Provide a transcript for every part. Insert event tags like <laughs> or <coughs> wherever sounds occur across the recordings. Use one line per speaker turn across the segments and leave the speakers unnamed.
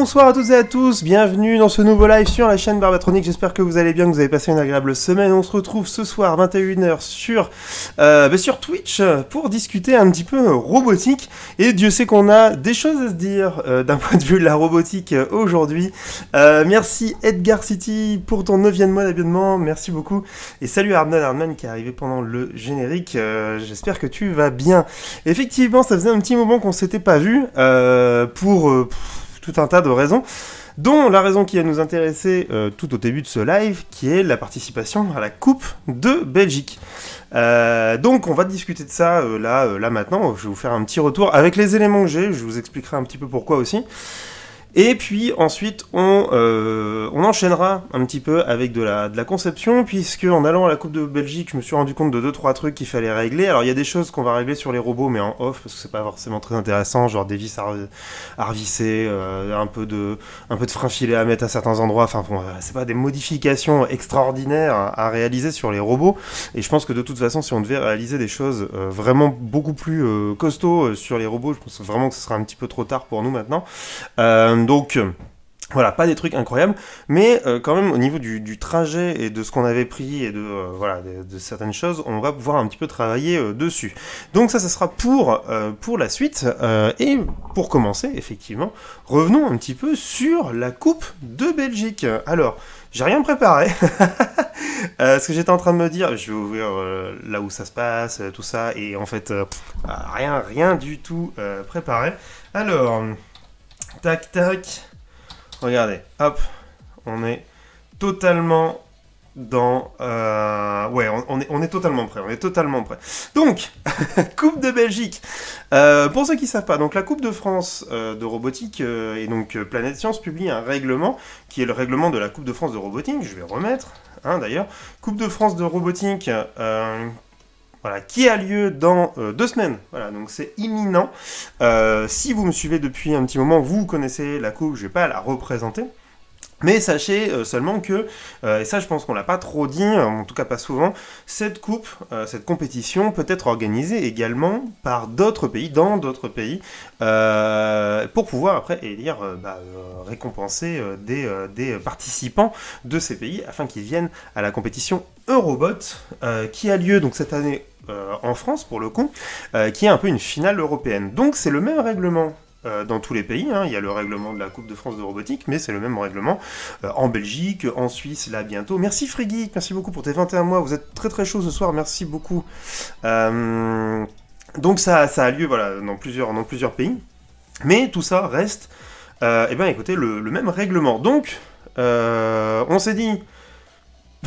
Bonsoir à toutes et à tous, bienvenue dans ce nouveau live sur la chaîne Barbatronique, j'espère que vous allez bien, que vous avez passé une agréable semaine. On se retrouve ce soir 21h sur, euh, bah, sur Twitch pour discuter un petit peu robotique. Et Dieu sait qu'on a des choses à se dire euh, d'un point de vue de la robotique euh, aujourd'hui. Merci Edgar City pour ton 9 mois d'abonnement, merci beaucoup. Et salut Arnon Arnon qui est arrivé pendant le générique, j'espère que tu vas bien. Effectivement, ça faisait un petit moment qu'on s'était pas vu pour... tout un tas de raisons, dont la raison qui va nous intéresser euh, tout au début de ce live, qui est la participation à la Coupe de Belgique. Euh, donc on va discuter de ça euh, là, là maintenant, je vais vous faire un petit retour avec les éléments que j'ai, je vous expliquerai un petit peu pourquoi aussi. Et puis ensuite, on, euh, on enchaînera un petit peu avec de la, de la conception, puisque en allant à la Coupe de Belgique, je me suis rendu compte de deux trois trucs qu'il fallait régler. Alors il y a des choses qu'on va régler sur les robots, mais en off, parce que c'est pas forcément très intéressant, genre des vis à, à revisser, euh, un peu de, un peu de frein filet à mettre à certains endroits. Enfin bon, euh, c'est pas des modifications extraordinaires à, réaliser sur les robots. Et je pense que de toute façon, si on devait réaliser des choses euh, vraiment beaucoup plus costauds sur les robots, je pense vraiment que ce sera un petit peu trop tard pour nous maintenant. Donc euh, voilà, pas des trucs incroyables, mais euh, quand même au niveau du, trajet et de ce qu'on avait pris et de euh, voilà de, certaines choses, on va pouvoir un petit peu travailler dessus. Donc ça, ça sera pour pour la suite et pour commencer, effectivement, revenons un petit peu sur la Coupe de Belgique. Alors. J'ai rien préparé. <laughs> Ce que j'étais en train de me dire, je vais ouvrir là où ça se passe, tout ça, et en fait, rien, rien du tout préparé. Alors, tac, tac. Regardez, hop, on est totalement dans... euh, ouais, on, est, totalement prêt, on est totalement prêt. Donc, <laughs> Coupe de Belgique. Euh, pour ceux qui ne savent pas, donc la Coupe de France euh, de robotique et donc Planète Science publie un règlement qui est le règlement de la Coupe de France de robotique. Je vais remettre, hein, d'ailleurs. Coupe de France de robotique. Voilà, qui a lieu dans euh, deux semaines. Voilà, donc c'est imminent. Euh, si vous me suivez depuis un petit moment, vous connaissez la coupe, je vais pas la représenter. Mais sachez euh, seulement que, et ça je pense qu'on l'a pas trop dit, en tout cas pas souvent, cette coupe, cette compétition peut être organisée également par d'autres pays, dans d'autres pays, pour pouvoir après élire, euh, bah, récompenser des, des participants de ces pays afin qu'ils viennent à la compétition Eurobot qui a lieu donc cette année euh, en France pour le coup, euh, qui est un peu une finale européenne. Donc c'est le même règlement euh, dans tous les pays. hein. Il y a le règlement de la Coupe de France de robotique, mais c'est le même règlement en Belgique, en Suisse, là bientôt. Merci Friggy, merci beaucoup pour tes 21 mois. Vous êtes très très chaud ce soir, merci beaucoup. Donc ça, ça a lieu voilà, dans, plusieurs, dans plusieurs pays. Mais tout ça reste, eh bien écoutez, le, même règlement. Donc, on s'est dit,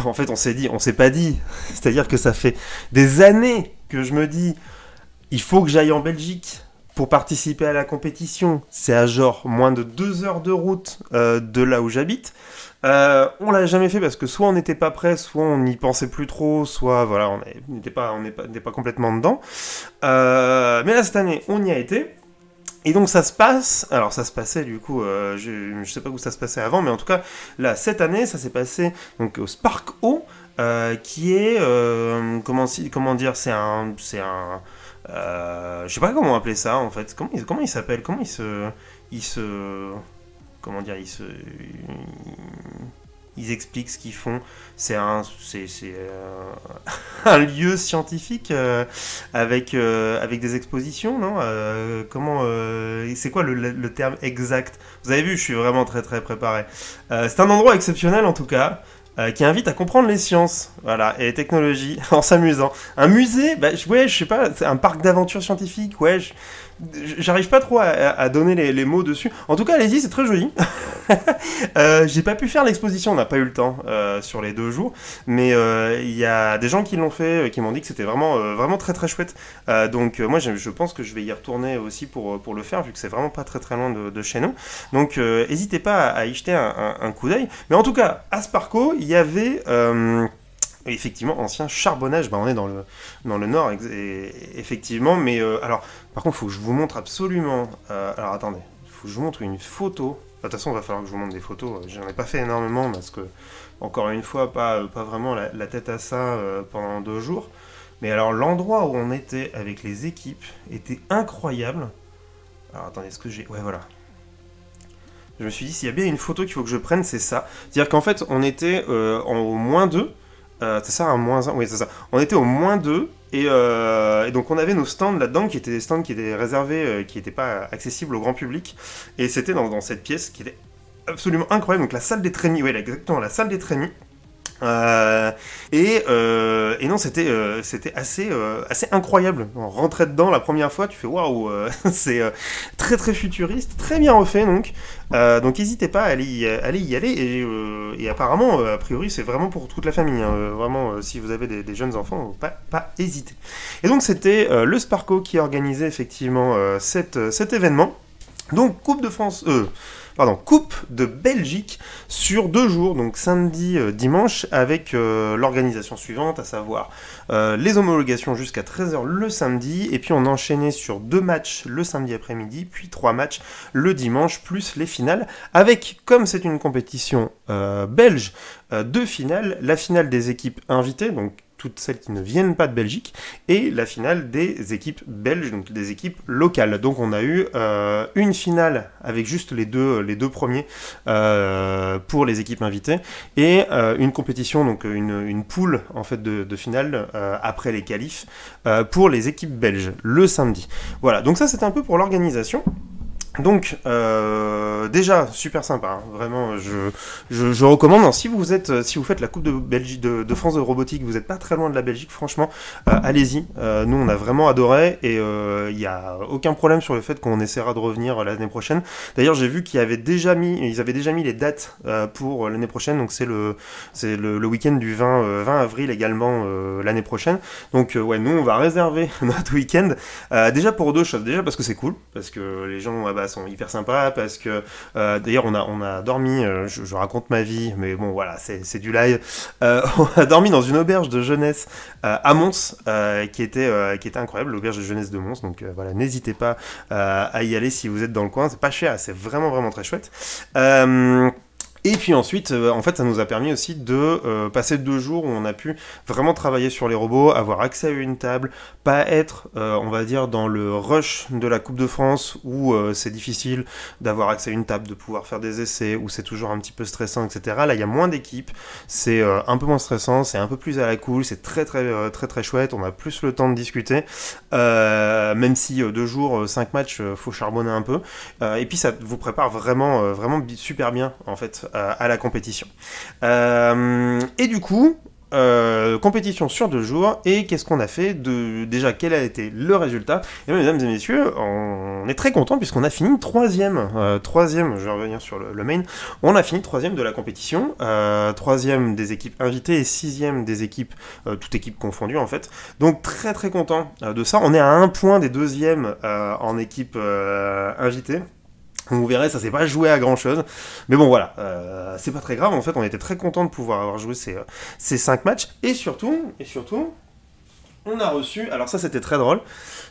en fait on s'est dit, on s'est pas dit, <laughs> c'est-à-dire que ça fait des années que je me dis, il faut que j'aille en Belgique pour participer à la compétition. C'est à genre moins de deux heures de route euh, de là où j'habite. Euh, on l'a jamais fait parce que soit on n'était pas prêt, soit on n'y pensait plus trop, soit voilà, on n'était pas complètement dedans. Euh, mais là cette année, on y a été. Et donc ça se passe, alors ça se passait du coup, euh, je, je sais pas où ça se passait avant, mais en tout cas là cette année ça s'est passé donc au Spark O, euh, qui est euh, comment dire, c'est un c'est un je sais pas comment appeler ça en fait, comment il s'appelle, comment il se il se comment dire, il se ils expliquent ce qu'ils font. C'est un, euh, <laughs> lieu scientifique euh, avec, euh, avec des expositions, non Comment C'est quoi le, terme exact? Vous avez vu, je suis vraiment très très préparé. C'est un endroit exceptionnel en tout cas. qui invite à comprendre les sciences, voilà, et les technologies <laughs> en s'amusant. Un musée, bah, ouais, je sais pas, c'est un parc d'aventure scientifique, ouais, j'arrive pas trop à, donner les, mots dessus. En tout cas, allez-y, c'est très joli. <laughs> Euh, J'ai pas pu faire l'exposition, on n'a pas eu le temps euh, sur les deux jours, mais euh, il y a des gens qui l'ont fait, qui m'ont dit que c'était vraiment, vraiment très très chouette. Donc moi, je, pense que je vais y retourner aussi pour, pour le faire, vu que c'est vraiment pas très très loin de, chez nous. Donc n'hésitez pas à, y jeter un, un- un coup d'œil. Mais en tout cas, à Sparco, il y avait... euh, Effectivement, ancien charbonnage, bah, on est dans le, nord, effectivement, mais euh, alors, par contre, il faut que je vous montre absolument. euh, alors attendez, il faut que je vous montre une photo. De toute façon, il va falloir que je vous montre des photos. J'en ai pas fait énormément parce que, encore une fois, pas, pas vraiment la, tête à ça euh, pendant deux jours. Mais alors, l'endroit où on était avec les équipes était incroyable. Alors attendez, est-ce que j'ai. Ouais, voilà. Je me suis dit, s'il y a bien une photo qu'il faut que je prenne, c'est ça. C'est-à-dire qu'en fait, on était euh, en, au moins 2. c'est ça, un moins 1 Oui, c'est ça. On était au moins 2. Et, et, donc, on avait nos stands là-dedans, qui étaient des stands qui étaient réservés, qui n'étaient pas accessibles au grand public. Et c'était dans, dans, cette pièce qui était absolument incroyable. Donc, la salle des trémies. Oui, exactement, la salle des trémies. Euh, et, euh, et, non, c'était euh, assez incroyable. On rentrait dedans la première fois, tu fais waouh, <laughs> c'est très très futuriste, très bien refait donc. donc n'hésitez pas à aller y, aller et, apparemment a priori c'est vraiment pour toute la famille. Hein. vraiment si vous avez des, jeunes enfants, pas hésiter. Et donc c'était le Sparco qui organisait effectivement cet événement. Donc Coupe de France pardon, Coupe de Belgique sur deux jours, donc samedi, euh, dimanche, avec euh, l'organisation suivante, à savoir euh, les homologations jusqu'à 13h le samedi, et puis on enchaînait sur deux matchs le samedi après-midi, puis trois matchs le dimanche, plus les finales, avec, comme c'est une compétition belge, deux finales, la finale des équipes invitées, donc toutes celles qui ne viennent pas de Belgique, et la finale des équipes belges, donc des équipes locales. Donc on a eu euh, une finale avec juste les deux, les deux premiers euh, pour les équipes invitées, et euh, une compétition, donc une, poule en fait de, de finale après les qualifs pour les équipes belges le samedi. Voilà, donc ça c'était un peu pour l'organisation. Donc, euh, déjà, super sympa, hein. vraiment, je, je, recommande. si vous êtes, euh, si vous faites la Coupe de, Belgique, de, France de robotique, vous n'êtes pas très loin de la Belgique, franchement, euh, allez-y. nous, on a vraiment adoré et il n'y a aucun problème sur le fait qu'on essaiera de revenir l'année prochaine. D'ailleurs, j'ai vu qu'ils avaient déjà mis, ils avaient déjà mis les dates pour l'année prochaine, donc c'est le, c'est le, week-end du 20, 20 avril également l'année prochaine. Donc, ouais, nous, on va réserver <laughs> notre week-end déjà pour deux choses. Déjà parce que c'est cool, parce que les gens, bah, sont hyper sympas parce que euh, d'ailleurs on a, on a dormi, euh, je, raconte ma vie, mais bon voilà, c'est du live. Euh, <laughs> on a dormi dans une auberge de jeunesse à Mons qui, était, qui était incroyable, l'auberge de jeunesse de Mons. Donc voilà, n'hésitez pas à y aller si vous êtes dans le coin, c'est pas cher, c'est vraiment vraiment très chouette. Et puis ensuite, euh, en fait, ça nous a permis aussi de euh, passer deux jours où on a pu vraiment travailler sur les robots, avoir accès à une table, pas être, euh, on va dire, dans le rush de la Coupe de France où c'est difficile d'avoir accès à une table, de pouvoir faire des essais, où c'est toujours un petit peu stressant, etc. Là, il y a moins d'équipes, c'est un peu moins stressant, c'est un peu plus à la cool, c'est très très très très chouette, on a plus le temps de discuter, même si deux jours, cinq matchs, faut charbonner un peu. et puis ça vous prépare vraiment vraiment super bien en fait à la compétition. Euh, et du coup, euh, compétition sur deux jours. Et qu'est-ce qu'on a fait de déjà quel a été le résultat? Et mesdames et messieurs, on est très content puisqu'on a fini troisième. troisième, je vais revenir sur le, main. On a fini troisième de la compétition, troisième des équipes invitées et sixième des équipes, toutes équipes confondues en fait. Donc très très content de ça. On est à un point des deuxièmes en équipe invitée. Vous verrez, ça s'est pas joué à grand chose. Mais bon, voilà, euh, c'est pas très grave. En fait, on était très content de pouvoir avoir joué ces, euh, ces cinq matchs. Et surtout, et surtout, on a reçu. Alors, ça, c'était très drôle.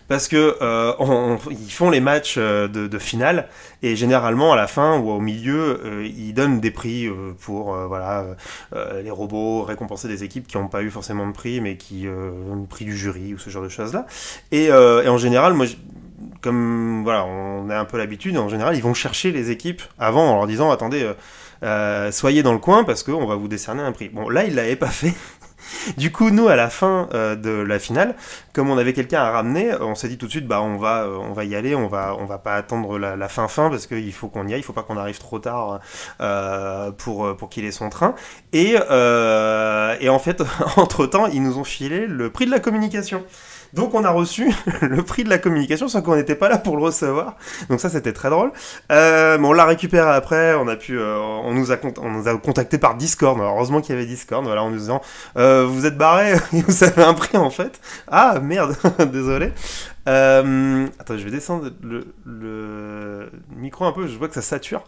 Parce que euh, ils font les matchs de, finale. Et généralement, à la fin ou au milieu, ils donnent des prix pour voilà, les robots, récompenser des équipes qui n'ont pas eu forcément de prix, mais qui ont prix du jury ou ce genre de choses-là. Et, et en général, moi, comme voilà, on a un peu l'habitude, en général, ils vont chercher les équipes avant en leur disant attendez, euh, euh, soyez dans le coin parce qu'on va vous décerner un prix. Bon, là, il l'avait pas fait. <laughs> Du coup, nous, à la fin euh, de la finale, comme on avait quelqu'un à ramener, on s'est dit tout de suite, bah, on va, on va y aller, on va, on va pas attendre la, fin fin parce qu'il faut qu'on y aille, il faut pas qu'on arrive trop tard pour, pour qu'il ait son train. Et, et en fait, <laughs> entre temps, ils nous ont filé le prix de la communication. Donc on a reçu <laughs> le prix de la communication sans qu'on n'était pas là pour le recevoir. Donc ça c'était très drôle. Euh, on l'a récupéré après, on a pu, euh, on nous a, on contacté par Discord. heureusement qu'il y avait Discord, voilà, en nous disant euh, vous êtes barré, <laughs> vous avez un prix en fait. Ah merde, <laughs> désolé. Attends, je vais descendre le, micro un peu, je vois que ça sature.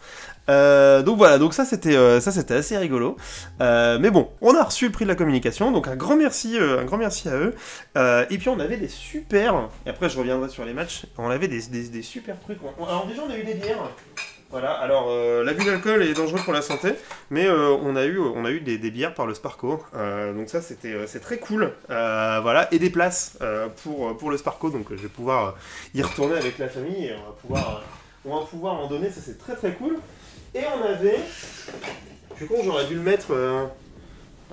Euh, donc voilà, donc ça c'était euh, ça c'était assez rigolo. mais bon, on a reçu le prix de la communication, donc un grand merci, un grand merci à eux. et puis on avait des super, et après je reviendrai sur les matchs, on avait des, des super trucs. Alors déjà on a eu des bières. Voilà, alors euh, l'abus d'alcool est dangereux pour la santé, mais euh, on a eu, on a eu des, bières par le Sparco, euh, donc ça c'était c'est très cool. voilà, et des places pour, pour le Sparco, donc je vais pouvoir y retourner avec la famille et on va pouvoir, on va pouvoir en donner, ça c'est très très cool. Et on avait. Je suis con, j'aurais dû le mettre. euh,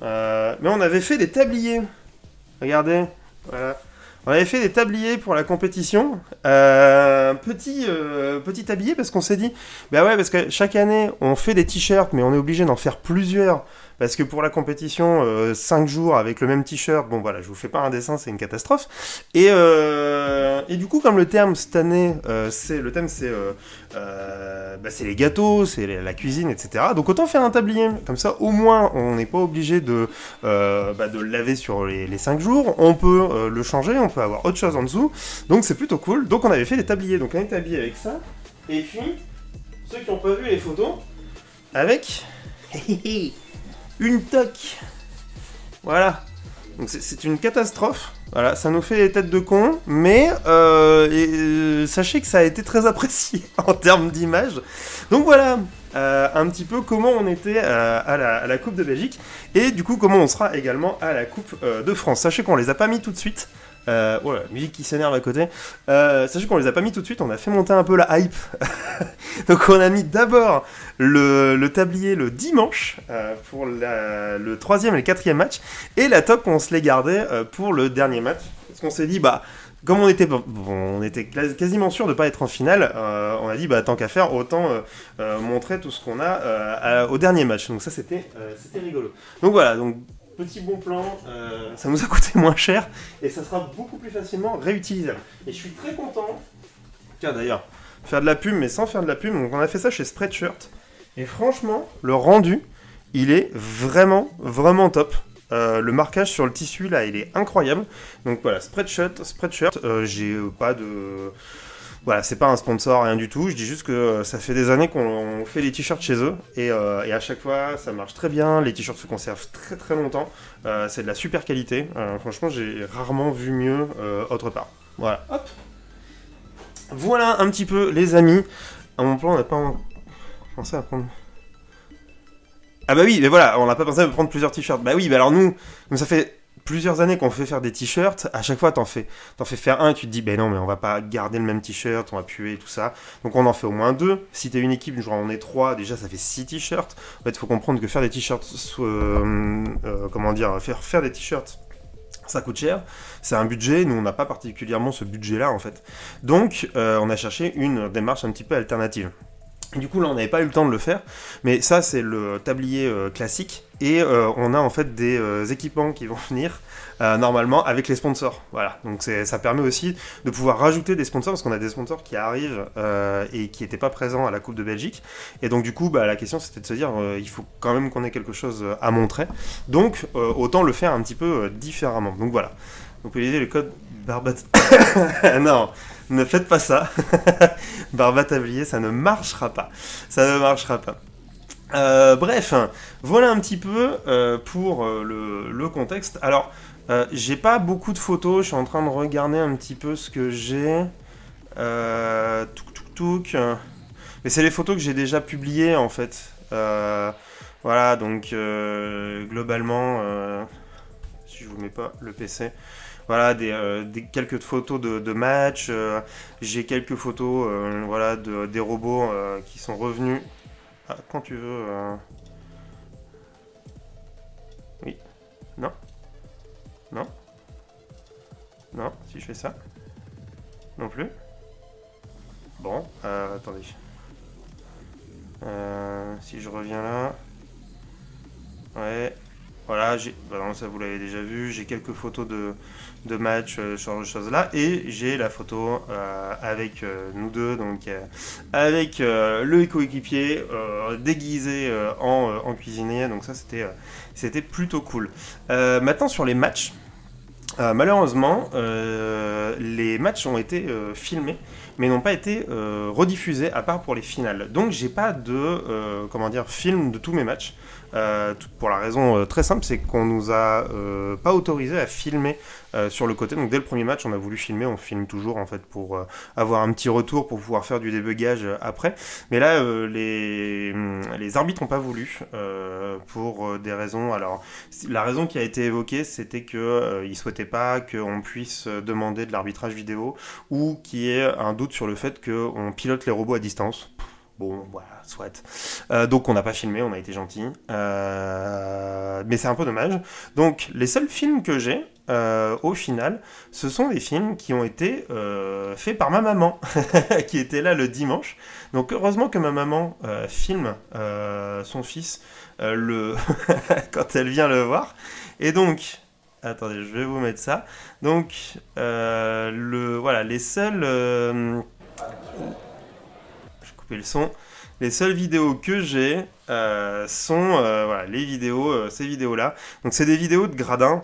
euh, mais on avait fait des tabliers. Regardez. Voilà. On avait fait des tabliers pour la compétition. Euh, petit, petit tablier parce qu'on s'est dit, bah ouais, parce que chaque année on fait des t-shirts, mais on est obligé d'en faire plusieurs. Parce que pour la compétition, 5 jours avec le même t-shirt, bon voilà, je vous fais pas un dessin, c'est une catastrophe. Et, euh, du coup, comme le terme cette année, euh, c'est le thème c'est euh, euh, bah, les gâteaux, c'est la cuisine, etc. Donc autant faire un tablier. Comme ça, au moins, on n'est pas obligé de, euh, bah, de le laver sur les, les 5 jours. On peut euh, le changer, on peut avoir autre chose en dessous. Donc c'est plutôt cool. Donc on avait fait des tabliers. Donc un tablier avec ça. Et puis, ceux qui n'ont pas vu les photos, avec <laughs> une toque. Voilà. C'est- une catastrophe. Voilà, ça nous fait des têtes de con, mais euh, euh, sachez que ça a été très <laughs> apprécié en termes d'image. Donc voilà, euh, un petit peu comment on était à, la, Coupe de Belgique, et du coup comment on sera également à la Coupe de France. Sachez qu'on les a pas mis tout de suite. Euh, ouais, musique qui s'énerve à côté. Euh, sachez qu'on les a pas mis tout de suite, on a fait monter un peu la hype. <laughs> Donc on a mis d'abord le, tablier le dimanche euh, pour le troisième et le quatrième match, et la top on se l'est gardé euh, pour le dernier match. Parce qu'on s'est dit, bah, comme on était, on était quasiment sûr de pas être en finale, on a dit, bah, tant qu'à faire, autant montrer tout ce qu'on a au dernier match. Donc ça c'était c'était rigolo. Donc voilà, donc petit bon plan, euh, ça nous a coûté moins cher, et ça sera beaucoup plus facilement réutilisable. Et je suis très content. Tiens d'ailleurs, faire de la pub mais sans faire de la pub, donc on a fait ça chez Spreadshirt. Et franchement, le rendu, il est vraiment, vraiment top. Euh, le marquage sur le tissu là, il est incroyable. Donc voilà, Spreadshirt, Spreadshirt, euh, j'ai pas de. Voilà, c'est pas un sponsor, rien du tout. Je dis juste que euh, ça fait des années qu'on fait les t-shirts chez eux et, euh, et à chaque fois ça marche très bien. Les t-shirts se conservent très très longtemps. Euh, c'est de la super qualité. Euh, franchement, j'ai rarement vu mieux autre part. Voilà, hop. Voilà un petit peu, les amis. À mon plan, on n'a pas en- pensé à prendre. Ah bah oui, mais voilà, on n'a pas pensé à prendre plusieurs t-shirts. Bah oui, bah alors nous ça fait plusieurs années qu'on fait faire des t-shirts. À chaque fois, t'en fais, t'en fais faire un, et tu te dis, ben non, mais on va pas garder le même t-shirt, on va puer et tout ça. Donc on en fait au moins deux. Si t'es une équipe, genre on est trois, déjà ça fait six t-shirts. En fait, faut comprendre que faire des t-shirts, euh, euh, comment dire, faire faire des t-shirts. Ça coûte cher, c'est un budget, nous on n'a pas particulièrement ce budget-là en fait. Donc euh, on a cherché une démarche un petit peu alternative. Du coup là on n'avait pas eu le temps de le faire, mais ça c'est le tablier classique et euh, on a en fait des euh, équipements qui vont <laughs> venir euh, normalement avec les sponsors. Voilà, donc ça permet aussi de pouvoir rajouter des sponsors parce qu'on a des sponsors qui arrivent et qui n'étaient pas présents à la Coupe de Belgique. Et donc du coup bah, la question c'était de se dire il faut quand même qu'on ait quelque chose à montrer. Donc autant le faire un petit peu différemment. Donc voilà. Vous pouvez utiliser le code Barbat. <coughs> non, ne faites pas ça. <laughs> Barbat tablier, ça ne marchera pas. Ça ne marchera pas. Euh, bref, voilà un petit peu euh, pour euh, le, contexte. Alors, j'ai pas beaucoup de photos. Je suis en train de regarder un petit peu ce que j'ai. Touk touk touk. Mais c'est les photos que j'ai déjà publiées en fait. Voilà, donc globalement, si je vous mets pas le PC, voilà, des, quelques photos de, de matchs. j'ai quelques photos, voilà, de, des robots qui sont revenus. Ah, quand tu veux. euh. Oui. Non. Non. Non, si je fais ça. Non plus. Bon, euh, attendez. Euh, si je reviens là. Ouais. Voilà. Bah ça vous l'avez déjà vu. J'ai quelques photos de, matchs, euh, ce genre de choses là. Et j'ai la photo euh, avec euh, nous deux, donc euh, avec euh, le coéquipier euh, déguisé euh, en, euh, en cuisinier. Donc ça, c'était euh, c'était plutôt cool. Euh, maintenant, sur les matchs. euh, malheureusement, euh, les matchs ont été euh, filmés, mais n'ont pas été euh, rediffusés à part pour les finales. Donc j'ai pas de euh, comment dire film de tous mes matchs. Euh, pour la raison euh, très simple, c'est qu'on nous a euh, pas autorisé à filmer euh, sur le côté. Donc dès le premier match, on a voulu filmer, on filme toujours en fait pour euh, avoir un petit retour pour pouvoir faire du débugage euh, après. Mais là, les, hum, les arbitres n'ont pas voulu pour des raisons. Alors la raison qui a été évoquée, c'était que ils souhaitaient pas qu'on puisse demander de l'arbitrage vidéo ou qu'il y ait un doute sur le fait qu'on pilote les robots à distance. Bon, voilà, soit. Euh, donc on n'a pas filmé, on a été gentil. Euh, mais c'est un peu dommage. Donc les seuls films que j'ai, euh, au final, ce sont des films qui ont été faits par ma maman, <laughs> qui était là le dimanche. Donc heureusement que ma maman filme son fils le <laughs> quand elle vient le voir. Et donc, attendez, je vais vous mettre ça. Donc, le, voilà, les seuls le son. Les seules vidéos que j'ai, euh, sont euh, les vidéos, euh, ces vidéos-là. Donc c'est des vidéos de gradins,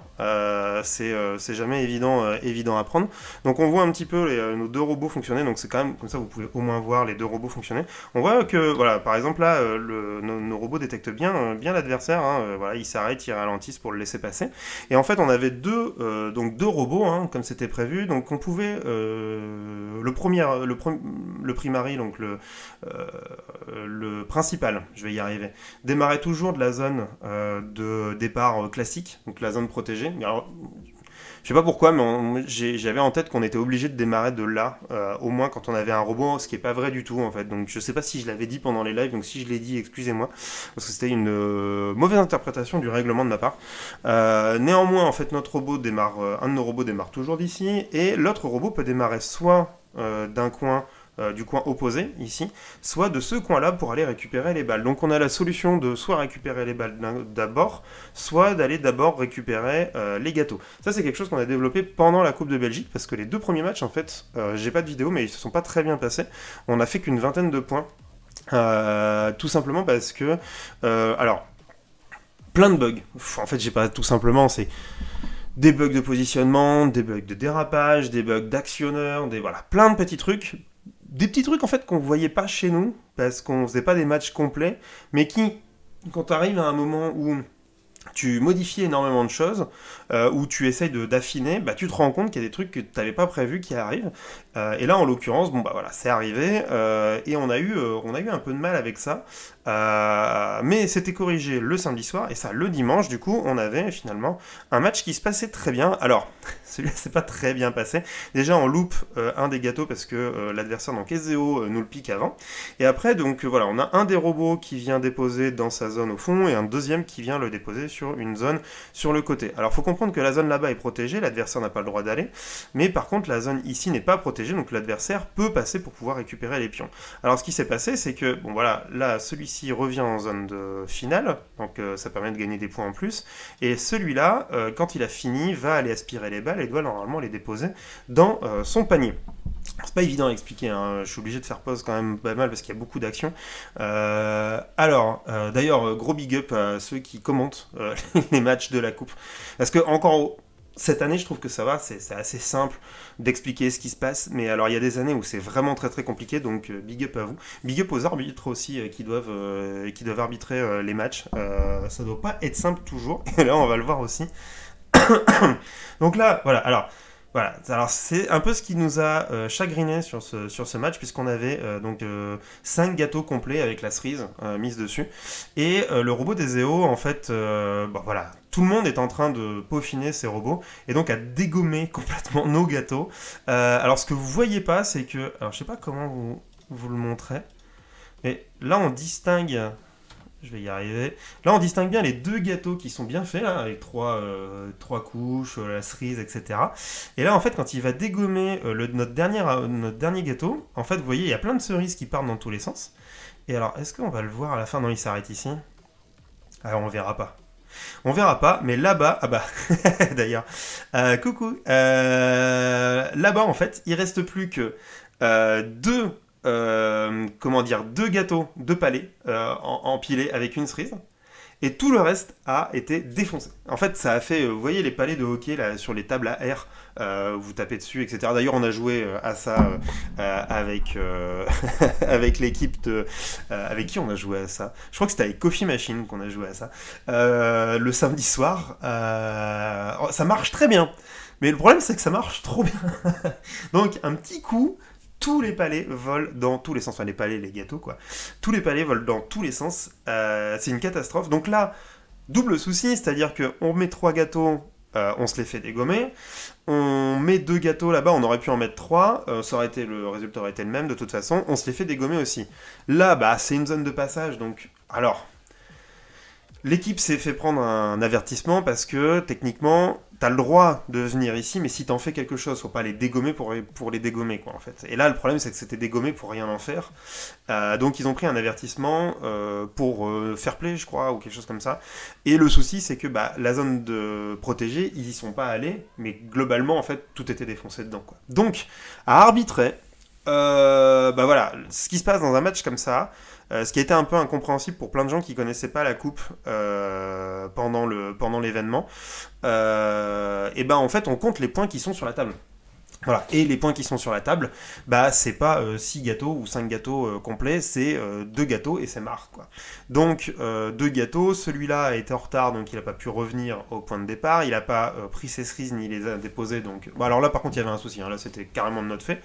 c'est jamais évident, évident à prendre. Donc on voit un petit peu nos deux robots fonctionner, donc c'est quand même comme ça vous pouvez au moins voir les deux robots fonctionner. On voit que, voilà, par exemple là, nos, robots détectent bien, bien l'adversaire, hein, voilà, ils s'arrêtent, ils ralentissent pour le laisser passer. Et en fait on avait deux, donc deux robots, hein, comme c'était prévu, donc on pouvait, le premier, le, le primary, donc le, le principal, je vais y arriver démarrer toujours de la zone euh, de départ euh, classique, donc la zone protégée. Alors, je sais pas pourquoi, mais j'avais en tête qu'on était obligé de démarrer de là, euh, au moins quand on avait un robot, ce qui est pas vrai du tout en fait. Donc je sais pas si je l'avais dit pendant les lives, donc si je l'ai dit, excusez-moi, parce que c'était une mauvaise interprétation du règlement de ma part. néanmoins, en fait, notre robot un de nos robots démarre toujours d'ici, et l'autre robot peut démarrer soit d'un coin euh, du coin opposé, ici, soit de ce coin-là pour aller récupérer les balles. Donc on a la solution de soit récupérer les balles d'abord, soit d'aller d'abord récupérer euh, les gâteaux. Ça c'est quelque chose qu'on a développé pendant la Coupe de Belgique, parce que les deux premiers matchs, en fait, euh, j'ai pas de vidéo, mais ils se sont pas très bien passés. On a fait qu'une vingtaine de points. tout simplement parce que... alors, plein de bugs. en fait, j'ai pas tout simplement, c'est des bugs de positionnement, des bugs de dérapage, des bugs d'actionneur, des voilà, plein de petits trucs des petits trucs en fait qu'on voyait pas chez nous parce qu'on faisait pas des matchs complets, mais qui, quand tu arrives à un moment où tu modifies énormément de choses, euh, où tu essayes d'affiner, bah, tu te rends compte qu'il y a des trucs que tu n'avais pas prévu qui arrivent. Euh, et là, en l'occurrence, bon bah voilà, c'est arrivé, euh, et on a, eu, on a eu un peu de mal avec ça. mais c'était corrigé le samedi soir, et ça le dimanche, du coup, on avait finalement un match qui se passait très bien. Alors, <laughs> celui-là, c'est pas très bien passé. Déjà, on loupe un des gâteaux parce que l'adversaire, donc Ezeo, nous le pique avant. Et après, donc voilà, on a un des robots qui vient déposer dans sa zone au fond, et un deuxième qui vient le déposer sur une zone sur le côté. Alors, faut comprendre que la zone là-bas est protégée, l'adversaire n'a pas le droit d'aller, mais par contre, la zone ici n'est pas protégée, donc l'adversaire peut passer pour pouvoir récupérer les pions. Alors, ce qui s'est passé, c'est que, bon voilà, là, celui-ci revient en zone de finale, donc euh, ça permet de gagner des points en plus, et celui-là, euh, quand il a fini, va aller aspirer les balles et doit normalement les déposer dans euh, son panier. C'est pas évident à expliquer, hein. je suis obligé de faire pause quand même pas mal parce qu'il y a beaucoup d'actions. alors, d'ailleurs, gros big up à ceux qui commentent <laughs> les matchs de la coupe. Parce que encore cette année, je trouve que ça va, c'est assez simple d'expliquer ce qui se passe, mais alors il y a des années où c'est vraiment très très compliqué, donc euh, big up à vous. Big up aux arbitres aussi euh, qui, doivent, euh, qui doivent arbitrer les matchs. ça doit pas être simple toujours, <laughs> et là on va le voir aussi. <coughs> donc là, voilà, alors voilà, alors c'est un peu ce qui nous a euh, chagriné sur ce, match, puisqu'on avait euh, donc 5 euh, gâteaux complets avec la cerise mise dessus. Et le robot des EO, en fait, bon, voilà, tout le monde est en train de peaufiner ces robots, et donc à dégommer <laughs> complètement nos gâteaux. alors ce que vous voyez pas, c'est que, alors je sais pas comment vous, vous le montrer, mais là on distingue je vais y arriver. Là, on distingue bien les deux gâteaux qui sont bien faits, avec trois, euh, trois couches, euh, la cerise, etc. Et là, en fait, quand il va dégommer euh, le, notre, dernier, notre dernier gâteau, en fait, vous voyez, il y a plein de cerises qui partent dans tous les sens. Et alors, est-ce qu'on va le voir à la fin? Non, il s'arrête ici. Alors, on verra pas. On verra pas, mais là-bas, ah bah, <laughs> d'ailleurs, coucou, là-bas, en fait, il reste plus que deux euh, comment dire, deux gâteaux, deux palais euh, empilés avec une cerise. Et tout le reste a été défoncé. En fait, ça a fait, euh, vous voyez les palais de hockey là, sur les tables à air, vous tapez dessus, etc. D'ailleurs, on a joué à ça avec, <laughs> avec l'équipe de... avec qui on a joué à ça Je crois que c'était avec Coffee Machine qu'on a joué à ça. le samedi soir. Oh, ça marche très bien. Mais le problème, c'est que ça marche trop bien. <laughs> Donc, un petit coup, tous les palais volent dans tous les sens. Enfin, les palais, les gâteaux, quoi. Tous les palais volent dans tous les sens. Euh, c'est une catastrophe. Donc là, double souci, c'est-à-dire qu'on met trois gâteaux euh, on se les fait dégommer. On met deux gâteaux là-bas, on aurait pu en mettre trois, euh, aurait été, le résultat aurait été le même de toute façon. On se les fait dégommer aussi. Là, bah, c'est une zone de passage, donc. Alors. L'équipe s'est fait prendre un avertissement parce que techniquement, t'as le droit de venir ici, mais si t'en fais quelque chose, faut pas les dégommer pour, les dégommer, quoi, en fait. Et là, le problème, c'est que c'était dégommé pour rien en faire. Euh, donc, ils ont pris un avertissement euh, pour euh, fair play, je crois, ou quelque chose comme ça. Et le souci, c'est que bah, la zone de protégée, ils y sont pas allés, mais globalement, en fait, tout était défoncé dedans, quoi. Donc, à arbitrer, bah voilà, ce qui se passe dans un match comme ça, euh, ce qui été un peu incompréhensible pour plein de gens qui connaissaient pas la coupe euh, pendant pendant l'événement. Euh, et ben en fait on compte les points qui sont sur la table. Voilà. Et les points qui sont sur la table, bah c'est pas 6 euh, gâteaux ou 5 gâteaux euh, complets, c'est 2 euh, gâteaux et c'est marre quoi. Donc 2 gâteaux, celui-là a été en retard donc il a pas pu revenir au point de départ, il a pas pris ses cerises ni les a déposés donc. Bon alors là par contre il y avait un souci, hein. là c'était carrément de notre fait.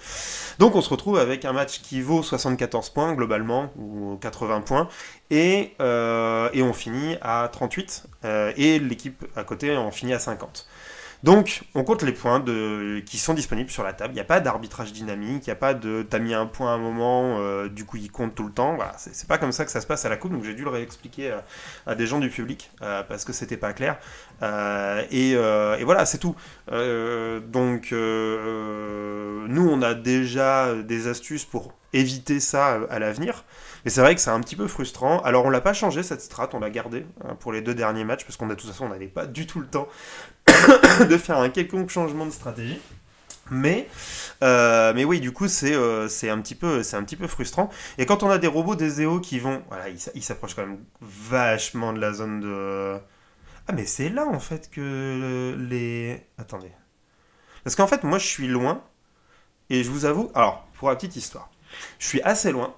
Donc on se retrouve avec un match qui vaut 74 points globalement ou 80 points et, on finit à 38 et l'équipe à côté on finit à 50. Donc, on compte les points qui sont disponibles sur la table. Il n'y a pas d'arbitrage dynamique, il n'y a pas de t'as mis un point à un moment, euh, du coup il compte tout le temps. Voilà, c'est pas comme ça que ça se passe à la coupe, donc j'ai dû le réexpliquer à, des gens du public euh, parce que c'était pas clair. Euh, et, voilà, c'est tout. donc, nous on a déjà des astuces pour éviter ça à l'avenir. Mais c'est vrai que c'est un petit peu frustrant. Alors on l'a pas changé cette strat, on l'a gardé hein, pour les deux derniers matchs parce qu'on a de toute façon on n'avait pas du tout le temps <coughs> de faire un quelconque changement de stratégie. Mais, euh, mais oui, du coup, c'est euh, un, petit peu, un petit peu frustrant. Et quand on a des robots des EO qui vont. Voilà, ils s'approchent quand même vachement de la zone de. Ah, mais c'est là en fait que les. Attendez. Parce qu'en fait, moi je suis loin. Et je vous avoue. Alors, pour la petite histoire. Je suis assez loin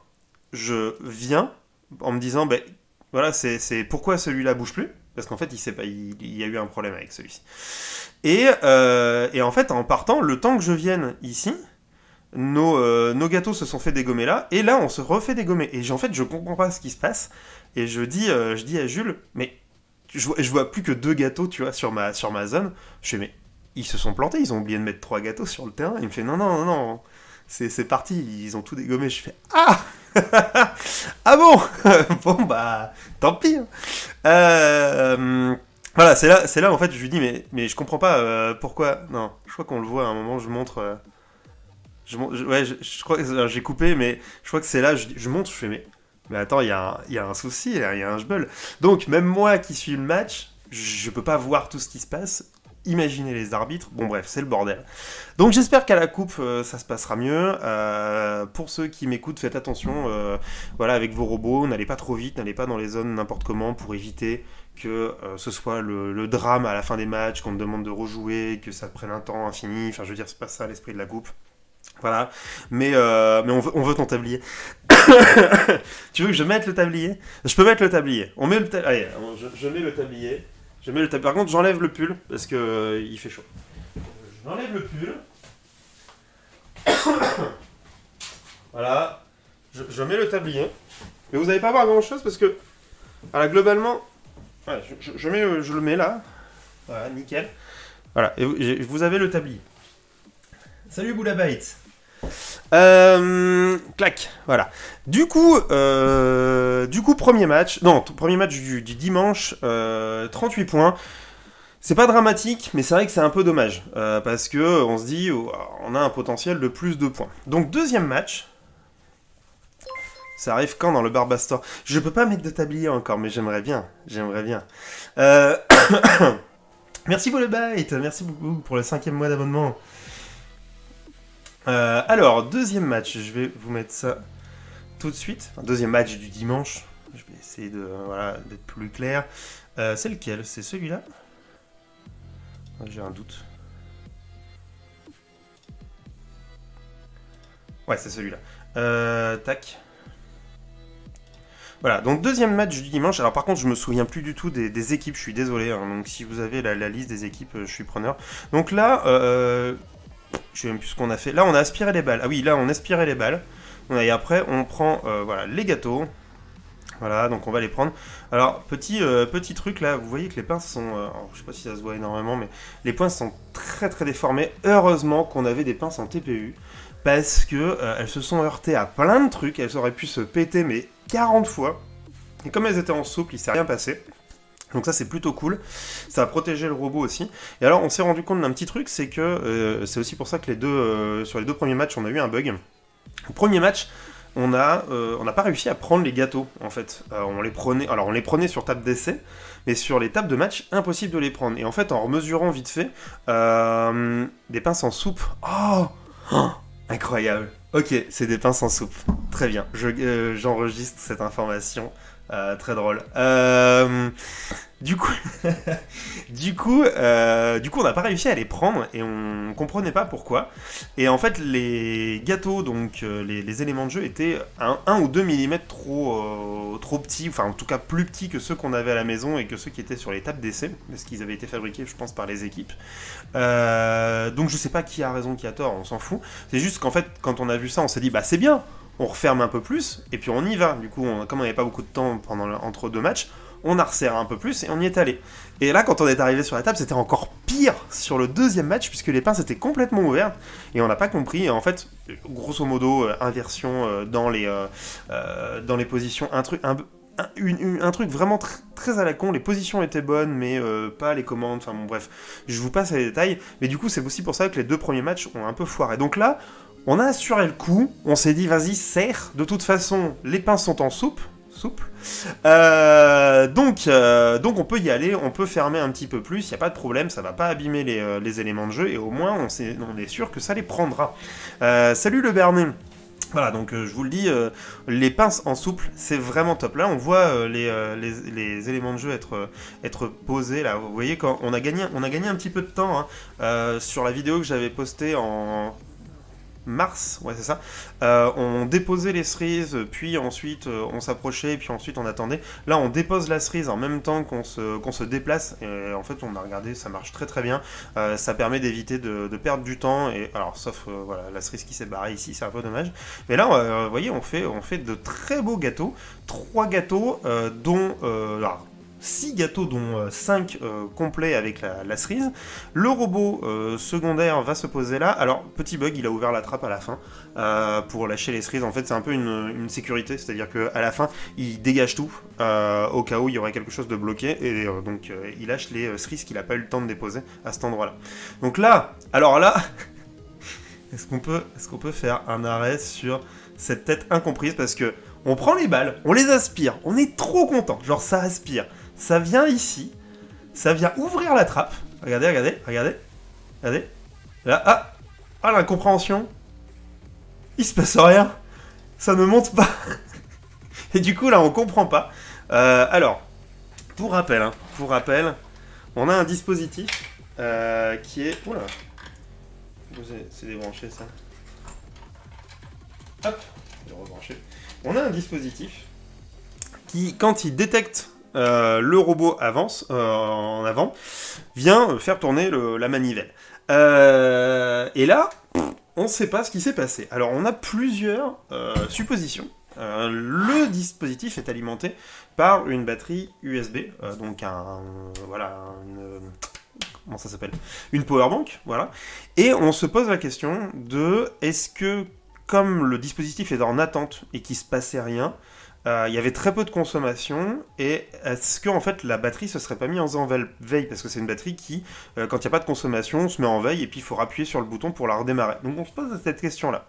je viens en me disant, ben voilà, c'est pourquoi celui-là bouge plus? Parce qu'en fait, il, sait pas, il, y a eu un problème avec celui-ci. Et, euh, et, en fait, en partant, le temps que je vienne ici, nos, euh, nos, gâteaux se sont fait dégommer là, et là, on se refait dégommer. Et en fait, je comprends pas ce qui se passe. Et je dis, euh, je dis à Jules, mais je, je, vois plus que deux gâteaux, tu vois, sur ma, sur ma zone. Je fais, mais ils se sont plantés, ils ont oublié de mettre trois gâteaux sur le terrain. Il me fait, non, non, non, non, c'est parti, ils ont tout dégommé. Je fais, ah <laughs> ah bon <laughs> Bon bah tant pis. Hein. Euh, voilà, c'est là, là en fait je lui dis mais mais je comprends pas euh, pourquoi. Non, je crois qu'on le voit à un moment. Je montre. Euh, je, ouais, je, crois que j'ai coupé, mais je crois que c'est là. Je, montre, je fais mais mais attends, il y, a un, y a un souci, il y a un jebel. Donc même moi qui suis le match, je peux pas voir tout ce qui se passe imaginez les arbitres. Bon bref, c'est le bordel. Donc j'espère qu'à la coupe, euh, ça se passera mieux. Euh, pour ceux qui m'écoutent, faites attention. Euh, voilà, avec vos robots, n'allez pas trop vite, n'allez pas dans les zones n'importe comment pour éviter que ce soit le, drame à la fin des matchs, qu'on te demande de rejouer, que ça prenne un temps infini. Enfin, je veux dire, c'est pas ça l'esprit de la coupe. Voilà, mais, mais on, veut, on veut ton tablier. <coughs> tu veux que je mette le tablier? Je peux mettre le tablier. On met le Allez, je mets le tablier. Je mets le Par contre, j'enlève le pull parce que euh, il fait chaud. J'enlève le pull. <coughs> voilà. Je, mets le tablier. Mais vous n'allez pas voir grand chose parce que. Voilà, globalement. je, mets, je le mets là. Voilà, nickel. Voilà, et vous, avez le tablier. Salut Boulabait euh, clac, voilà. Du coup, euh, du coup, premier match, non, premier match du, dimanche, 38 euh, points. C'est pas dramatique, mais c'est vrai que c'est un peu dommage parce que on se dit, oh, on a un potentiel de plus de points. Donc deuxième match. Ça arrive quand dans le Barbastor Je peux pas mettre de tablier encore, mais j'aimerais bien, j'aimerais bien. <coughs> <coughs> merci pour le bite, merci beaucoup pour le cinquième mois d'abonnement. Euh, alors, deuxième match, je vais vous mettre ça tout de suite. deuxième match du dimanche. Je vais essayer d'être plus clair. Euh, c'est lequel? C'est celui-là? J'ai un doute. Ouais, c'est celui-là. Euh, tac. Voilà, donc deuxième match du dimanche. Alors par contre, je me souviens plus du tout des, équipes, je suis désolé. Hein. donc si vous avez la, liste des équipes, je suis preneur. Donc là, je sais même plus ce qu'on a fait. Là, on a aspiré les balles. Ah oui, là, on aspirait les balles. Et après, on prend euh, voilà, les gâteaux. Voilà, donc on va les prendre. Alors, petit, euh, petit truc là, vous voyez que les pinces sont. euh, je sais pas si ça se voit énormément, mais les pinces sont très très déformées. Heureusement qu'on avait des pinces en TPU. Parce que elles se sont heurtées à plein de trucs. Elles auraient pu se péter, mais 40 fois. Et comme elles étaient en souple, il s'est rien passé. Donc ça c'est plutôt cool, ça a protégé le robot aussi. Et alors on s'est rendu compte d'un petit truc, c'est que euh, c'est aussi pour ça que les deux, euh, sur les deux premiers matchs on a eu un bug. Au premier match, on a, euh, n'a pas réussi à prendre les gâteaux en fait. On les prenait, alors on les prenait sur table d'essai, mais sur les tables de match impossible de les prendre. Et en fait en mesurant vite fait, des pinces en soupe. Oh, Oh, incroyable. Ok, c'est des pinces en soupe. Très bien. Je, j'enregistre cette information. Euh, très drôle. Euh, du coup, <laughs> du coup, euh, du coup, on n'a pas réussi à les prendre et on comprenait pas pourquoi. Et en fait, les gâteaux, donc les, éléments de jeu, étaient 1 ou 2 mm trop, trop petits, enfin en tout cas plus petits que ceux qu'on avait à la maison et que ceux qui étaient sur les tables d'essai, parce qu'ils avaient été fabriqués, je pense, par les équipes. Donc je sais pas qui a raison, qui a tort, on s'en fout. C'est juste qu'en fait, quand on a vu ça, on s'est dit, bah c'est bien, on referme un peu plus, et puis on y va. Du coup, comme on n'avait pas beaucoup de temps entre deux matchs, on a resserré un peu plus et on y est allé. Et là, quand on est arrivé sur la table, c'était encore pire sur le deuxième match, puisque les pinces étaient complètement ouvertes, et on n'a pas compris. En fait, grosso modo, euh, inversion euh, dans, les, euh, dans les positions, un truc, un, vraiment tr- très à la con. Les positions étaient bonnes, mais pas les commandes. Enfin bon, bref, je vous passe les détails. Mais du coup, c'est aussi pour ça que les deux premiers matchs ont un peu foiré. Donc là, on a assuré le coup. On s'est dit, vas-y, serre. De toute façon, les pinces sont en soupe. Souple. Euh, donc, euh, donc on peut y aller, on peut fermer un petit peu plus, il n'y a pas de problème, ça va pas abîmer les, euh, éléments de jeu, et au moins on, est sûr que ça les prendra. Salut le Bernet voilà, donc je vous le dis, les pinces en souple, c'est vraiment top. Là, on voit les, éléments de jeu être, posés. Là, vous voyez, quand on a gagné, un petit peu de temps hein, sur la vidéo que j'avais postée en mars, ouais c'est ça. Euh, on déposait les cerises, puis ensuite euh, on s'approchait, puis ensuite on attendait. Là, on dépose la cerise en même temps qu'on se, déplace. Et en fait, on a regardé, ça marche très très bien. Euh, ça permet d'éviter de, perdre du temps. Et alors, sauf voilà, la cerise qui s'est barrée ici, c'est un peu dommage. Mais là, vous voyez, on fait, on fait de très beaux gâteaux. Trois gâteaux, dont 6 gâteaux, dont 5 complets avec la, cerise. Le robot euh, secondaire va se poser là. Alors, petit bug, il a ouvert la trappe à la fin euh, pour lâcher les cerises. En fait, c'est un peu une, sécurité, c'est-à-dire qu'à la fin, il dégage tout euh, au cas où il y aurait quelque chose de bloqué. Et euh, donc, euh, il lâche les euh, cerises qu'il n'a pas eu le temps de déposer à cet endroit-là. Donc là, alors là, <laughs> est-ce qu'on peut, qu'on peut faire un arrêt sur cette tête incomprise? Parce que on prend les balles, on les aspire, on est trop content. Genre, ça aspire. Ça vient ici, ça vient ouvrir la trappe. Regardez, regardez, regardez, regardez. Là, ah, ah l'incompréhension. Il se passe rien. Ça ne monte pas. <laughs> Et du coup, là, on comprend pas. Euh, alors, pour rappel, hein, pour rappel, on a un dispositif euh, qui est. Oula. C'est- débranché ça. Hop, je vais rebrancher. On a un dispositif qui, quand il détecte euh, le robot avance euh, en avant, vient faire tourner la manivelle. Euh, et là, on ne sait pas ce qui s'est passé. Alors, on a plusieurs suppositions. Le dispositif est alimenté par une batterie USB, donc un, voilà, comment ça s'appelle? Une powerbank, voilà. Et on se pose la question de est-ce que, comme le dispositif est en attente et qu'il se passait rien, euh, il y avait très peu de consommation et est-ce que en fait la batterie se serait pas mise en veille- parce que c'est une batterie qui euh, quand il n'y a pas de consommation on se met en veille et puis il faut appuyer sur le bouton pour la redémarrer. Donc on se pose cette question là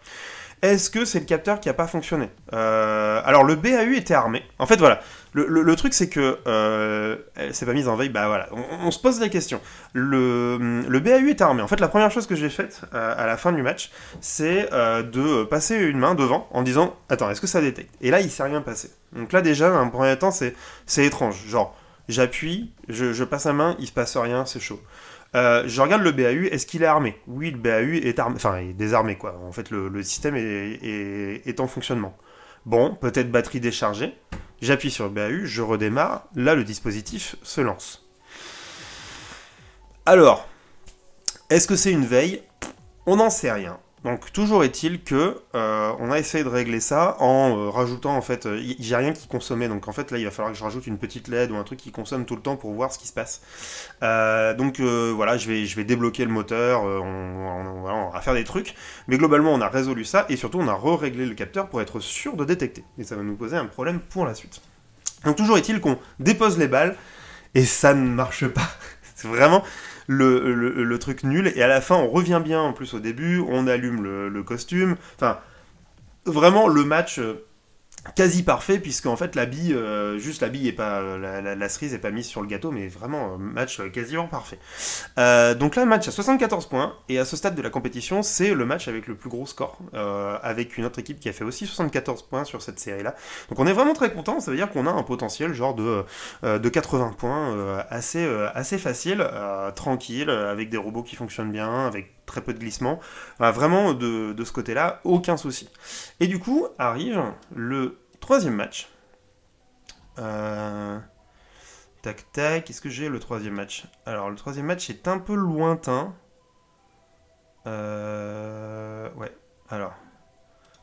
est-ce que c'est le capteur qui n'a pas fonctionné? Euh, Alors le BAU était armé. En fait voilà, le, truc c'est que euh, elle s'est pas mise en veille. Bah voilà, on, se pose la question. Le, BAU est armé. En fait la première chose que j'ai faite euh, à la fin du match, c'est euh, de passer une main devant en disant attends est-ce que ça détecte? Et là il s'est rien passé. Donc là déjà un premier temps c'est étrange. Genre j'appuie, je, passe la main, il se passe rien, c'est chaud. Euh, je regarde le BAU, est-ce qu'il est armé? Oui, le BAU est armé, enfin, il est désarmé, quoi. En fait, le, système est en fonctionnement. Bon, peut-être batterie déchargée. J'appuie sur BAU, je redémarre. Là, le dispositif se lance. Alors, est-ce que c'est une veille? On n'en sait rien. Donc toujours est-il que euh, on a essayé de régler ça en euh, rajoutant en fait, euh, j'ai rien qui consommait, donc en fait là il va falloir que je rajoute une petite LED ou un truc qui consomme tout le temps pour voir ce qui se passe. donc voilà, je vais, débloquer le moteur, on, on, va faire des trucs, mais globalement on a résolu ça et surtout on a re-réglé le capteur pour être sûr de détecter. Et ça va nous poser un problème pour la suite. Donc toujours est-il qu'on dépose les balles et ça ne marche pas. <laughs> C'est vraiment le, truc nul. Et à la fin, on revient bien en plus au début, on allume le, costume. Enfin, vraiment, le match euh, quasi parfait puisque en fait la bille euh, juste la bille est pas la, cerise est pas mise sur le gâteau mais vraiment euh, match quasiment parfait. Euh, donc là match à 74 points et à ce stade de la compétition c'est le match avec le plus gros score avec une autre équipe qui a fait aussi 74 points sur cette série là donc on est vraiment très content ça veut dire qu'on a un potentiel genre de, de 80 points assez, assez facile tranquille avec des robots qui fonctionnent bien avec très peu de glissement. vraiment, de, ce côté-là, aucun souci. Et du coup, arrive le troisième match. Euh, tac, tac, est-ce que j'ai le troisième match? Alors, le troisième match est un peu lointain. Euh, ouais, alors.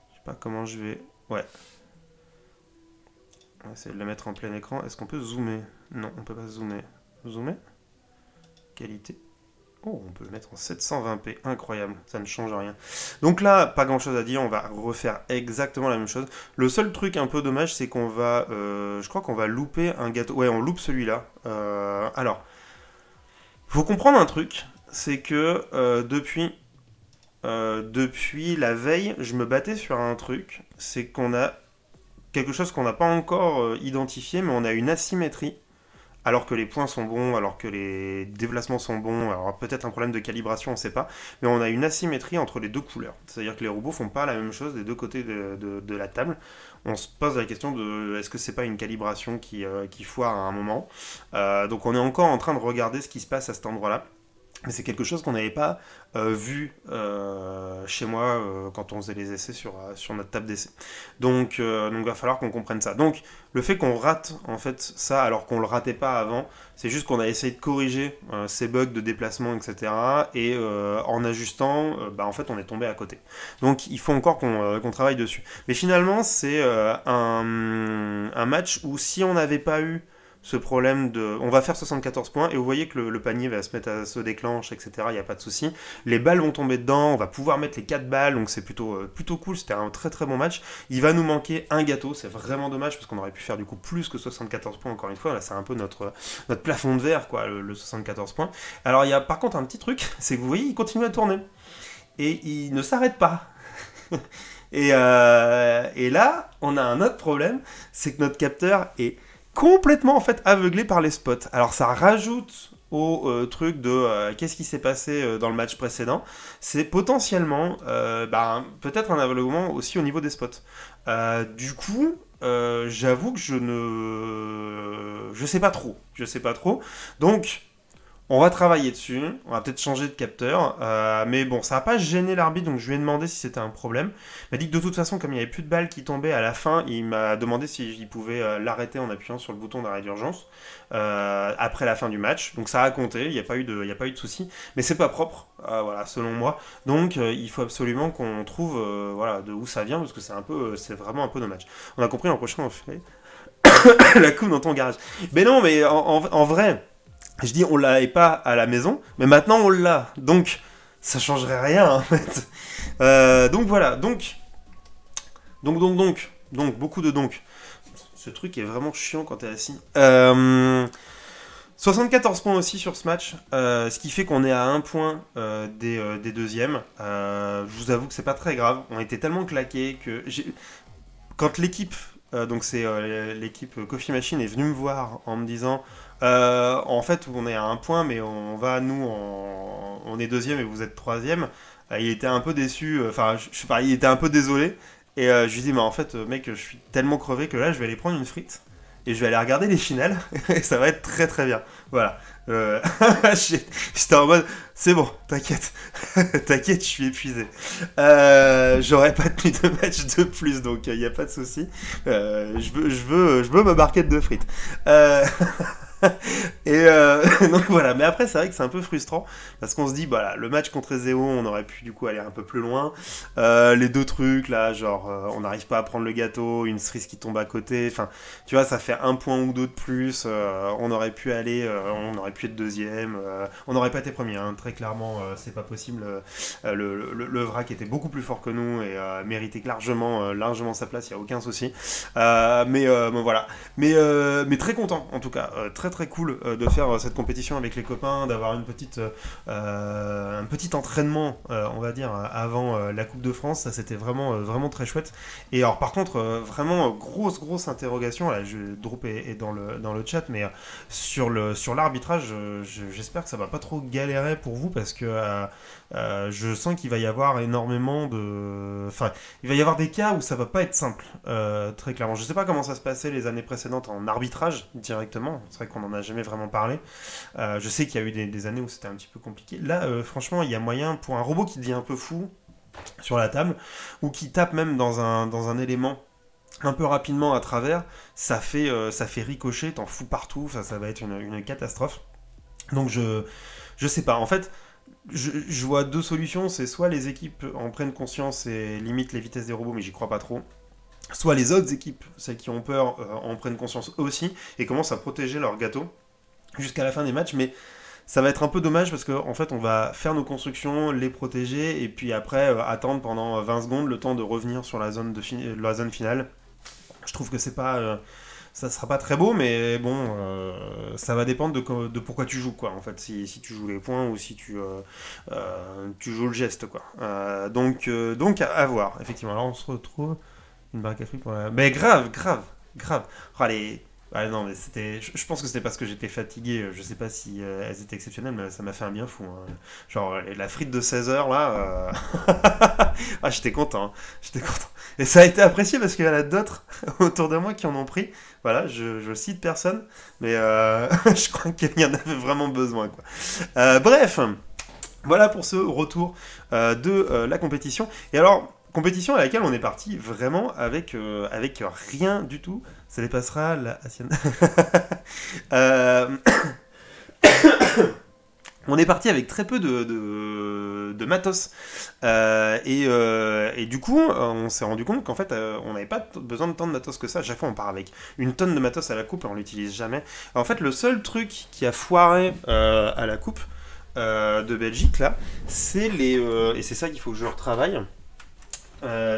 Je sais pas comment je vais... Ouais. On va essayer de le mettre en plein écran. Est-ce qu'on peut zoomer? Non, on peut pas zoomer. Zoomer? Qualité. Oh, on peut le mettre en 720p, incroyable, ça ne change rien. Donc là, pas grand chose à dire, on va refaire exactement la même chose. Le seul truc un peu dommage, c'est qu'on va, euh, je crois qu'on va louper un gâteau. Ouais, on loupe celui-là. Euh, alors, faut comprendre un truc, c'est que euh, depuis, depuis la veille, je me battais sur un truc, c'est qu'on a quelque chose qu'on n'a pas encore identifié, mais on a une asymétrie alors que les points sont bons, alors que les déplacements sont bons, alors peut-être un problème de calibration, on ne sait pas, mais on a une asymétrie entre les deux couleurs. C'est-à-dire que les robots font pas la même chose des deux côtés de, la table. On se pose la question de est-ce que c'est pas une calibration qui, euh, foire à un moment? Euh, donc on est encore en train de regarder ce qui se passe à cet endroit-là. Mais c'est quelque chose qu'on n'avait pas euh, vu euh, chez moi euh, quand on faisait les essais sur, sur notre table d'essai. Donc, il va falloir qu'on comprenne ça. Donc, le fait qu'on rate en fait ça alors qu'on le ratait pas avant, c'est juste qu'on a essayé de corriger ces bugs de déplacement, etc. Et en ajustant, bah, en fait, on est tombé à côté. Donc, il faut encore qu'on travaille dessus. Mais finalement, c'est un, un match où si on n'avait pas eu ce problème de... On va faire 74 points et vous voyez que le, panier va se mettre à se déclencher, etc. Il n'y a pas de souci. Les balles vont tomber dedans, on va pouvoir mettre les 4 balles, donc c'est plutôt, euh, plutôt cool. C'était un très très bon match. Il va nous manquer un gâteau, c'est vraiment dommage parce qu'on aurait pu faire du coup plus que 74 points encore une fois. Là, c'est un peu notre, notre plafond de verre, quoi, le, 74 points. Alors, il y a par contre un petit truc, <laughs> c'est que vous voyez, il continue à tourner. Et il ne s'arrête pas. <laughs> et, euh, et là, on a un autre problème, c'est que notre capteur est complètement en fait aveuglé par les spots. Alors ça rajoute au euh, truc de euh, qu'est-ce qui s'est passé euh, dans le match précédent, c'est potentiellement bah, peut-être un aveuglement aussi au niveau des spots. du coup, j'avoue que je ne je sais pas trop, je sais pas trop. Donc on va travailler dessus, on va peut-être changer de capteur, euh, mais bon, ça n'a pas gêné l'arbitre, donc je lui ai demandé si c'était un problème. Il m'a dit que de toute façon, comme il n'y avait plus de balles qui tombaient à la fin, il m'a demandé s'il pouvait euh, l'arrêter en appuyant sur le bouton d'arrêt d'urgence euh, après la fin du match. Donc ça a compté, il n'y a pas eu de, a pas eu de souci, mais c'est pas propre, voilà, selon moi. Donc il faut absolument qu'on trouve, voilà, de où ça vient, parce que c'est un peu, c'est vraiment un peu dommage. On a compris l'an prochain, on fait <coughs> la coupe dans ton garage. Mais non, mais en vrai. Je dis on l'avait pas à la maison, mais maintenant on l'a. Donc ça changerait rien en fait. Euh, donc voilà, donc donc donc donc donc beaucoup de donc. Ce truc est vraiment chiant quand t'es assis. 74 euh, points aussi sur ce match, euh, ce qui fait qu'on est à un point des, des, deuxièmes. je vous avoue que c'est pas très grave. On était tellement claqués que quand l'équipe, donc c'est l'équipe Coffee Machine, est venue me voir en me disant euh, en fait, on est à un point, mais on va, nous, on est deuxième et vous êtes troisième. Euh, il était un peu déçu, euh, enfin, il était un peu désolé. Et je lui dis, mais en fait, mec, je suis tellement crevé que là, je vais aller prendre une frite et je vais aller regarder les finales <laughs> et ça va être très très bien. Voilà. <laughs> J'étais en mode, c'est bon, t'inquiète, <laughs> t'inquiète, je suis épuisé. J'aurais pas tenu de match de plus, donc il n'y a pas de souci. je veux, je veux, je veux ma barquette de frites. <laughs> et euh, <laughs> donc voilà, mais après c'est vrai que c'est un peu frustrant parce qu'on se dit, voilà, le match contre Ezeo, on aurait pu du coup aller un peu plus loin. Euh, les deux trucs là, genre euh, on n'arrive pas à prendre le gâteau, une cerise qui tombe à côté, enfin tu vois, ça fait un point ou deux de plus. on aurait pu aller, on aurait pu être deuxième, on n'aurait pas été premier, hein, très clairement, c'est pas possible. Le, le, vrac était beaucoup plus fort que nous et méritait largement, largement sa place, il n'y a aucun souci. mais voilà, mais, mais très content en tout cas, très très cool euh, de faire euh, cette compétition avec les copains, d'avoir une petite, euh, un petit entraînement, on va dire, avant la Coupe de France. Ça, c'était vraiment, vraiment très chouette. Et alors, par contre, vraiment grosse, grosse interrogation. Là, je drop est, dans le dans le chat, mais sur le sur l'arbitrage, j'espère que ça va pas trop galérer pour vous parce que je sens qu'il va y avoir énormément de, enfin, il va y avoir des cas où ça va pas être simple, très clairement. Je sais pas comment ça se passait les années précédentes en arbitrage directement. C'est vrai qu'on n'en a jamais vraiment parlé. Euh, je sais qu'il y a eu des, années où c'était un petit peu compliqué. Là, euh, franchement, il y a moyen pour un robot qui devient un peu fou sur la table, ou qui tape même dans un, dans un élément un peu rapidement à travers, ça fait, euh, ça fait ricocher, t'en fous partout, ça, ça va être une, catastrophe. Donc je, je sais pas, en fait, je, vois deux solutions, c'est soit les équipes en prennent conscience et limitent les vitesses des robots, mais j'y crois pas trop, soit les autres équipes, celles qui ont peur, en prennent conscience aussi et commencent à protéger leur gâteau jusqu'à la fin des matchs, mais ça va être un peu dommage parce qu'en en fait on va faire nos constructions, les protéger et puis après euh, attendre pendant 20 secondes le temps de revenir sur la zone, de finale. Je trouve que c'est pas euh, ça sera pas très beau mais bon euh, ça va dépendre de, de, pourquoi tu joues quoi en fait si, si, tu joues les points ou si tu tu joues le geste quoi. donc donc à, voir effectivement. Alors on se retrouve une barre pour la... Mais grave grave grave. Oh, ah non, mais c'était. Je, pense que c'était parce que j'étais fatigué. Je sais pas si euh, elles étaient exceptionnelles, mais ça m'a fait un bien fou. Hein. Genre, la frite de 16 heures, là. Euh, <laughs> ah, j'étais content. Hein. J'étais content. Et ça a été apprécié parce qu'il y en a d'autres <laughs> autour de moi qui en ont pris. Voilà, je, je cite personne, mais euh, <laughs> je crois qu'il y en avait vraiment besoin, bref. Voilà pour ce retour de la compétition. Et alors, compétition à laquelle on est parti vraiment avec, avec rien du tout. Ça dépassera la <laughs> euh, <coughs> on est parti avec très peu de, matos. Euh, euh, et, du coup, on s'est rendu compte qu'en fait, on n'avait pas besoin de tant de matos que ça. À chaque fois, on part avec une tonne de matos à la coupe et on l'utilise jamais. En fait, le seul truc qui a foiré à la coupe de Belgique, là, c'est les. et c'est ça qu'il faut que je retravaille.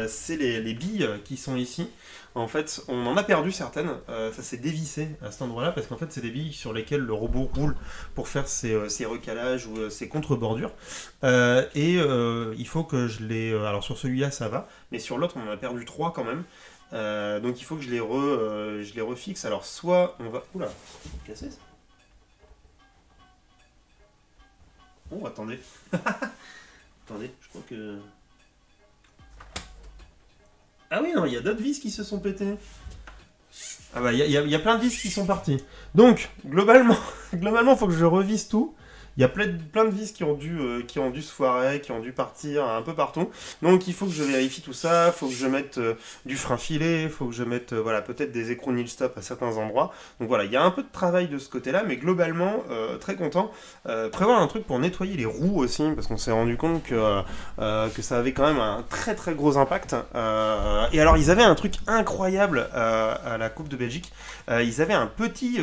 c'est les billes qui sont ici. En fait, on en a perdu certaines. Euh, ça s'est dévissé à cet endroit-là parce qu'en fait, c'est des billes sur lesquelles le robot roule pour faire ses, euh, recalages ou euh, ses contre-bordures. et il faut que je les. alors, sur celui-là, ça va, mais sur l'autre, on en a perdu trois quand même. donc, il faut que je les, refixe. Alors, soit on va. Oula, cassé ça? Oh, attendez. <laughs> attendez, je crois que. Ah oui, non, il y a d'autres vis qui se sont pétés. Ah bah, il y, y, a plein de vis qui sont partis. Donc, globalement, <laughs> globalement, faut que je revise tout. Il y a plein de, vis qui ont, dû, euh, qui ont dû se foirer, qui ont dû partir un peu partout. Donc il faut que je vérifie tout ça, il faut que je mette euh, du frein filé, il faut que je mette euh, voilà, peut-être des écrous nil stop à certains endroits. Donc voilà, il y a un peu de travail de ce côté-là, mais globalement, très content. prévoir un truc pour nettoyer les roues aussi, parce qu'on s'est rendu compte que, que ça avait quand même un très très gros impact. et alors ils avaient un truc incroyable à la Coupe de Belgique. ils avaient un petit,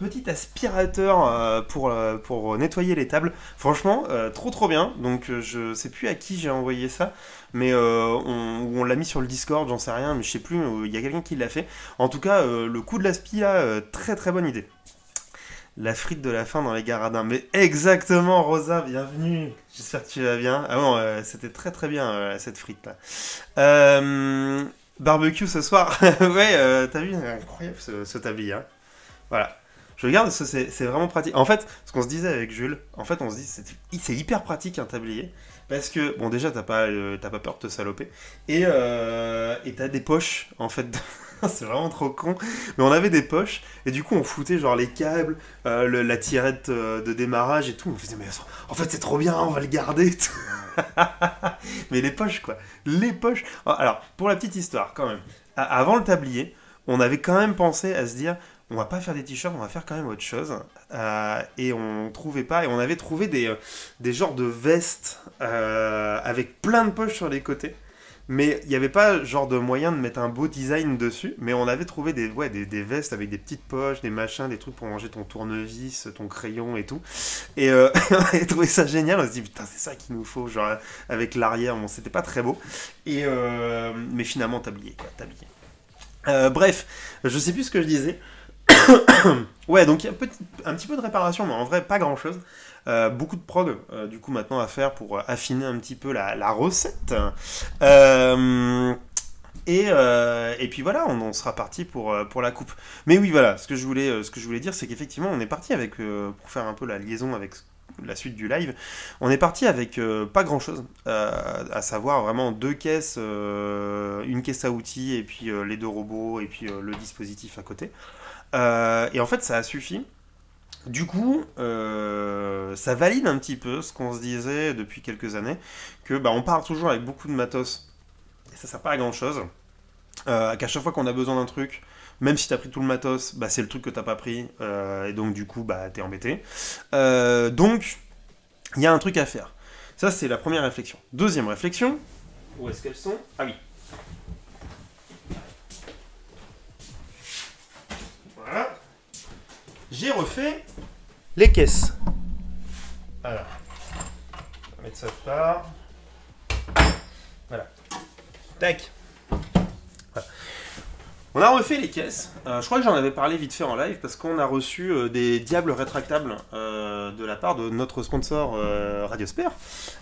petit aspirateur pour, pour nettoyer les tables. Franchement, euh, trop trop bien. Donc euh, je sais plus à qui j'ai envoyé ça, mais euh, on, l'a mis sur le Discord, j'en sais rien, mais je sais plus, il y a quelqu'un qui l'a fait. En tout cas, le coup de l'aspi là, très très bonne idée. La frite de la fin dans les garadins. Mais exactement, Rosa, bienvenue. J'espère que tu vas bien. Ah bon, c'était très très bien cette frite barbecue ce soir. <laughs> ouais, t'as vu, incroyable ce, ce tablier. Hein. Voilà. Je regarde, c'est vraiment pratique. En fait, ce qu'on se disait avec Jules, en fait, on se dit c'est hyper pratique un tablier. Parce que, bon, déjà, t'as pas, euh, pas peur de te saloper. Et euh, t'as des poches, en fait. <laughs> c'est vraiment trop con. Mais on avait des poches, et du coup, on foutait genre les câbles, euh, la tirette de démarrage et tout. On faisait, mais en fait, c'est trop bien, on va le garder. <laughs> mais les poches, quoi. Les poches. Alors, pour la petite histoire, quand même. avant le tablier, on avait quand même pensé à se dire on va pas faire des t-shirts, on va faire quand même autre chose. Euh, et on trouvait pas, et on avait trouvé des, euh, des genres de vestes euh, avec plein de poches sur les côtés. Mais il n'y avait pas genre de moyen de mettre un beau design dessus. Mais on avait trouvé des, ouais, des, des vestes avec des petites poches, des machins, des trucs pour ranger ton tournevis, ton crayon et tout. Et <laughs> on avait trouvé ça génial. On s'est dit, putain, c'est ça qu'il nous faut, genre avec l'arrière. Bon, c'était pas très beau. Et, mais finalement, tablier, quoi, tablier. bref, je sais plus ce que je disais. <coughs> ouais, donc il y a un, petit peu de réparation, mais en vrai, pas grand chose. Euh, beaucoup de prod, euh, du coup, maintenant à faire pour affiner un petit peu la, recette. Euh, et, puis voilà, on, sera parti pour, pour la coupe. Mais oui, voilà, ce que je voulais, ce que je voulais dire, c'est qu'effectivement, on est parti avec, pour faire un peu la liaison avec la suite du live, on est parti avec pas grand chose, à savoir vraiment deux caisses, une caisse à outils et puis les deux robots et puis le dispositif à côté. Euh, et en fait, ça a suffi. Du coup, euh, ça valide un petit peu ce qu'on se disait depuis quelques années, que bah, on part toujours avec beaucoup de matos, et ça sert pas à grand chose. Euh, qu'à chaque fois qu'on a besoin d'un truc, même si tu as pris tout le matos, bah, c'est le truc que t'as pas pris, et donc du coup, bah, t'es embêté. donc, il y a un truc à faire. Ça, c'est la première réflexion. Deuxième réflexion, où est-ce qu'elles sont? Ah oui, j'ai refait les caisses. Voilà. On va mettre ça de part. Voilà. Tac. On a refait les caisses. Euh, je crois que j'en avais parlé vite fait en live parce qu'on a reçu euh, des diables rétractables euh, de la part de notre sponsor Radiosphere.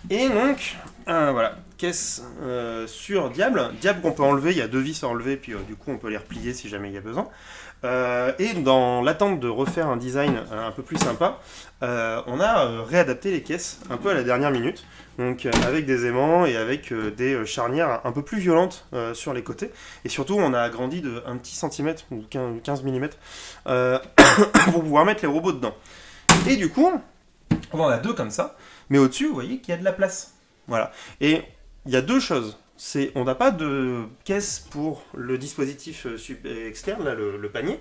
Et donc, voilà, caisse sur diable. Diable qu'on peut enlever, il y a deux vis à enlever, puis du coup on peut les replier si jamais il y a besoin. Euh, et dans l'attente de refaire un design euh, un peu plus sympa, euh, on a réadapté les caisses un peu à la dernière minute, donc avec des aimants et avec des charnières un peu plus violentes sur les côtés. Et surtout, on a agrandi de un petit centimètre ou 15 mm <coughs> pour pouvoir mettre les robots dedans. Et du coup, on en a deux comme ça, mais au-dessus, vous voyez qu'il y a de la place. Voilà. Et il y a deux choses on n'a pas de caisse pour le dispositif euh, externe, là, le, panier.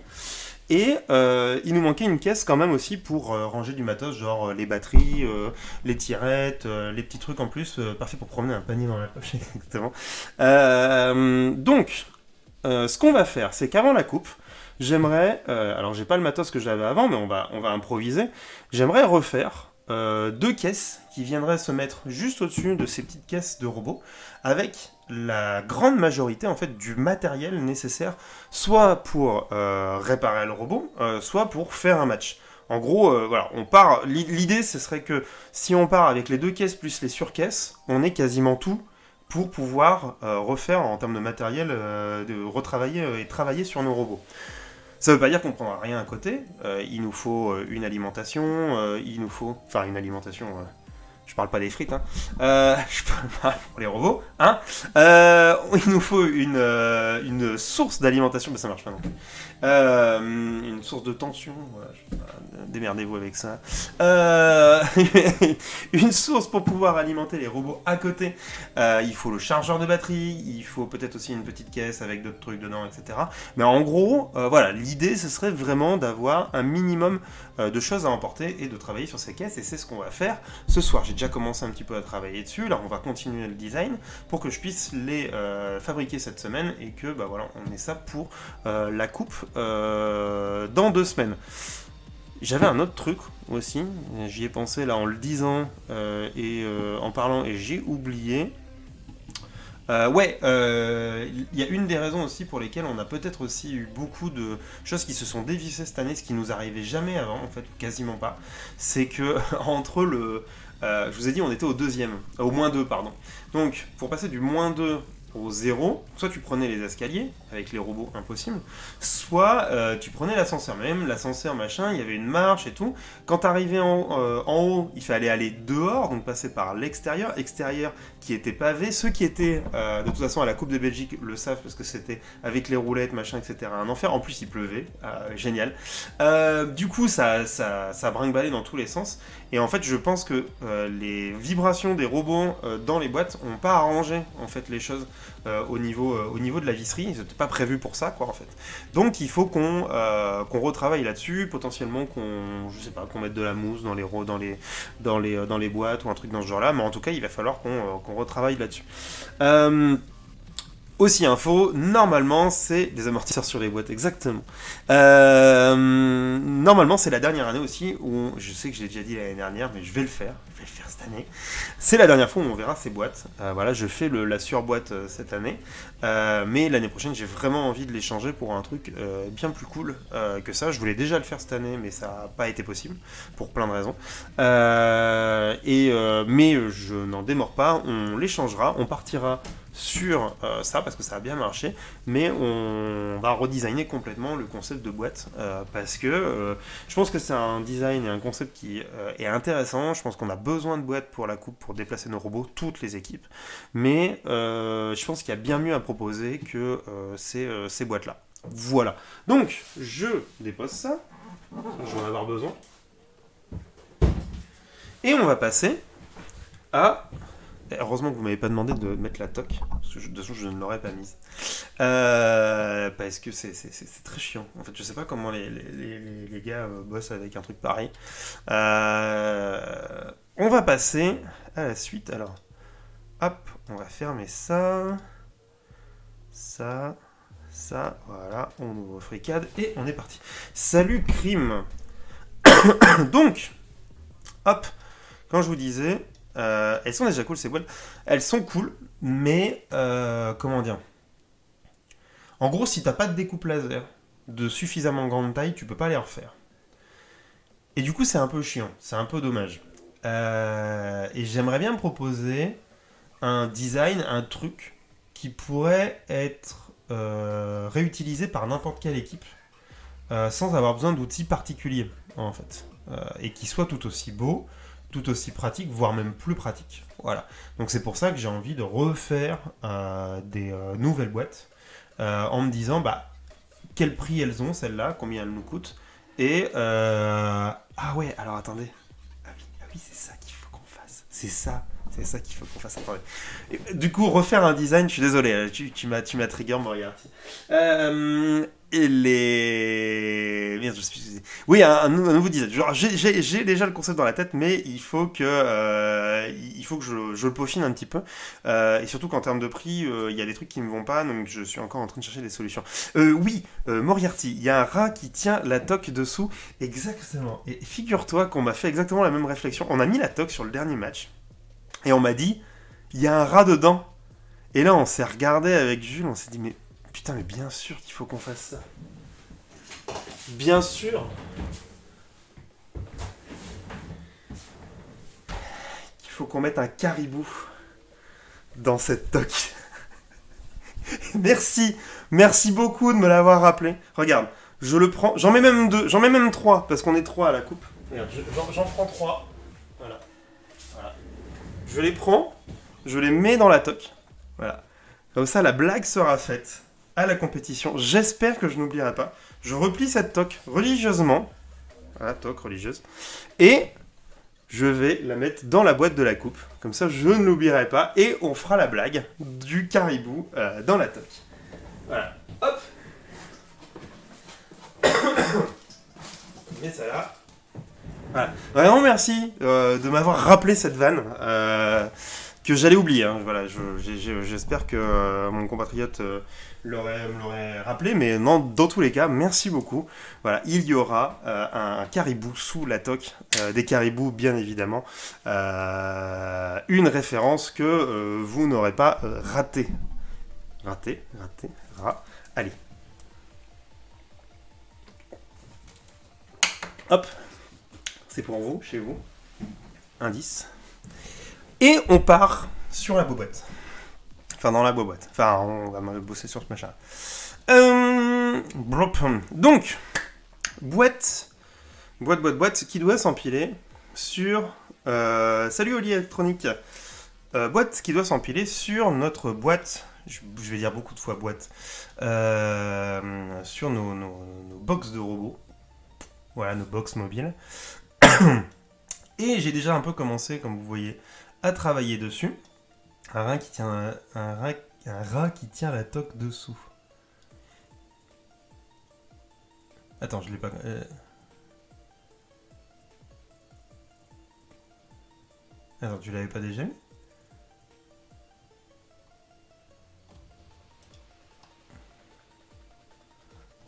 Et euh, il nous manquait une caisse quand même aussi pour euh, ranger du matos, genre les batteries, les tirettes, les petits trucs en plus, parfait pour promener un panier dans la poche, <laughs> exactement. donc, ce qu'on va faire, c'est qu'avant la coupe, j'aimerais, alors j'ai pas le matos que j'avais avant, mais on va, on va improviser, j'aimerais refaire deux caisses qui viendraient se mettre juste au-dessus de ces petites caisses de robots avec la grande majorité en fait du matériel nécessaire, soit pour euh, réparer le robot, euh, soit pour faire un match. En gros, euh, voilà, on part. L'idée, ce serait que si on part avec les deux caisses plus les surcaisses, on ait quasiment tout pour pouvoir refaire en termes de matériel, de retravailler et travailler sur nos robots. Ça veut pas dire qu'on prendra rien à côté. il nous faut une alimentation, il nous faut, enfin une alimentation je parle pas des frites, hein. Euh, <laughs> je parle pas pour les robots, hein. Euh, il nous faut une, euh, une source d'alimentation, mais ça marche pas non plus. une source de tension, démerdez-vous avec ça. <laughs> une source pour pouvoir alimenter les robots à côté. il faut le chargeur de batterie, il faut peut-être aussi une petite caisse avec d'autres trucs dedans, etc. Mais en gros, voilà, l'idée ce serait vraiment d'avoir un minimum de choses à emporter et de travailler sur ces caisses, et c'est ce qu'on va faire ce soir déjà commencé un petit peu à travailler dessus. Là, on va continuer le design pour que je puisse les euh, fabriquer cette semaine et que bah voilà, on ait ça pour euh, la coupe euh, dans deux semaines. J'avais un autre truc aussi, j'y ai pensé là en le disant et en parlant et j'ai oublié. ouais, il y a une des raisons aussi pour lesquelles on a peut-être aussi eu beaucoup de choses qui se sont dévissées cette année, ce qui nous arrivait jamais avant, en fait, quasiment pas. C'est que <laughs> entre le, euh, je vous ai dit, on était au deuxième, au moins 2, pardon. Donc, pour passer du moins 2 au 0, soit tu prenais les escaliers, avec les robots impossibles, soit euh, tu prenais l'ascenseur. Même l'ascenseur, machin, il y avait une marche et tout. Quand tu arrivais en, euh, en, haut, il fallait aller dehors, donc passer par l'extérieur. Extérieur qui était pavé. Ceux qui étaient, de toute façon, à la Coupe de Belgique le savent, parce que c'était avec les roulettes, machin, etc. Un enfer. En plus, il pleuvait. génial. du coup, ça, ça, ça brinque dans tous les sens. Et en fait, je pense que les vibrations des robots dans les boîtes n'ont pas arrangé, en fait, les choses. Euh, au, niveau, au niveau de la visserie. C'était pas prévu pour ça, quoi, en fait. Donc il faut qu'on qu'on retravaille là-dessus, potentiellement qu'on, je mette de la mousse dans les, dans les, dans les, dans les boîtes ou un truc dans ce genre-là. Mais en tout cas, il va falloir qu'on qu'on retravaille là-dessus. Aussi info, normalement c'est des amortisseurs sur les boîtes, exactement. Euh, normalement c'est la dernière année aussi où, je sais que j'ai déjà dit l'année dernière, mais je vais le faire, faire cette année. C'est la dernière fois où on verra ces boîtes. Euh, voilà, je fais la surboîte euh, cette année, mais l'année prochaine j'ai vraiment envie de les changer pour un truc bien plus cool que ça. Je voulais déjà le faire cette année, mais ça n'a pas été possible pour plein de raisons. et mais je n'en démords pas, on les changera, on partira sur euh, ça parce que ça a bien marché, mais on va redesigner complètement le concept de boîte euh, parce que euh, je pense que c'est un design et un concept qui est intéressant. Je pense qu'on a besoin de boîtes pour la coupe pour déplacer nos robots, toutes les équipes, mais je pense qu'il y a bien mieux à proposer que ces, ces boîtes-là. Voilà. Donc, je dépose ça. Je vais en avoir besoin. Et on va passer à Heureusement que vous m'avez pas demandé de mettre la toque, de toute façon je ne l'aurais pas mise. Euh, parce que c'est très chiant. En fait, je sais pas comment les, gars euh, bossent avec un truc pareil. Euh, on va passer à la suite. Alors, hop, on va fermer ça. Ça, ça, voilà. On ouvre FreeCAD et on est parti. Salut Crime <coughs> Donc, hop, quand je vous disais, euh, elles sont déjà cool ces boîtes. Elles sont cool, mais euh, comment dire? En gros, si t'as pas de découpe laser de suffisamment grande taille, tu peux pas les refaire. Et du coup, c'est un peu chiant, c'est un peu dommage. Euh, et j'aimerais bien proposer un design, un truc qui pourrait être réutilisé par n'importe quelle équipe sans avoir besoin d'outils particuliers en fait. et qui soit tout aussi beau, tout aussi pratique, voire même plus pratique. Voilà. Donc c'est pour ça que j'ai envie de refaire euh, des euh, nouvelles boîtes euh, en me disant bah quel prix elles ont celles-là, combien elles nous coûtent. Et ah ouais, alors attendez. Ah oui, ah oui c'est ça qu'il faut qu'on fasse. C'est ça. C'est ça qu'il faut qu'on fasse. Attendez. du coup, refaire un design, je suis désolé, tu, tu m'as trigger, Moriarty. Euh, et les. Merde, je. Oui, un, nouveau design. J'ai déjà le concept dans la tête, mais il faut que, euh, il faut que je, le peaufine un petit peu. Euh, et surtout qu'en termes de prix, euh, il y a des trucs qui ne me vont pas, donc je suis encore en train de chercher des solutions. oui, Moriarty, il y a un rat qui tient la toque dessous. Exactement. Et figure-toi qu'on m'a fait exactement la même réflexion. On a mis la toque sur le dernier match, et on m'a dit, il y a un rat dedans. Et là, on s'est regardé avec Jules, on s'est dit, mais Putain, mais bien sûr qu'il faut qu'on fasse ça. Bien sûr. Il faut qu'on mette un caribou dans cette toque. <laughs> merci, merci beaucoup de me l'avoir rappelé. Regarde, je le prends, j'en mets même deux, j'en mets même trois parce qu'on est trois à la coupe. J'en prends trois. Je les prends, je les mets dans la toque. Voilà. Comme ça, la blague sera faite à la compétition. J'espère que je n'oublierai pas. Je replie cette toque religieusement. Voilà, toque religieuse. Et je vais la mettre dans la boîte de la coupe. Comme ça, je ne l'oublierai pas. Et on fera la blague du caribou euh, dans la toque. Voilà. Hop <coughs> mets ça là. Vraiment merci euh, de m'avoir rappelé cette vanne. Euh, que j'allais oublier. Hein. Voilà, j'espère que euh, mon compatriote l'aurait, rappelé, mais non, dans tous les cas, merci beaucoup. Voilà, il y aura un, caribou sous la toque, des caribous bien évidemment, une référence que vous n'aurez pas raté. Raté, raté, rat. Allez. Hop, c'est pour vous, chez vous. Indice. Et on part sur la boîte. Enfin, dans la boîte. Enfin, on va bosser sur ce machin. Euh, donc, boîte, boîte, boîte, boîte, qui doit s'empiler sur... Euh, salut Oli électronique. Euh, boîte qui doit s'empiler sur notre boîte, je, vais dire beaucoup de fois boîte, sur nos, nos, nos box de robots. Voilà, nos box mobiles. <coughs> Et j'ai déjà un peu commencé, comme vous voyez, à travailler dessus. Un rein qui tient Un rat qui tient la toque dessous. Attends, je l'ai pas. euh. Attends, tu l'avais pas déjà mis?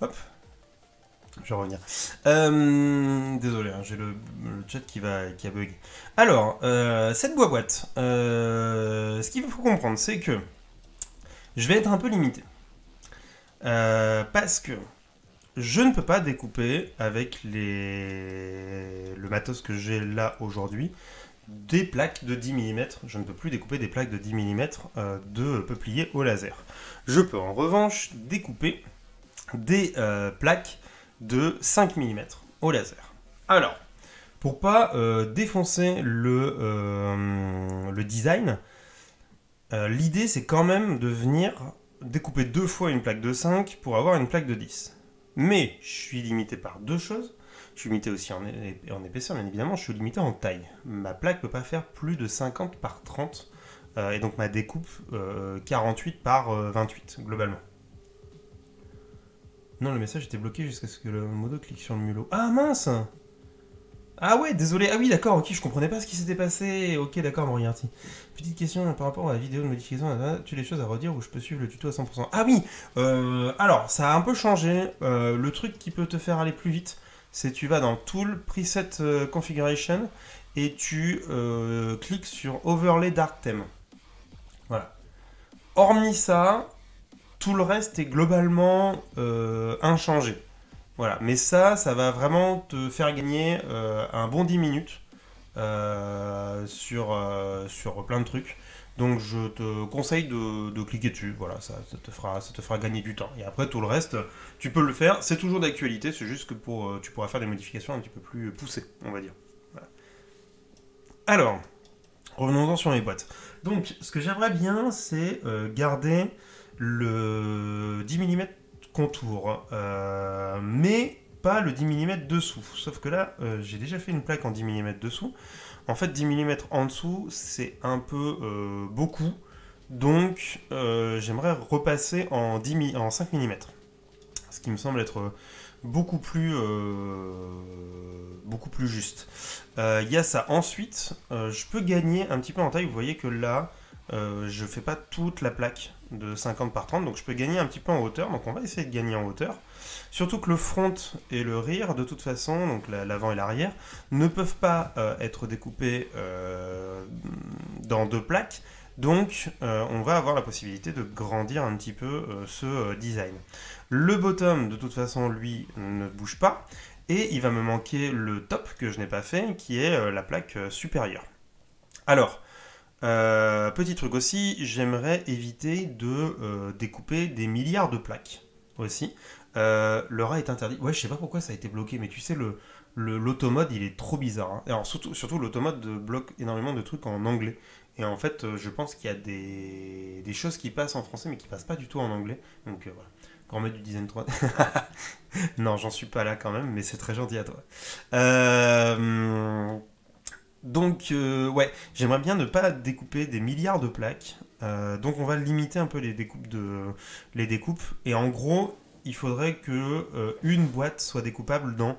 Hop. Je vais revenir. Euh, désolé, hein, j'ai le, chat qui va qui a bugué. Alors, euh, cette boîte, euh, ce qu'il faut comprendre, c'est que je vais être un peu limité. Parce que je ne peux pas découper avec les... le matos que j'ai là aujourd'hui des plaques de 10 mm. Je ne peux plus découper des plaques de 10 mm de peuplier au laser. Je peux en revanche découper des plaques de 5 mm au laser. Alors, pour pas euh, défoncer le, euh, design, euh, l'idée c'est quand même de venir découper deux fois une plaque de 5 pour avoir une plaque de 10. Mais je suis limité par deux choses. Je suis limité aussi en, en épaisseur, bien évidemment. Je suis limité en taille. Ma plaque peut pas faire plus de 50 par 30. euh, et donc ma découpe euh, 48 par euh, 28, globalement. Non, le message était bloqué jusqu'à ce que le modo clique sur le mulot. Ah mince Ah ouais, désolé. Ah oui, d'accord, ok, je comprenais pas ce qui s'était passé. Ok, d'accord, Moriarty. Petite question par rapport à la vidéo de modification. As-tu des choses à redire ou je peux suivre le tuto à 100% Ah oui euh, Alors, ça a un peu changé. Euh, le truc qui peut te faire aller plus vite, c'est tu vas dans Tool, Preset euh, Configuration et tu cliques sur Overlay Dark Theme. Voilà. Hormis ça, tout le reste est globalement euh, inchangé. Voilà, mais ça, ça va vraiment te faire gagner euh, un bon 10 minutes euh, sur, sur plein de trucs. Donc je te conseille de, cliquer dessus, voilà, ça, te fera, ça te fera gagner du temps. Et après tout le reste, tu peux le faire, c'est toujours d'actualité, c'est juste que pour, tu pourras faire des modifications un petit peu plus poussées, on va dire. Alors, revenons-en sur les boîtes. Donc ce que j'aimerais bien, c'est garder le 10 mm contour, euh, mais pas le 10 mm dessous. Sauf que là, euh, j'ai déjà fait une plaque en 10 mm dessous. En fait, 10 mm en dessous, c'est un peu euh, beaucoup. Donc, j'aimerais repasser en, 10 mi- en 5 mm. Ce qui me semble être beaucoup plus, beaucoup plus juste. Il y a ça. Ensuite, je peux gagner un petit peu en taille. Vous voyez que là, euh, je fais pas toute la plaque de 50 par 30, donc je peux gagner un petit peu en hauteur. Donc on va essayer de gagner en hauteur. Surtout que le front et le rear, de toute façon, donc la- l'avant et l'arrière, ne peuvent pas euh, être découpés euh, dans deux plaques. Donc euh, on va avoir la possibilité de grandir un petit peu ce design. Le bottom, de toute façon, lui, ne bouge pas. Et il va me manquer le top que je n'ai pas fait, qui est la plaque supérieure. Alors, euh, petit truc aussi, j'aimerais éviter de euh, découper des milliards de plaques aussi. Euh, le rat est interdit. Ouais, je sais pas pourquoi ça a été bloqué, mais tu sais, le l'automode, il est trop bizarre. hein. Alors, surtout, surtout l'automode bloque énormément de trucs en anglais. Et en fait, je pense qu'il y a des, des choses qui passent en français, mais qui passent pas du tout en anglais. Donc voilà. Grand maître du design <laughs> 3. non, j'en suis pas là quand même, mais c'est très gentil à toi. Euh, donc, euh, ouais, j'aimerais bien ne pas découper des milliards de plaques. Euh, donc, on va limiter un peu les découpes. Et en gros, il faudrait que euh, une boîte soit découpable dans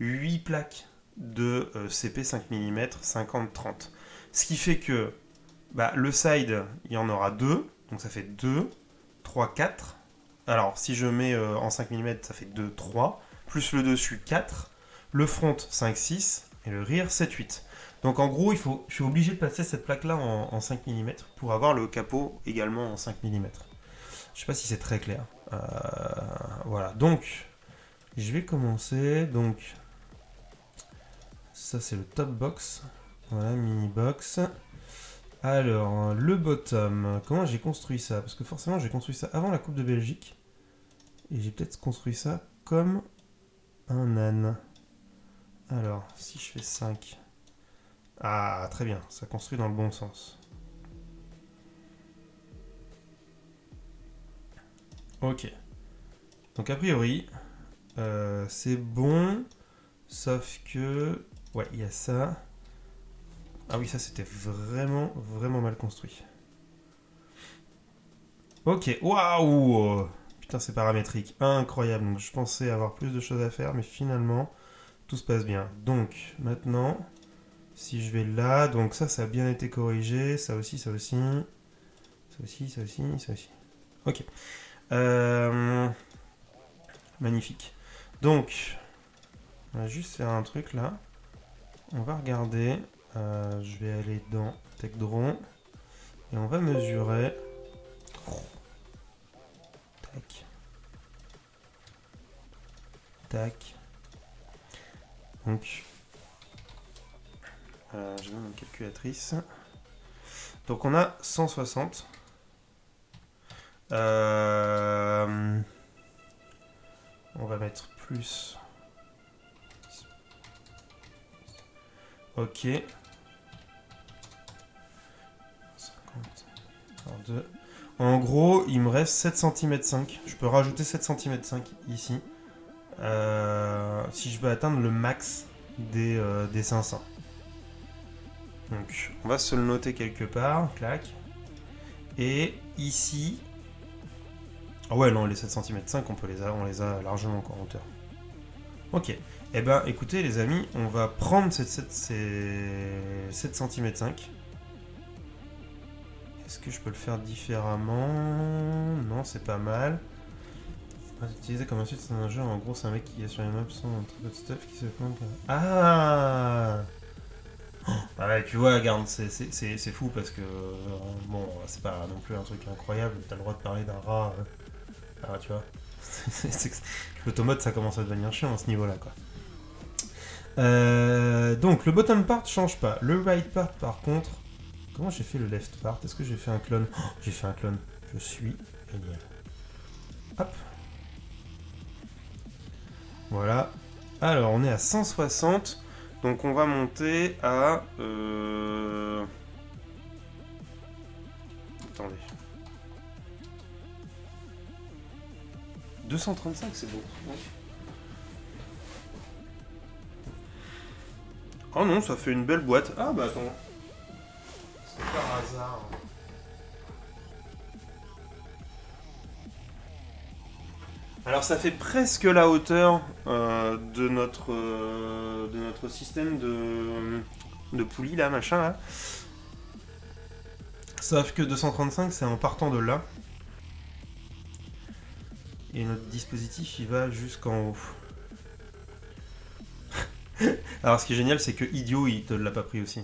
8 plaques de CP 5 mm 50-30. Ce qui fait que bah, le side, il y en aura deux. Donc ça fait 2, 3, 4. Alors, si je mets en 5 mm, ça fait 2, 3. Plus le dessus, 4. Le front, 5, 6. Et le rear, 7, 8. Donc en gros, il faut, je suis obligé de passer cette plaque-là en, en 5 mm pour avoir le capot également en 5 mm. Je sais pas si c'est très clair. Euh, voilà, donc je vais commencer. Donc ça c'est le top box. Voilà, mini box. Alors, le bottom, comment j'ai construit ça? Parce que forcément j'ai construit ça avant la Coupe de Belgique. Et j'ai peut-être construit ça comme un âne. Alors, si je fais 5. Ah, très bien, ça construit dans le bon sens. Ok. Donc a priori, euh, c'est bon, sauf que... Ouais, il y a ça. Ah oui, ça c'était vraiment, vraiment mal construit. Ok, waouh Putain, c'est paramétrique. Incroyable. Donc, je pensais avoir plus de choses à faire, mais finalement, tout se passe bien. Donc, maintenant, si je vais là, donc ça, ça a bien été corrigé. Ça aussi, ça aussi. Ça aussi, ça aussi, ça aussi. Ok. Euh, Magnifique. Donc, on va juste faire un truc là. On va regarder. Euh, je vais aller dans TechDrone. Et on va mesurer. Tac. Tac. Donc, euh, je mets une calculatrice. Donc on a 160. Euh, on va mettre plus. Ok. 50 par 2. En gros, il me reste 7 cm 5. Je peux rajouter 7 cm 5 ici. Euh, si je veux atteindre le max des, euh, des 500. Donc, on va se le noter quelque part. Clac. Et ici. Ah ouais, non, les 7 cm 5, on, peut les a, on les a largement encore en hauteur. Ok. Eh ben, écoutez, les amis, on va prendre ces 7, ces 7 cm 5. Est-ce que je peux le faire différemment? Non, c'est pas mal. Utiliser comme insulte, c'est un jeu. En gros, c'est un mec qui est sur les maps sans un truc de stuff qui se plante. Ah ouais, tu vois, regarde, c'est fou parce que, euh, bon, c'est pas non plus un truc incroyable, t'as le droit de parler d'un rat, euh, tu vois. <laughs> L'automate, ça commence à devenir chiant à ce niveau-là, quoi. Euh, donc, le bottom part change pas. Le right part, par contre, comment j'ai fait le left part? Est-ce que j'ai fait un clone? Oh, J'ai fait un clone. Je suis génial. Hop. Voilà. Alors, on est à 160. Donc on va monter à... Euh... Attendez. 235 c'est beau. Oh non, ça fait une belle boîte. Ah bah attends. C'est par hasard. Alors ça fait presque la hauteur euh, de, notre, euh, de notre système de, de là, machin là. Sauf que 235 c'est en partant de là. Et notre dispositif il va jusqu'en haut. <laughs> Alors ce qui est génial c'est que Idiot il te l'a pas pris aussi.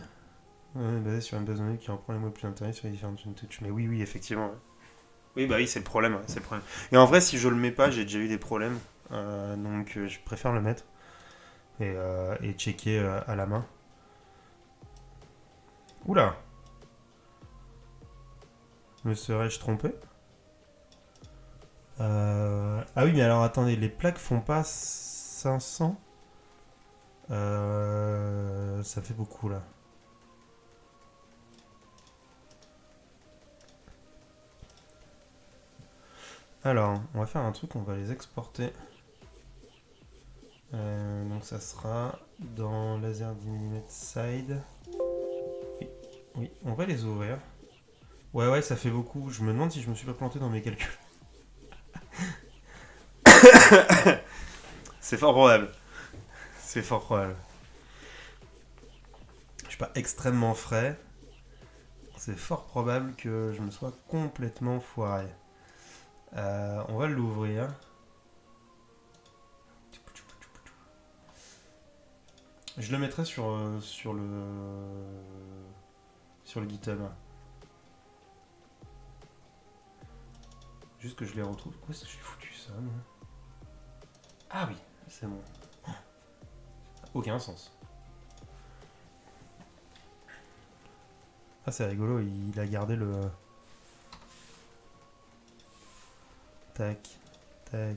Ouais, basé sur une base de données qui reprend les mots plus intéressants sur les différentes chaînes Mais oui oui effectivement. Oui, bah oui, c'est le problème, c'est le problème. Et en vrai, si je le mets pas, j'ai déjà eu des problèmes. Euh, donc euh, je préfère le mettre et, euh, et checker à la main. Oula Me serais-je trompé? Ah oui, mais alors attendez, les plaques font pas 500 Ça fait beaucoup là. Alors, on va faire un truc, on va les exporter. Euh, donc ça sera dans laser 10 mm side. Oui, on va les ouvrir. Ouais, ouais, ça fait beaucoup. Je me demande si je me suis pas planté dans mes calculs. <coughs> C'est fort probable. C'est fort probable. Je suis pas extrêmement frais. C'est fort probable que je me sois complètement foiré. Euh, on va l'ouvrir. Je le mettrai sur, euh, sur le sur le GitHub. Juste que je les retrouve. Où est-ce que j'ai foutu ça Ah oui, c'est bon. Aucun sens. Ah c'est rigolo, il a gardé le... Tac, tac, tac.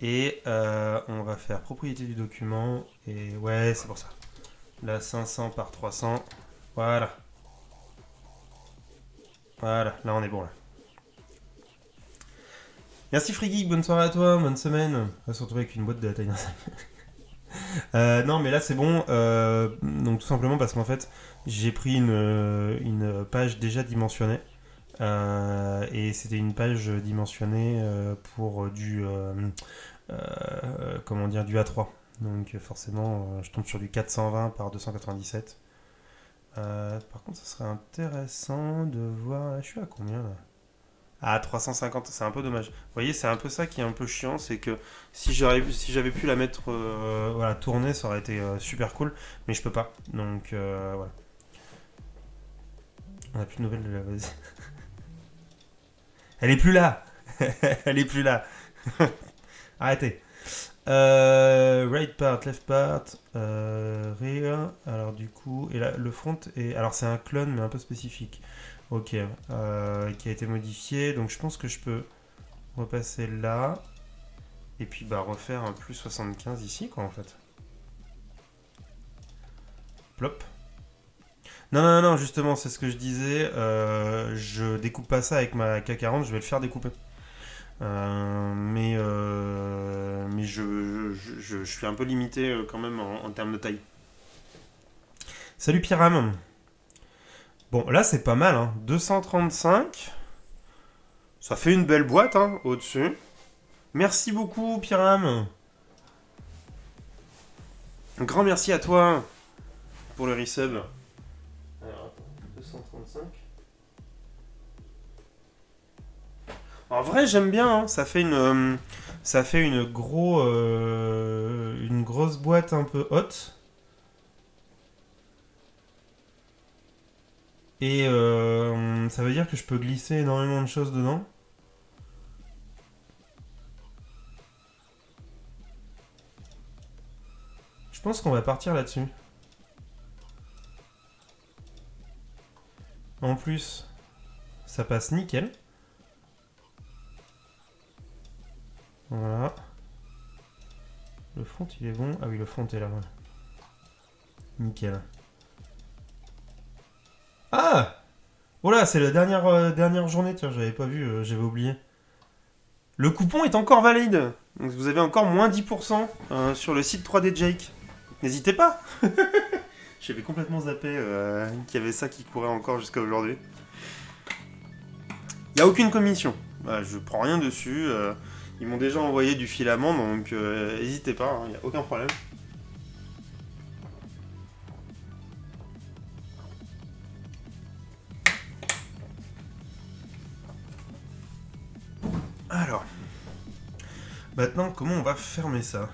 Et euh, on va faire propriété du document. Et ouais, c'est pour ça. Là, 500 par 300. Voilà. Voilà, là on est bon. Merci Friggy, bonne soirée à toi, bonne semaine. On va se retrouver avec une boîte de la taille d'un <laughs> euh, non, mais là c'est bon. Euh, donc tout simplement parce qu'en fait, j'ai pris une, page déjà dimensionnée et c'était une page dimensionnée euh, pour du euh, comment dire du A3. Donc forcément, je tombe sur du 420 par 297. par contre, ce serait intéressant de voir. je suis à combien là? À 350, c'est un peu dommage. Vous voyez, c'est un peu ça qui est un peu chiant, c'est que si j'avais si pu la mettre voilà, tourner, ça aurait été super cool, mais je peux pas. Donc voilà. On n'a plus de nouvelles de la base. Elle est plus là. <laughs> Elle est plus là. <laughs> Arrêtez. Euh, right part, left part, euh, rear. Alors du coup, et là le front est, alors c'est un clone mais un peu spécifique. Ok, euh, qui a été modifié. Donc je pense que je peux repasser là et puis bah refaire un plus 75 ici quoi en fait. Plop. Non, non, non, justement, c'est ce que je disais. Euh, je découpe pas ça avec ma K40, je vais le faire découper. Euh, mais euh, mais je, je, suis un peu limité quand même en, termes de taille. Salut Pyram. Bon, là c'est pas mal, hein. 235. Ça fait une belle boîte hein, au-dessus. Merci beaucoup Pyram. Un grand merci à toi pour le resub. En vrai, j'aime bien. Hein. Ça fait une, euh, ça euh, une grosse boîte un peu haute. Et euh, ça veut dire que je peux glisser énormément de choses dedans. Je pense qu'on va partir là-dessus. En plus, ça passe nickel. Voilà. Le fond, il est bon. Ah oui, le fond est là. Nickel. Ah Voilà, c'est la dernière, euh, dernière journée. Tiens, j'avais pas vu, euh, j'avais oublié. Le coupon est encore valide. Vous avez encore moins 10% euh, sur le site 3D Jake. N'hésitez pas <laughs> J'avais complètement zappé qu'il y avait ça qui courait encore jusqu'à aujourd'hui. Il n'y a aucune commission. je prends rien dessus. Ils m'ont déjà envoyé du filament, donc euh, n'hésitez pas, il hein, n'y a aucun problème. Alors, maintenant, comment on va fermer ça?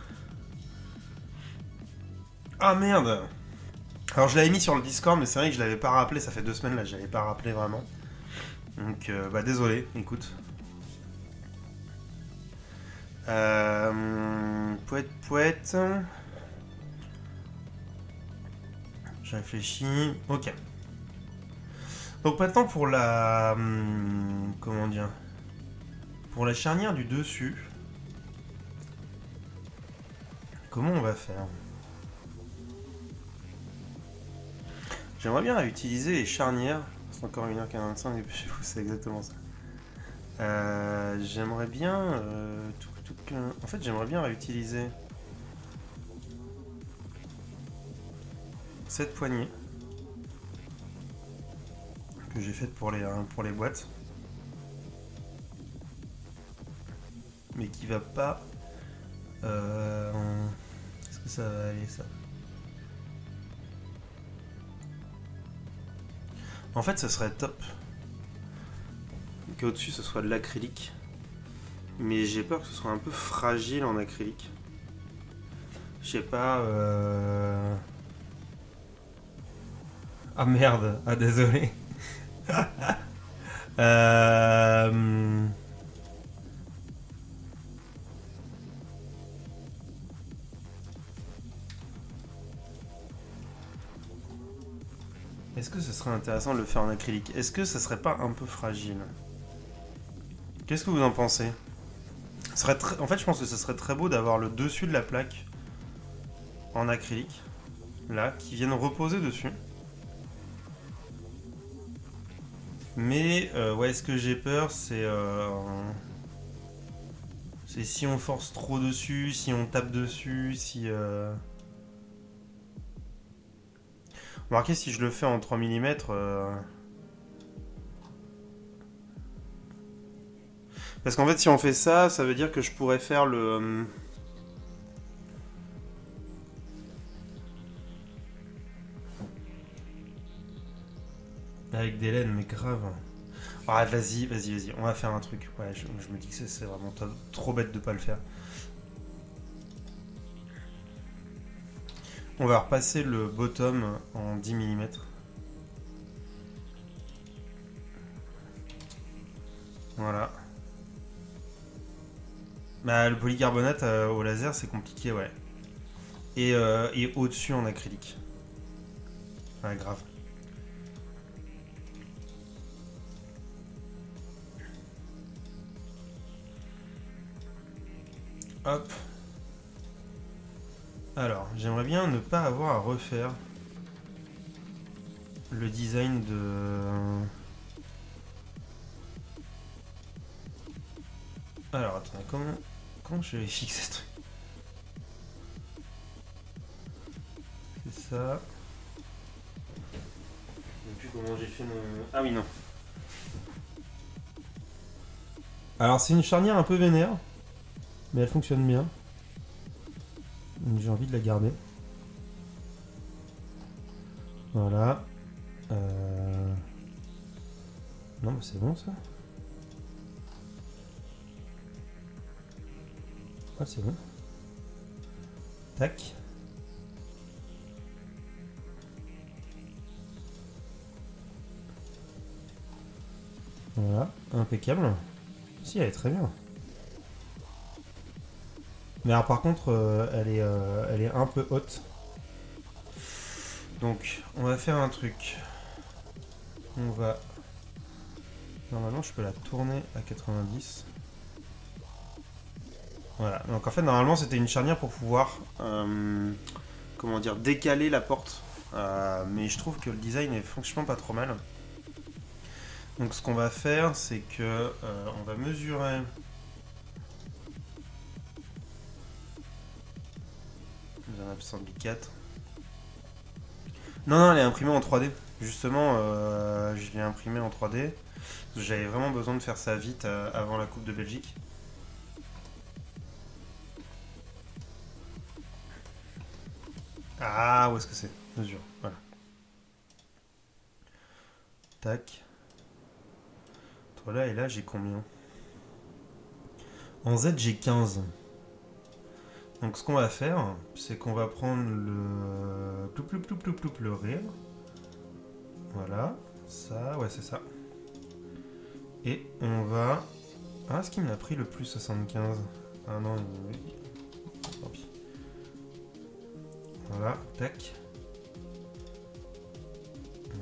Ah merde Alors, je l'avais mis sur le Discord, mais c'est vrai que je l'avais pas rappelé, ça fait deux semaines là, je l'avais pas rappelé vraiment. Donc, euh, bah désolé, écoute. Euh, poète, poète. Je réfléchis. Ok. Donc maintenant pour la... Hum, comment dire Pour la charnière du dessus. Comment on va faire? J'aimerais bien utiliser les charnières. C'est encore 1h45 et puis c'est exactement ça. Euh, j'aimerais bien euh, tout en fait, j'aimerais bien réutiliser cette poignée que j'ai faite pour les, hein, boîtes. Mais qui va pas... Euh, est-ce que ça va aller ça? En fait, ce serait top qu'au-dessus ce soit de l'acrylique. Mais j'ai peur que ce soit un peu fragile en acrylique. Je sais pas. Euh... Ah merde, ah désolé. <laughs> euh... Est-ce que ce serait intéressant de le faire en acrylique? Est-ce que ça serait pas un peu fragile? Qu'est-ce que vous en pensez? En fait, je pense que ce serait très beau d'avoir le dessus de la plaque en acrylique, là, qui viennent reposer dessus. Mais, euh, ouais, ce que j'ai peur, c'est... Euh, c'est si on force trop dessus, si on tape dessus, si... Euh... Remarquez, si je le fais en 3 mm... Parce qu'en fait, si on fait ça, ça veut dire que je pourrais faire le... euh, Avec des laines, mais grave. Ah, vas-y, vas-y, vas-y, on va faire un truc. Ouais, je, me dis que c'est- vraiment trop bête de pas le faire. On va repasser le bottom en 10 mm. Voilà. Bah, le polycarbonate euh, au laser, c'est compliqué, ouais. Et, euh, et au-dessus en acrylique. Ouais, grave. Hop. Alors, j'aimerais bien ne pas avoir à refaire le design de... Alors, attendez, comment, comment je vais fixer ce truc C'est ça. Je sais plus comment j'ai fait mon... Ah oui, non. Alors, c'est une charnière un peu vénère, mais elle fonctionne bien. Donc, J'ai envie de la garder. Voilà. Euh... Non, mais c'est bon ça. Ah, c'est bon. Tac. Voilà, impeccable. Si, elle est très bien. Mais alors par contre, euh, elle, est, euh, elle est un peu haute. Donc, on va faire un truc. On va... Normalement, je peux la tourner à 90. Voilà. Donc en fait, normalement, c'était une charnière pour pouvoir... euh, comment dire Décaler la porte. Euh, mais je trouve que le design est franchement pas trop mal. Donc ce qu'on va faire, c'est que euh, on va mesurer un absent de 4. Non, non, elle est imprimée en 3D. Justement, je l'ai imprimée en 3D. J'avais vraiment besoin de faire ça vite avant la Coupe de Belgique. Ah, où est-ce que c'est? Mesure, voilà. Tac. Entre là et là, j'ai combien? En Z, j'ai 15. Donc ce qu'on va faire, c'est qu'on va prendre le ploup ploup ploup ploup le rire. Voilà, ça, ouais c'est ça. Et on va... Ah, ce qui me l'a pris le plus 75 Ah non, oui. Voilà, tac.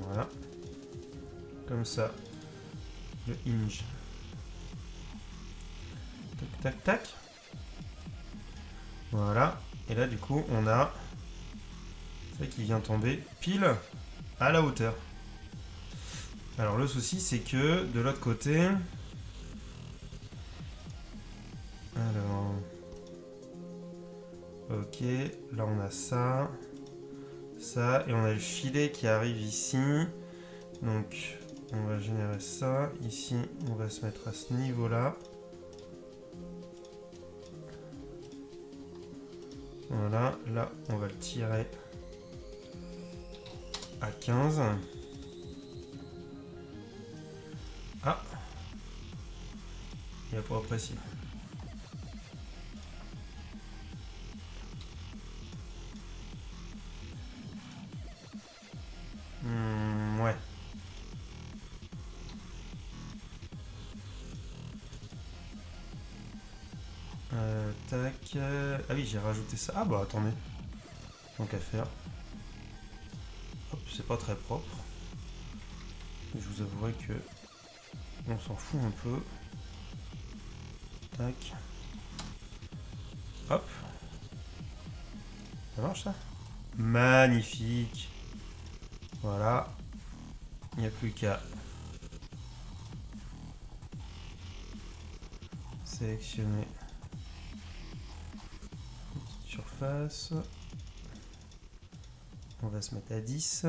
Voilà. Comme ça. Le hinge. Tac, tac, tac. Voilà. Et là, du coup, on a ça qui vient tomber pile à la hauteur. Alors, le souci, c'est que de l'autre côté... Alors... Ok, là on a ça, ça, et on a le filet qui arrive ici. Donc, on va générer ça. Ici, on va se mettre à ce niveau-là. Voilà, là, on va le tirer à 15. Ah Il y a pas précis. Hmm, ouais. Euh, tac. Ah oui, j'ai rajouté ça. Ah bah attendez. Donc à faire. Hop, c'est pas très propre. Je vous avouerai que on s'en fout un peu. Tac. Hop. Ça marche ça? Magnifique. Voilà. Il n'y a plus qu'à sélectionner une petite surface. On va se mettre à 10.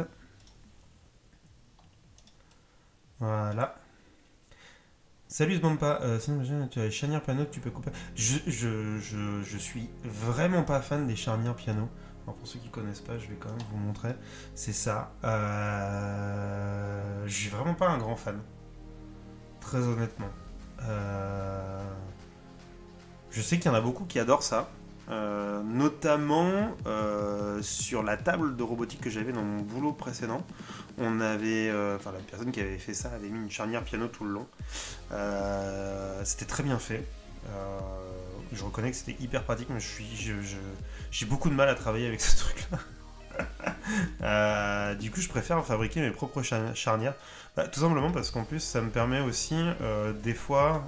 Voilà. Salut Sbompa, euh, tu as les charnières piano tu peux couper. Je, je, je, je suis vraiment pas fan des charnières piano. Pour ceux qui connaissent pas, je vais quand même vous montrer. C'est ça. Euh, je suis vraiment pas un grand fan. Très honnêtement. Euh, je sais qu'il y en a beaucoup qui adorent ça. Euh, notamment euh, sur la table de robotique que j'avais dans mon boulot précédent. On avait, enfin la personne qui avait fait ça avait mis une charnière piano tout le long. c'était très bien fait. je reconnais que c'était hyper pratique, mais je suis, j'ai beaucoup de mal à travailler avec ce truc-là. <laughs> du coup, je préfère fabriquer mes propres charnières, bah, tout simplement parce qu'en plus, ça me permet aussi des fois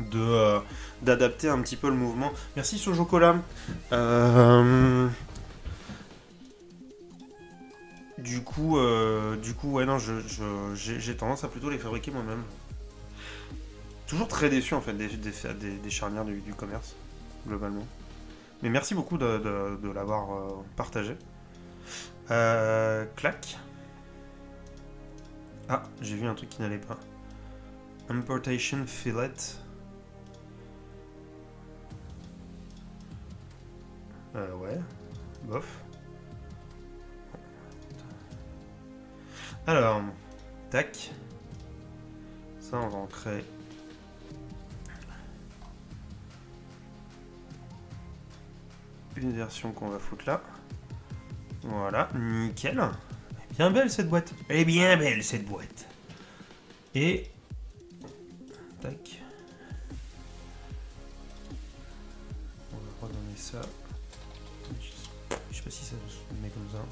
de euh, d'adapter un petit peu le mouvement. Merci Sojocola. Euh, du coup, euh, du coup, ouais non, j'ai tendance à plutôt les fabriquer moi-même. Toujours très déçu en fait des, des, charnières du, commerce globalement. Mais merci beaucoup de, l'avoir partagé. clac. Ah, j'ai vu un truc qui n'allait pas. Importation fillet. Euh, ouais. Bof. Alors, tac. Ça, on va en. Une version qu'on va foutre là. Voilà, nickel. Bien belle cette boîte. Elle est bien belle cette boîte. Et... Tac. On va redonner ça si ça se met comme ça.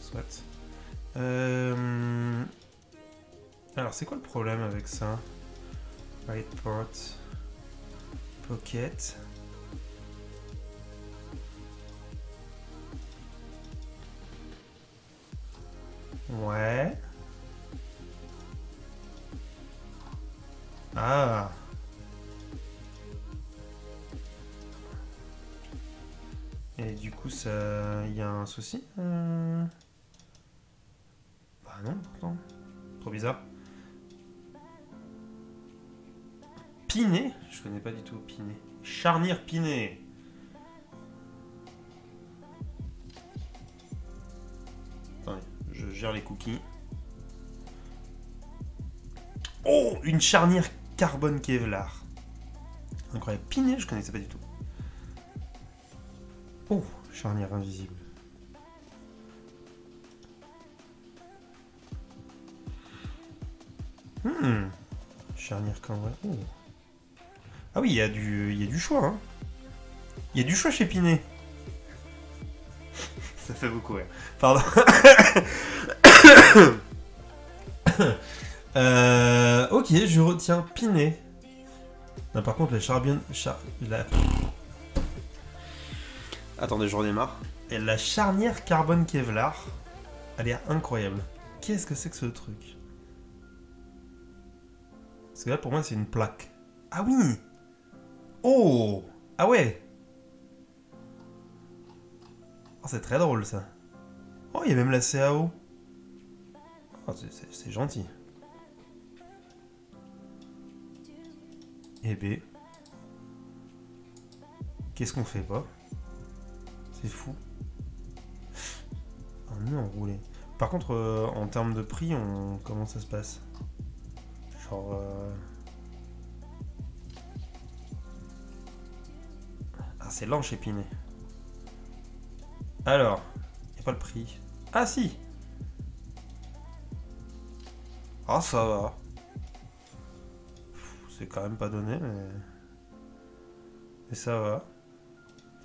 Soit. Euh... Alors, c'est quoi le problème avec ça? Right port. Pocket. Ouais. Ah Et du coup, ça, il y a un souci euh... Bah non, pourtant. Trop bizarre. Piné Je connais pas du tout Piné. Charnière Piné. Les cookies. Oh Une charnière carbone Kevlar. Incroyable. Piné, je connaissais pas du tout. Oh, charnière invisible. Hmm. Charnière cambrée. Oh. Ah oui, il y, a du, y a du choix. Hein. Il y a du choix chez Pinet. <laughs> Ça fait beaucoup, ouais. Pardon. <laughs> <coughs> euh, ok, je retiens Pinet. Non, par contre, la charbonne... Char... La... Attendez, je redémarre. Et la charnière carbone Kevlar, elle est incroyable. Qu'est-ce que c'est que ce truc? Parce que là, pour moi, c'est une plaque. Ah oui Oh Ah ouais oh, C'est très drôle, ça. Oh, il y a même la CAO. C'est gentil. Eh B. Qu'est-ce qu'on fait pas c'est fou. Un nœud enroulé. Par contre, euh, en termes de prix, on... comment ça se passe? Genre... Euh, ah, c'est lent chez Pinet. Alors, il a pas le prix. Ah si Ah ça va. C'est quand même pas donné, mais... Et ça va.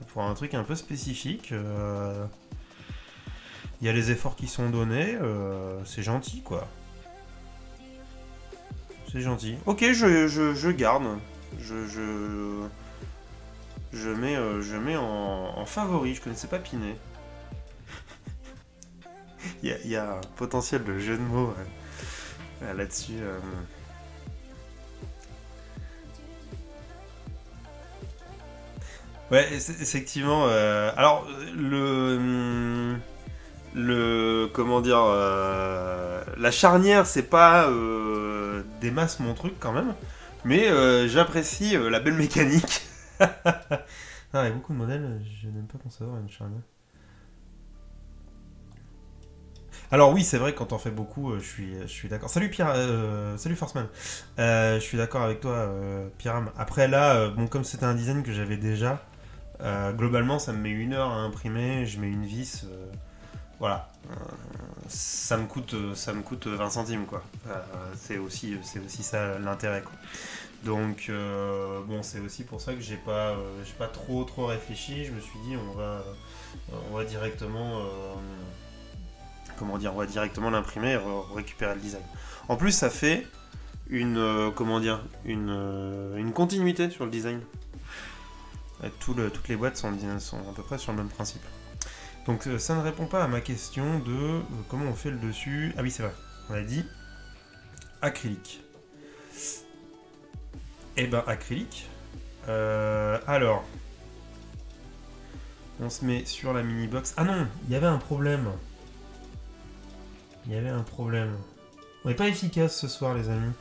Pour un truc un peu spécifique. Euh, il y a les efforts qui sont donnés. Euh, c'est gentil, quoi. C'est gentil. Ok, je, garde. Je, je, je mets, euh, je mets en, favori. Je connaissais pas Pinet. <laughs> il, y a, un potentiel de jeu de mots là-dessus. Ouais, effectivement. Euh, alors, le. Le. Comment dire. Euh, la charnière, c'est pas euh, des masses mon truc quand même. Mais euh, j'apprécie euh, la belle mécanique. <laughs> ah, il y a beaucoup de modèles, je n'aime pas concevoir une charnière. Alors oui, c'est vrai, quand on fait beaucoup, euh, je suis, je suis d'accord. Salut Pierre, euh, salut. Euh, je suis d'accord avec toi, Pierre. Après là, bon, comme c'était un design que j'avais déjà, globalement, ça me met une heure à imprimer. Je mets une vis, voilà. Ça me coûte, ça me coûte 20 centimes quoi. C'est aussi, c'est aussi ça l'intérêt quoi. Donc bon, c'est aussi pour ça que j'ai pas, pas trop trop réfléchi. Je me suis dit, on va directement. Comment dire, on va directement l'imprimer et re- récupérer le design. En plus, ça fait une, euh, comment dire, une, euh, une continuité sur le design. Euh, toutes les boîtes sont, à peu près sur le même principe. Donc ça ne répond pas à ma question de comment on fait le dessus. Ah oui, c'est vrai, on a dit acrylique. Eh ben, acrylique. Alors, on se met sur la mini box. Ah non, il y avait un problème. Il y avait un problème. On n'est pas efficace ce soir, les amis.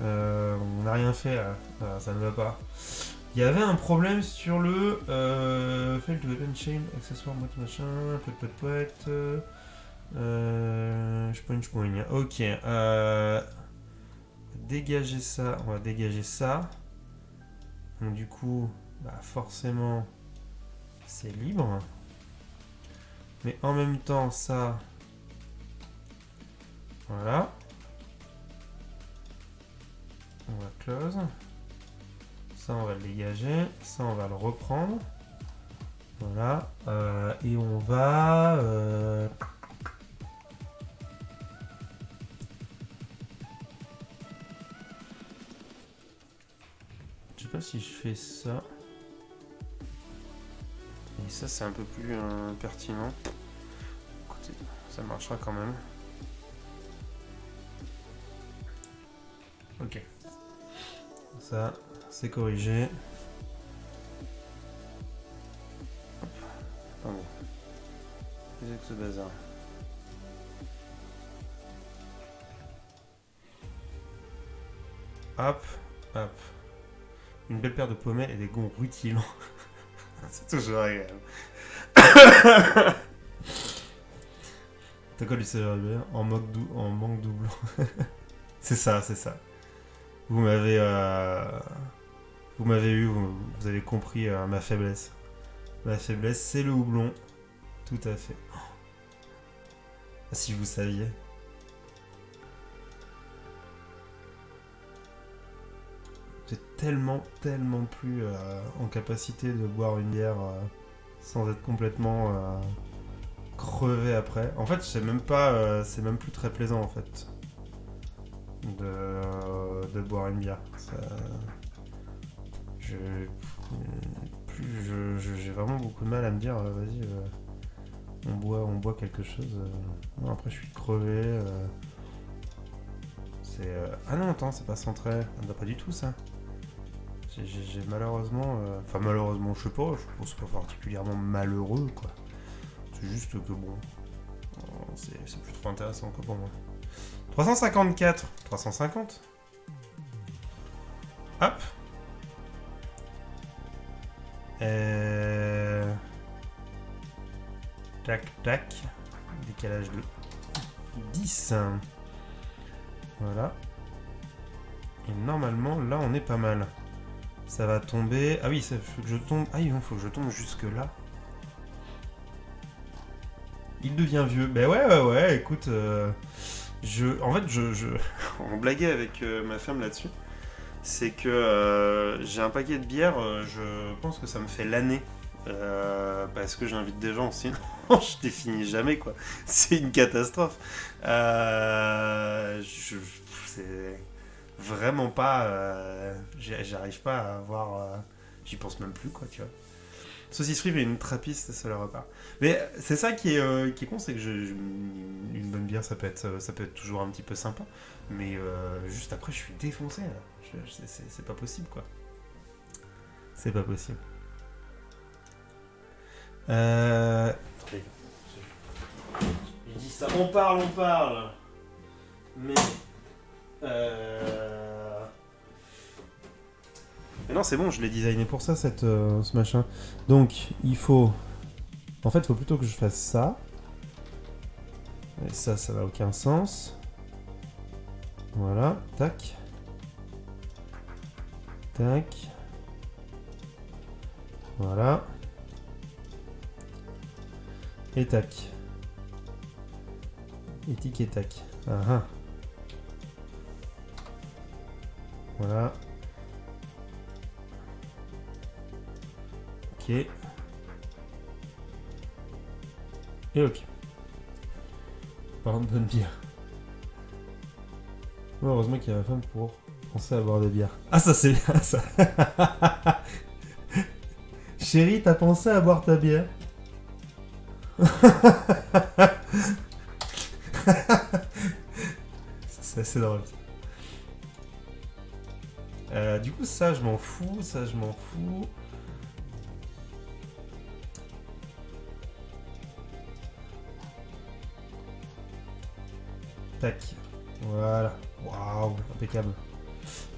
Euh, on n'a rien fait là. Ah, ça ne va pas. Il y avait un problème sur le euh, Fail to Weapon Chain, accessoire, machin, poète, poète, poète. Euh, euh, je punch point. Ok. Euh, dégager ça. On va dégager ça. Donc, du coup, bah, forcément, c'est libre. Mais en même temps, ça. Voilà. On va close. Ça, on va le dégager. Ça, on va le reprendre. Voilà. Euh, et on va... euh, Je sais pas si je fais ça. Et ça, c'est un peu plus euh, pertinent. Écoutez, ça marchera quand même. Ça, c'est corrigé. Hop. Attendez. Qu'est-ce que ce bazar Hop, hop. Une belle paire de pommelles et des gonds rutilants. <laughs> c'est toujours agréable. <coughs> T'as quoi du céleri en, en manque doublon <laughs> C'est ça, c'est ça. Vous m'avez, euh, vous m'avez eu, vous, avez compris euh, ma faiblesse. Ma faiblesse, c'est le houblon. Tout à fait. Ah, si vous saviez. C'est tellement, tellement plus euh, en capacité de boire une bière sans être complètement crevé après. En fait, c'est même pas, c'est même plus très plaisant en fait de, boire une bière. Je, j'ai vraiment beaucoup de mal à me dire, euh, vas-y, euh, on boit, on boit quelque chose. euh. Après, je suis crevé. c'est ah non, attends, c'est pas centré. Pas du tout ça. J'ai- malheureusement, enfin malheureusement, je sais pas, je pense pas particulièrement malheureux quoi. C'est juste que bon, c'est plus trop intéressant pour moi. 354, 350. Hop. Euh... Tac, tac. Décalage de 10. Voilà. Et normalement, là, on est pas mal. Ça va tomber... Ah oui, ça faut que je tombe... Ah, il faut que je tombe jusque là. Il devient vieux. Ben ouais, ouais, ouais, écoute... euh, Je... En fait, je... je... <laughs> On blaguait avec euh, ma femme là-dessus. C'est que euh, j'ai un paquet de bières, euh, je pense que ça me fait l'année. Parce que j'invite des gens, sinon <laughs> je définis jamais quoi. <laughs> C'est une catastrophe. Je, c'est vraiment pas. J'arrive pas à avoir. J'y pense même plus quoi, tu vois. Saucisse frite et une trappiste, ça le repart. Mais c'est ça qui est, euh, qui est con, c'est que je, je- une bonne bière, ça peut être, euh, ça peut être toujours un petit peu sympa. Mais euh, juste après, je suis défoncé là. C'est- pas possible quoi. C'est pas possible. Euh... Attendez. Je dis ça. On parle, on parle. Mais Euh... Mais non, c'est bon, je l'ai designé pour ça, cette, euh, ce machin. Donc, il faut... En fait, il faut plutôt que je fasse ça. Et ça, ça n'a aucun sens. Voilà, tac. Tac. Voilà. Et tac. Et tac. Ah ah. Voilà. Ok. Et ok. Par contre, bonne bière. Ouais, heureusement qu'il y a ma femme pour penser à boire des bières. Ah, ça c'est bien ça. <laughs> Chérie, t'as pensé à boire ta bière? <laughs> C'est assez drôle. Euh, du coup, ça, je m'en fous. Ça, je m'en fous. Voilà. Waouh, impeccable.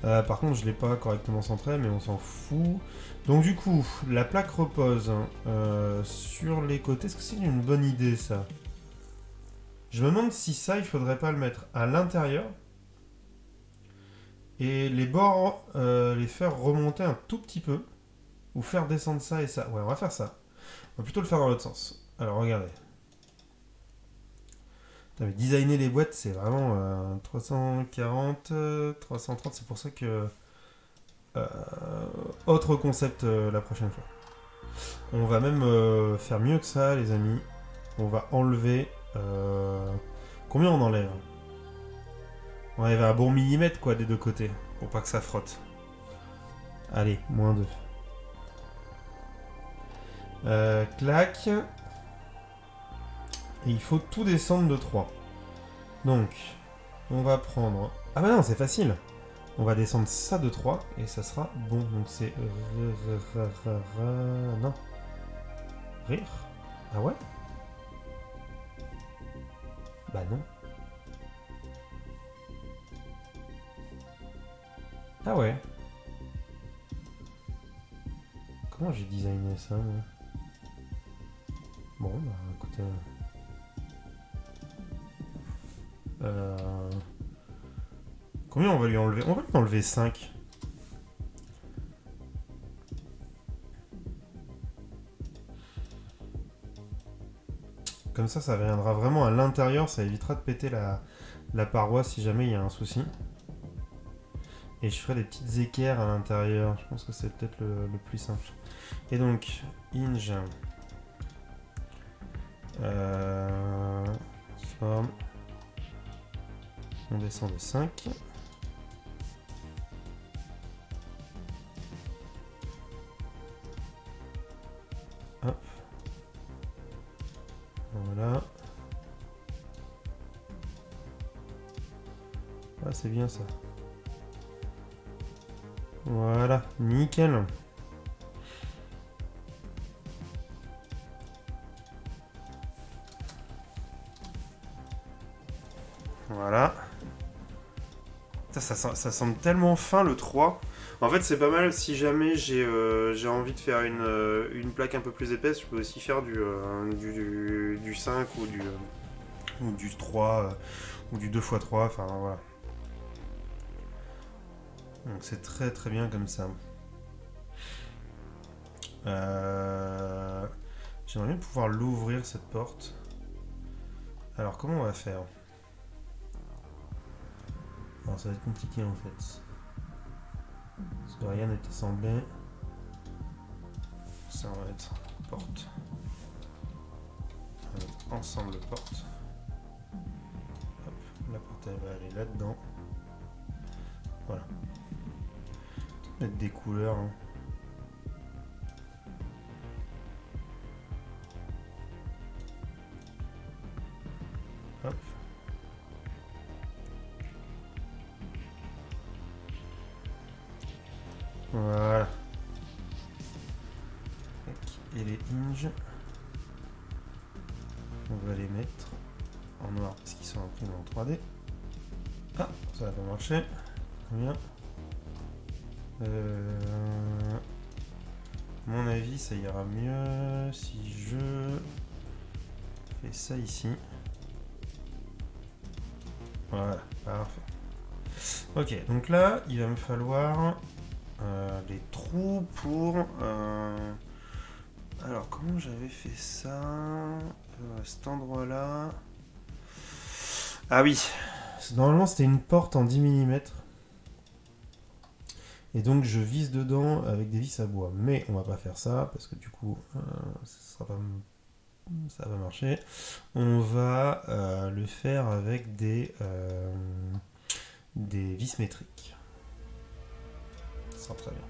Euh, par contre, je l'ai pas correctement centré, mais on s'en fout. Donc du coup, la plaque repose euh, sur les côtés. Est-ce que c'est une bonne idée ça? Je me demande si ça, il faudrait pas le mettre à l'intérieur. Et les bords, euh, les faire remonter un tout petit peu. Ou faire descendre ça et ça. Ouais, on va faire ça. On va plutôt le faire dans l'autre sens. Alors regardez. Putain, designer les boîtes, c'est vraiment 340, 330. C'est pour ça que euh, autre concept euh, la prochaine fois. On va même euh, faire mieux que ça, les amis. On va enlever. Combien on enlève? On enlève un bon millimètre, quoi, des deux côtés. Pour pas que ça frotte. Allez, moins 2. Euh, clac. Et il faut tout descendre de 3. Donc, on va prendre... Ah bah non, c'est facile on va descendre ça de 3 et ça sera bon. Donc c'est... Non. Rire Ah ouais? Bah non. Ah ouais. Comment j'ai designé ça Bon, bah écoutez... Euh... Combien on va lui enlever? On va lui enlever 5. Comme ça, ça viendra vraiment à l'intérieur, ça évitera de péter la, paroi si jamais il y a un souci. Et je ferai des petites équerres à l'intérieur, je pense que c'est peut-être le, plus simple. Et donc, hinge. Euh, on descend de 5. Voilà. Ah, c'est bien ça. Voilà, nickel. Voilà. Ça, semble tellement fin le 3. En fait, c'est pas mal si jamais j'ai euh, envie de faire une, euh, une, plaque un peu plus épaisse, je peux aussi faire du, euh, du, du, 5 ou du, ou du 3 ou du 2x3, enfin voilà. Donc c'est très très bien comme ça. J'aimerais bien pouvoir l'ouvrir cette porte. Alors comment on va faire? Alors ça va être compliqué en fait. Parce que rien n'est assemblé. Ça, va être porte. Va ensemble porte. La porte elle va aller là-dedans. Voilà. Mettre des couleurs. Hein. Voilà. Et les hinges, on va les mettre en noir parce qu'ils sont imprimés en 3D. Ah, ça va pas marcher. Très bien. Euh, mon avis, ça ira mieux si je fais ça ici. Voilà, parfait. Ok, donc là, il va me falloir euh, les trous pour... euh, Alors, comment j'avais fait ça Euh, Cet endroit-là... Ah oui Normalement, c'était une porte en 10 mm. Et donc, je vise dedans avec des vis à bois. Mais on va pas faire ça, parce que du coup, ça sera pas... Ça va marcher. On va le faire avec des... des vis métriques. Sera très bien.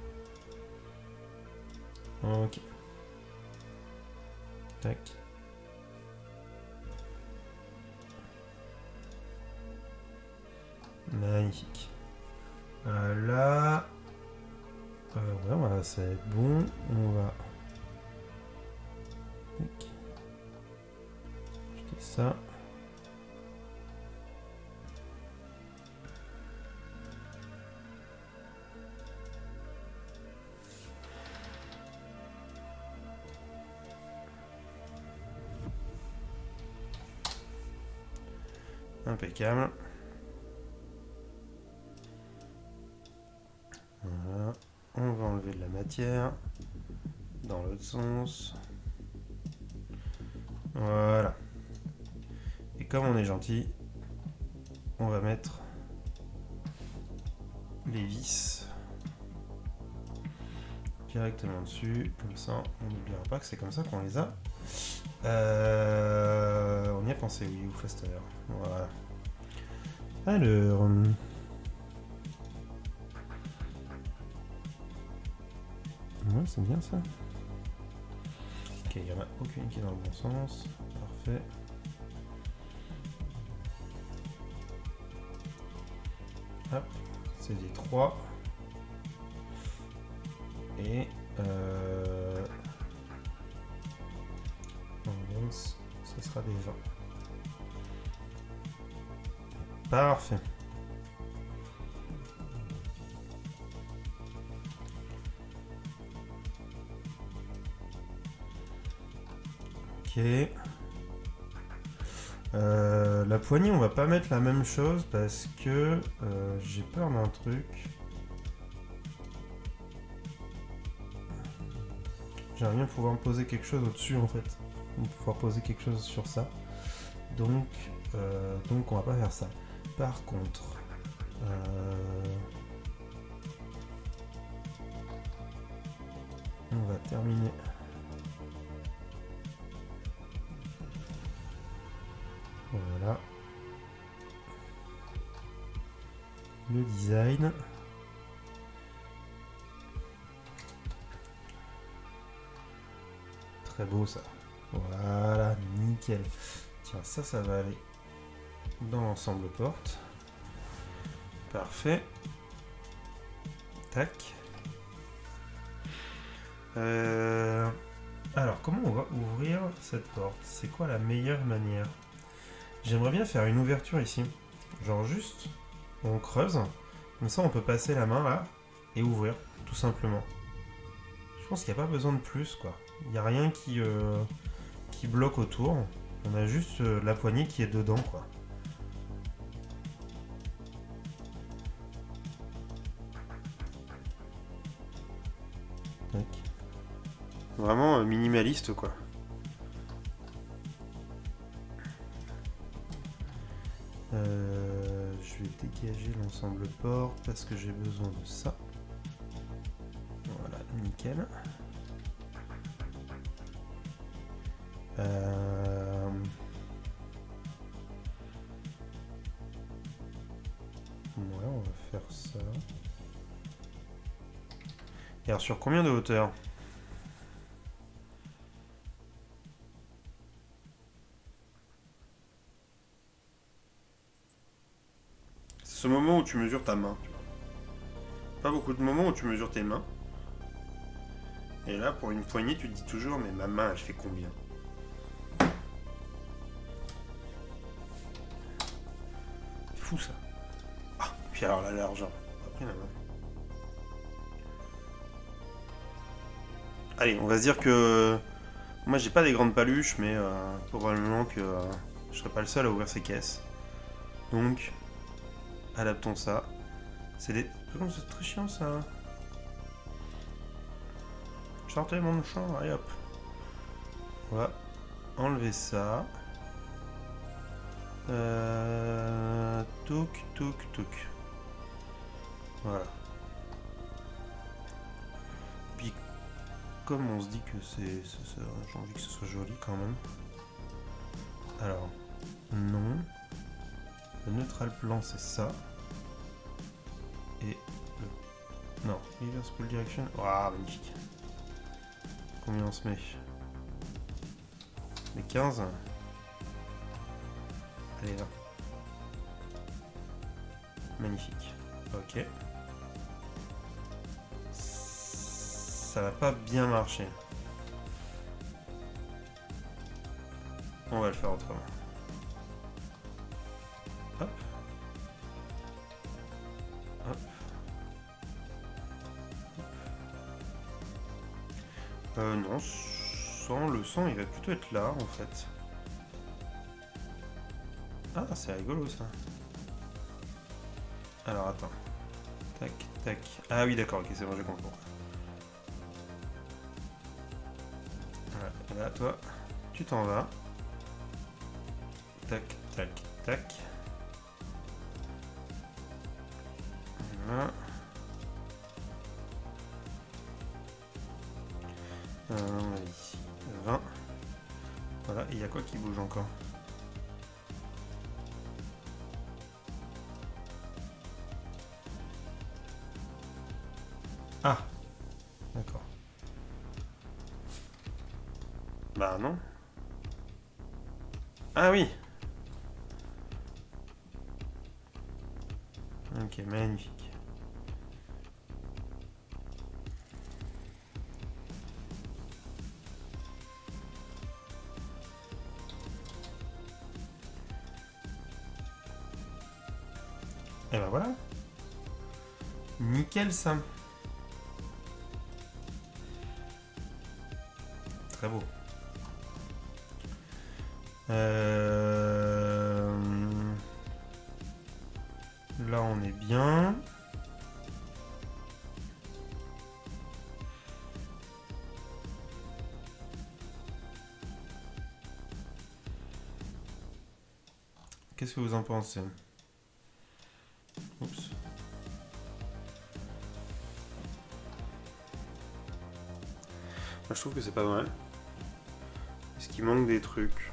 Ok. Tac. Magnifique. Euh, là... Euh, ouais, voilà, c'est bon. On va... Jeter ça. Impeccable. Voilà. On va enlever de la matière dans l'autre sens. Voilà. Et comme on est gentil, on va mettre les vis directement dessus. Comme ça, on n'oubliera pas que c'est comme ça qu'on les a. Euh, on y a pensé, oui, ou faster. Voilà. Alors. hum, Ouais, c'est bien ça. Ok, il n'y en a aucune qui est dans le bon sens. Parfait. Hop, c'est des 3. Et euh, Parfait. Ok. Euh, la poignée, on va pas mettre la même chose parce que euh, j'ai peur d'un truc. J'aimerais bien pouvoir poser quelque chose au-dessus en fait. Pouvoir poser quelque chose sur ça. Donc, euh, donc on va pas faire ça. Par contre, euh, on va terminer. Voilà. Le design. Très beau ça. Voilà, nickel. Tiens, ça, ça va aller dans l'ensemble porte. Parfait. Tac. Euh, Alors, comment on va ouvrir cette porte? C'est quoi la meilleure manière? J'aimerais bien faire une ouverture ici. Genre juste, on creuse. Comme ça, on peut passer la main là et ouvrir, tout simplement. Je pense qu'il n'y a pas besoin de plus, quoi. Il n'y a rien qui, euh, qui bloque autour. On a juste euh, la poignée qui est dedans, quoi. Quoi. Euh, je vais dégager l'ensemble port parce que j'ai besoin de ça. Voilà, nickel. Euh, Ouais, on va faire ça. Et alors sur combien de hauteur ta main. Pas beaucoup de moments où tu mesures tes mains. Et là, pour une poignée, tu te dis toujours, mais ma main, elle fait combien? C'est fou ça. Ah Puis alors la largeur. Après, là, Allez, on va se dire que moi j'ai pas des grandes paluches, mais euh, probablement que euh, je serai pas le seul à ouvrir ces caisses. Donc, adaptons ça. C'est des. C'est très chiant ça. Sortez mon champ, allez hop. On va enlever ça. Euh... Touk, touk, touk. Voilà. Puis, comme on se dit que c'est... J'ai envie que ce soit joli quand même. Alors, non. Le neutral plan, c'est ça. Et le... Non, reverse pull direction. Waouh, magnifique. Combien on se met? Les 15 Allez, là. Magnifique. Ok. Ça va pas bien marcher. On va le faire autrement. Euh, non, sans le sang, il va plutôt être là, en fait. Ah, c'est rigolo, ça. Alors, attends. Tac, tac. Ah oui, d'accord, ok, c'est bon, j'ai compris. Voilà, là, toi, tu t'en vas. Tac, tac, tac. Voilà. Très beau. Euh, Là on est bien. Qu'est-ce que vous en pensez? Je trouve que c'est pas mal. Est-ce qu'il manque des trucs?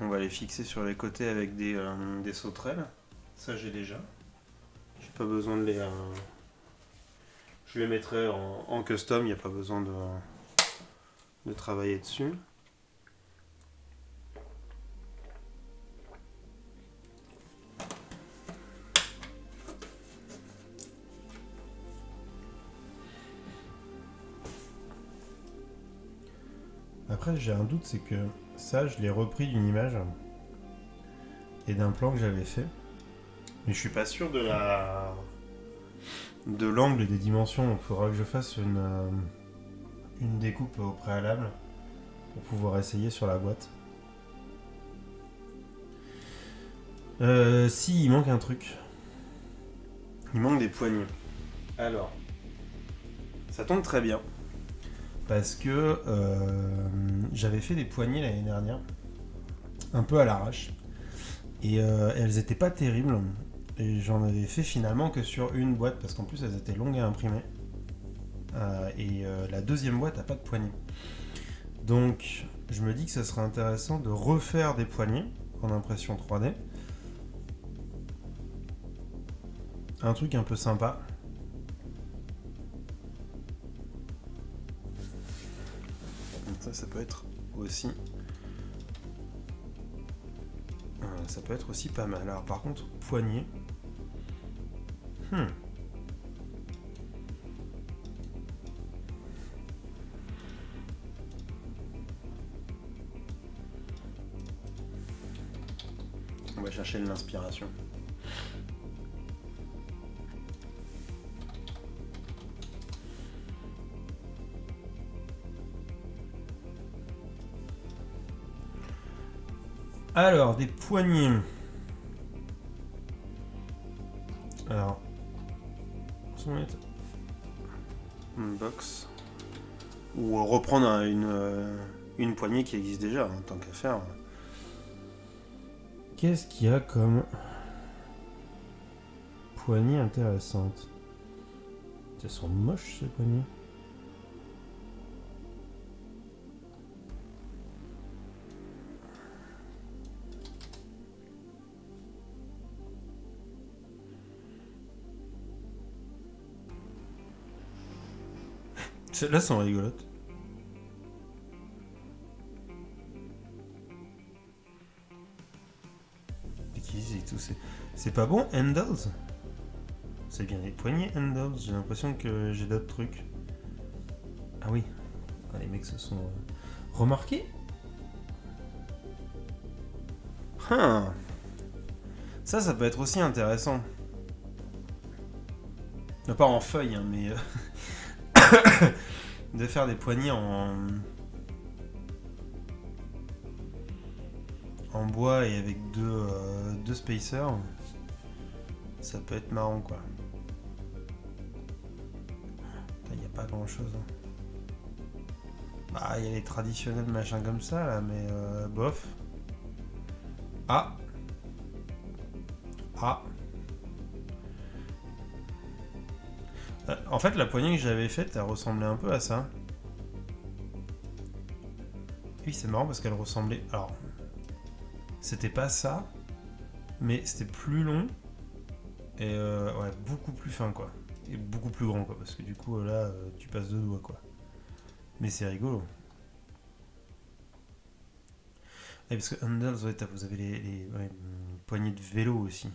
On va les fixer sur les côtés avec des, euh, des sauterelles. Ça, j'ai déjà. J'ai pas besoin de les. euh, Je les mettrai en, en custom, il n'y a pas besoin de, de travailler dessus. Après, j'ai un doute, c'est que ça, je l'ai repris d'une image et d'un plan que j'avais fait. Mais je suis pas sûr de la de l'angle et des dimensions, donc il faudra que je fasse une, euh, une découpe au préalable pour pouvoir essayer sur la boîte. Euh, si, il manque un truc. Il manque des poignées. Alors, ça tombe très bien. Parce que euh, j'avais fait des poignées l'année dernière, un peu à l'arrache. Et euh, elles étaient pas terribles. Et j'en avais fait finalement que sur une boîte, parce qu'en plus elles étaient longues à imprimer. Euh, et euh, la deuxième boîte a pas de poignée. Donc je me dis que ça serait intéressant de refaire des poignées en impression 3D. Un truc un peu sympa. Ça, ça peut être aussi euh, ça peut être aussi pas mal. Alors par contre, poignée. Hmm. L'inspiration. Alors, des poignées. Alors. Une box. Ou reprendre une, euh, une poignée qui existe déjà, en tant qu'à faire. Qu'est-ce qu'il y a comme poignée intéressante? Elles sont moches ces poignées. Celles-là sont rigolotes. C'est pas bon, Handles? C'est bien les poignées Handles, j'ai l'impression que j'ai d'autres trucs. Ah oui, ah, les mecs se sont euh, remarqués? Hein. Ça, ça peut être aussi intéressant. Pas en feuille, hein, mais... Euh, <coughs> de faire des poignées en... en bois et avec deux, euh, deux spacers, ça peut être marrant quoi. Il n'y a pas grand chose. Hein. Bah, il y a les traditionnels machins comme ça là, mais euh, bof. Ah Ah euh, En fait, la poignée que j'avais faite, elle ressemblait un peu à ça. Oui, c'est marrant parce qu'elle ressemblait. Alors, c'était pas ça, mais c'était plus long et euh, ouais, beaucoup plus fin quoi. Et beaucoup plus grand quoi, parce que du coup là, euh, tu passes deux doigts quoi. Mais c'est rigolo. Et parce que Handles, vous avez les, poignées de vélo aussi.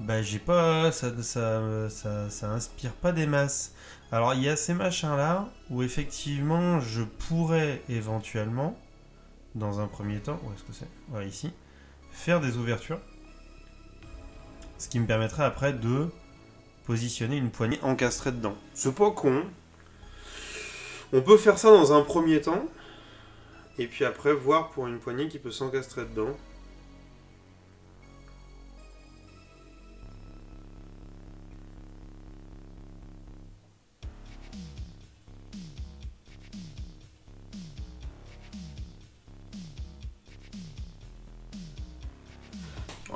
Bah j'ai pas. Ça, ça, ça, ça, inspire pas des masses. Alors il y a ces machins là où effectivement je pourrais éventuellement dans un premier temps, où est-ce que c'est? Voilà, ici. Faire des ouvertures. Ce qui me permettrait après de positionner une poignée encastrée dedans. C'est pas con. On peut faire ça dans un premier temps. Et puis après, voir pour une poignée qui peut s'encastrer dedans.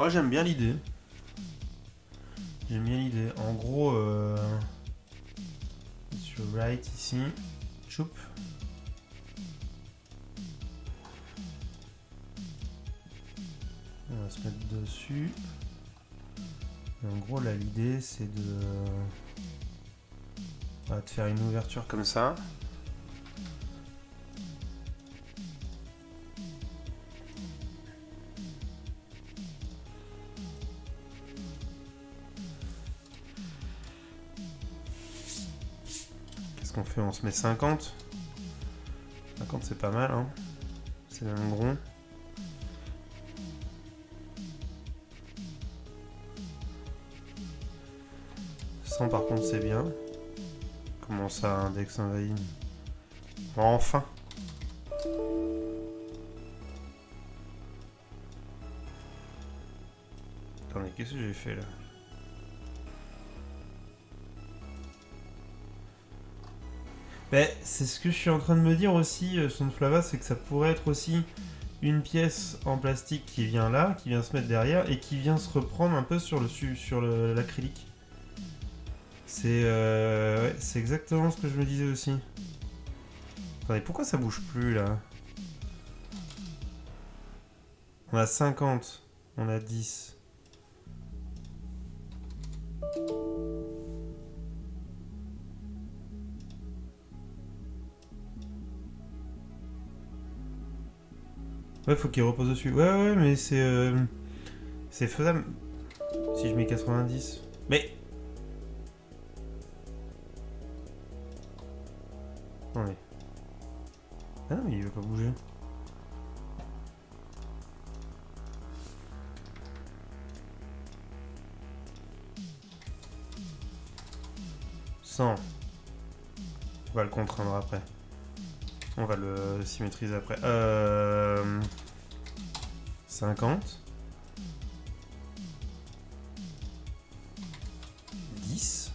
Oh, j'aime bien l'idée. J'aime bien l'idée. En gros, euh, sur right ici. On va se mettre dessus. en gros, là, l'idée, c'est de, de faire une ouverture comme ça. On se met 50. 50 c'est pas mal, hein. C'est gros. Sans par contre c'est bien. Comment ça, index invalide? Enfin Attendez, qu'est-ce que j'ai fait là? Ben, c'est ce que je suis en train de me dire aussi, euh, Sunflava, c'est que ça pourrait être aussi une pièce en plastique qui vient là, qui vient se mettre derrière et qui vient se reprendre un peu sur le sur l'acrylique. C'est euh, c'est exactement ce que je me disais aussi. Attendez, pourquoi ça bouge plus là? On a 50, on a 10. Ouais, faut qu'il repose dessus. Ouais, ouais, mais c'est. Euh, c'est faisable. Si je mets 90. Mais... Ah non, mais il veut pas bouger. On va le contraindre après. On va le symétriser après. Euh... 50. 10.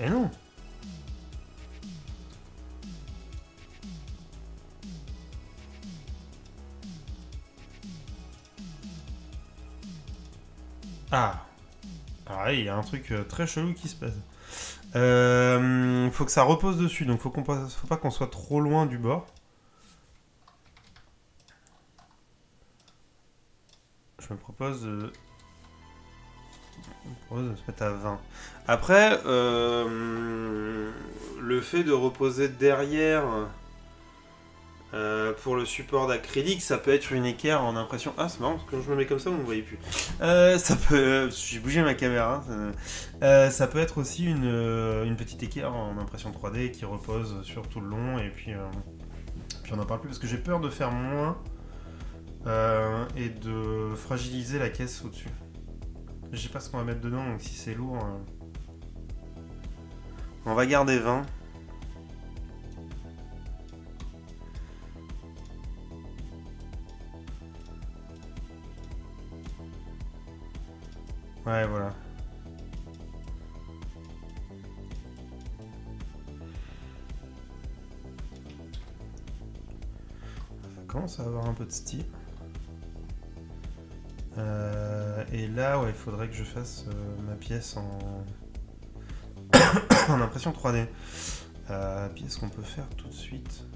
Et non Ah Ah, il y a un truc euh, très chelou qui se passe. Euh, faut que ça repose dessus, donc faut, qu'on faut pas qu'on soit trop loin du bord. Je me propose de, se mettre à 20. Après, euh, le fait de reposer derrière euh, pour le support d'acrylique, ça peut être une équerre en impression. Ah, c'est marrant, parce je me mets comme ça, vous ne voyez plus. Euh, ça peut. J'ai bougé ma caméra. Euh, ça peut être aussi une, une, petite équerre en impression 3D qui repose sur tout le long, et puis, puis on n'en parle plus parce que j'ai peur de faire moins et de fragiliser la caisse au-dessus. Je sais pas ce qu'on va mettre dedans, donc si c'est lourd. On va garder 20. Ouais, voilà. Commence à avoir un peu de style. Euh, et là, ouais, il faudrait que je fasse euh, ma pièce en, <coughs> en impression 3D. Euh, pièce qu'on peut faire tout de suite.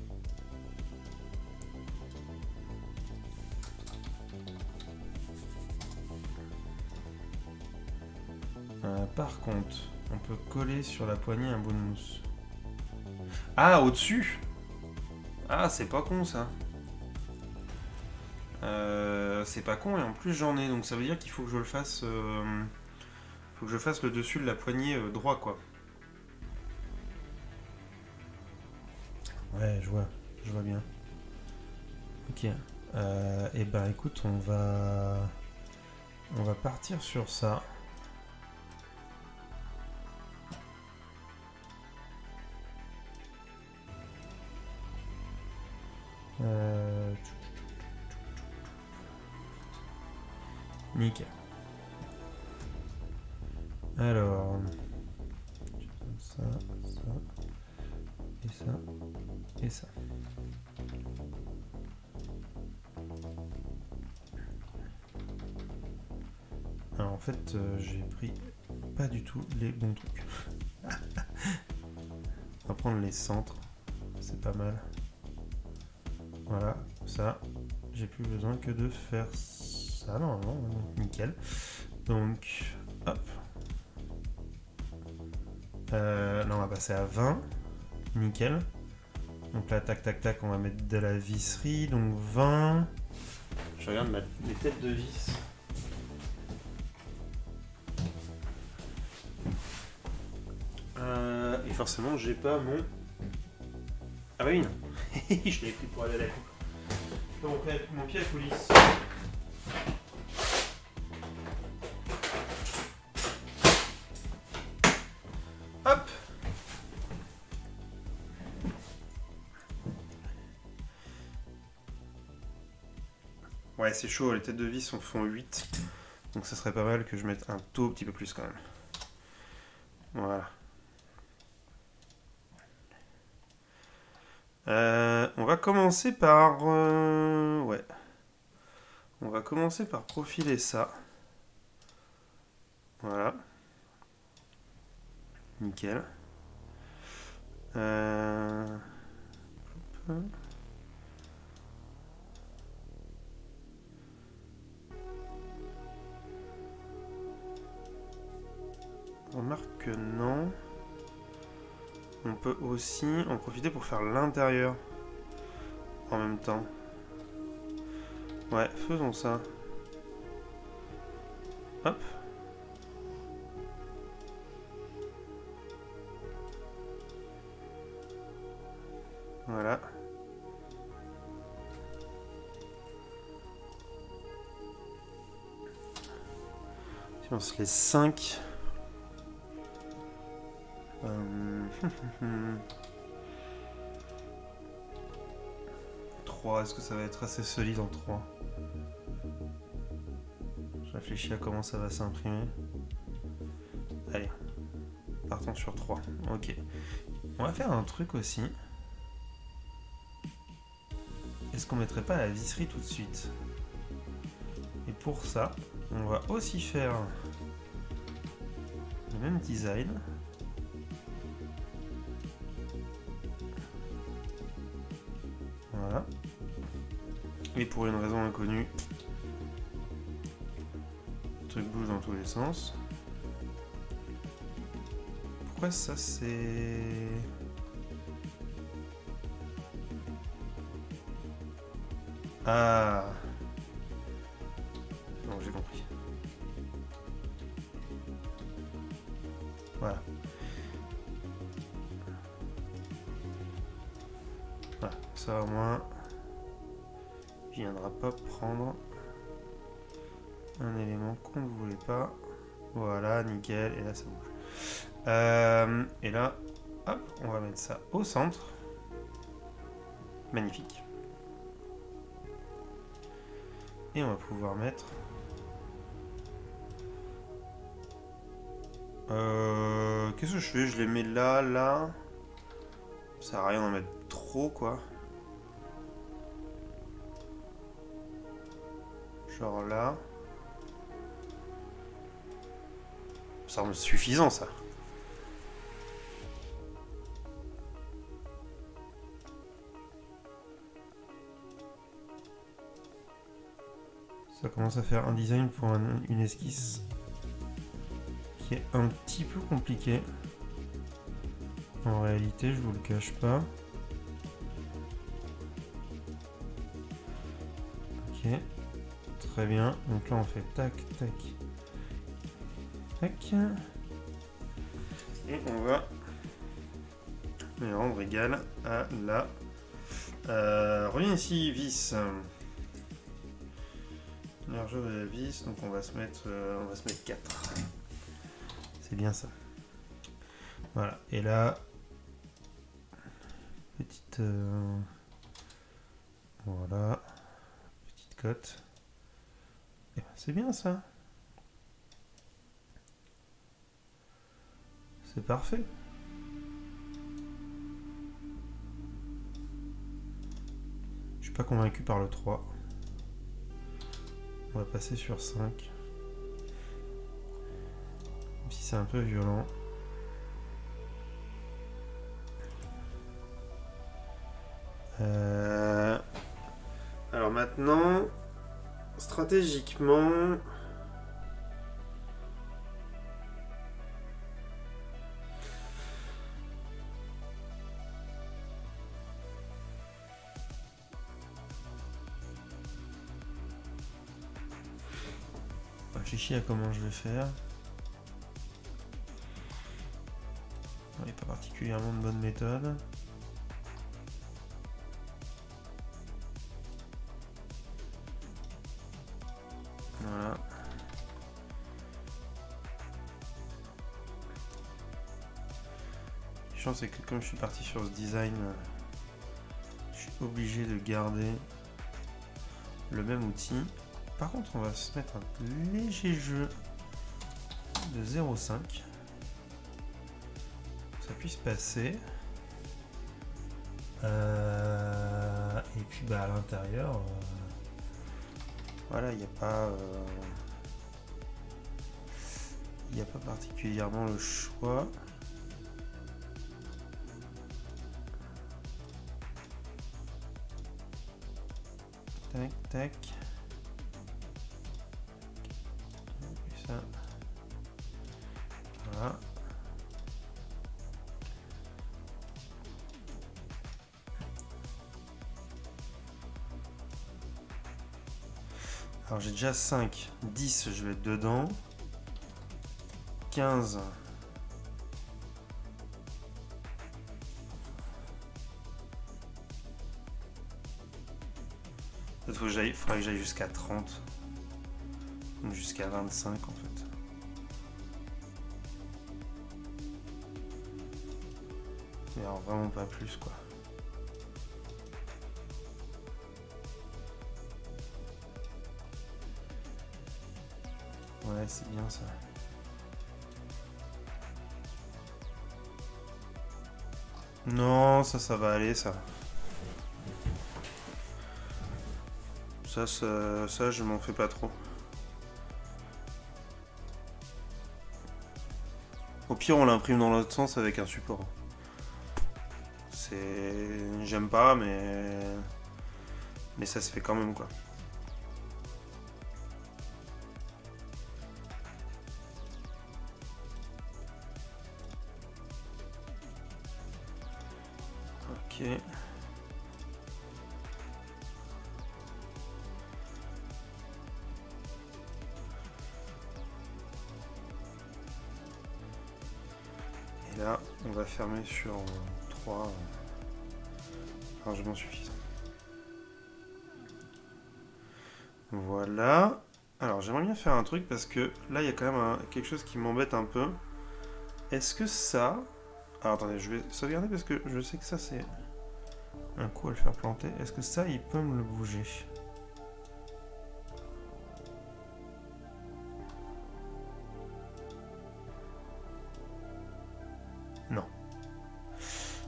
Par contre, on peut coller sur la poignée un bout de mousse. Ah, au-dessus Ah, c'est pas con ça. Euh, c'est pas con et en plus j'en ai, donc ça veut dire qu'il faut que je le fasse... Euh, faut que je fasse le dessus de la poignée euh, droit quoi. Ouais, je vois, je vois bien. Ok. et eh ben écoute, on va... On va partir sur ça. Euh... Nickel. Alors, ça, ça, et ça, et ça. Alors en fait, euh, j'ai pris pas du tout les bons trucs. <laughs> On va prendre les centres, c'est pas mal. Voilà, ça, j'ai plus besoin que de faire ça normalement, nickel. Donc, hop. Euh, là, on va passer à 20, nickel. Donc là, tac, tac, tac, on va mettre de la visserie, donc 20. Je regarde mes têtes de vis. Euh, et forcément, j'ai pas mon... Ah bah oui, non. <laughs> je l'ai pris pour aller à la coupe. Donc, mon pied à coulisse. Hop Ouais, c'est chaud, les têtes de vis en font 8. Donc ça serait pas mal que je mette un tout petit peu plus quand même. Voilà. Euh, on va commencer par... Euh, ouais. On va commencer par profiler ça. Voilà. Nickel. Euh... On que non. On peut aussi en profiter pour faire l'intérieur en même temps. Ouais, faisons ça. Hop. Voilà. Si on se laisse 5. <laughs> 3, est-ce que ça va être assez solide en 3 Je réfléchis à comment ça va s'imprimer. Allez, partons sur 3. Ok. On va faire un truc aussi. Est-ce qu'on mettrait pas la visserie tout de suite? Et pour ça, on va aussi faire le même design. Pour une raison inconnue, le truc bouge dans tous les sens. Pourquoi ça c'est... Ah Voilà, nickel, et là ça bouge. Euh, et là, hop, on va mettre ça au centre. Magnifique. Et on va pouvoir mettre... Euh, Qu'est-ce que je fais? Je les mets là, là. Ça sert à rien d'en mettre trop, quoi. Genre là. Ça semble suffisant, ça. Ça commence à faire un design pour un- une esquisse qui est un petit peu compliqué. En réalité, je vous le cache pas. Ok, très bien. Donc là, on fait tac, tac, Et on va les rendre égal à la. Euh, reviens ici, vis. Largeur de la vis, donc on va se mettre, euh, on va se mettre 4. C'est bien ça. Voilà. Et là, petite, euh, voilà, petite cote. Eh ben, c'est bien ça. C'est parfait. Je suis pas convaincu par le 3. On va passer sur 5. Même si c'est un peu violent. Euh, Alors maintenant, stratégiquement... réfléchis à comment je vais faire. Il n'y a pas particulièrement de bonne méthode. Voilà. La chance c'est que comme je suis parti sur ce design, je suis obligé de garder le même outil. Par contre, on va se mettre un léger jeu de 0,5. Ça puisse passer. Euh, et puis bah, à l'intérieur, euh, voilà, il n'y a pas... euh, Il n'y a pas particulièrement le choix. Tac, tac. Déjà 5. 10, je vais être dedans. 15. Il faudrait que j'aille jusqu'à 30. Jusqu'à 25 en fait. Mais alors vraiment pas plus quoi. C'est bien ça. Non, ça, ça va aller, ça. Ça, ça, ça je m'en fais pas trop. Au pire, on l'imprime dans l'autre sens avec un support. C'est... J'aime pas, mais... Mais ça se fait quand même, quoi. Faire un truc parce que là il y a quand même quelque chose qui m'embête un peu. Est-ce que ça... Alors attendez, je vais sauvegarder parce que je sais que ça c'est un coup à le faire planter. Est-ce que ça il peut me le bouger? Non.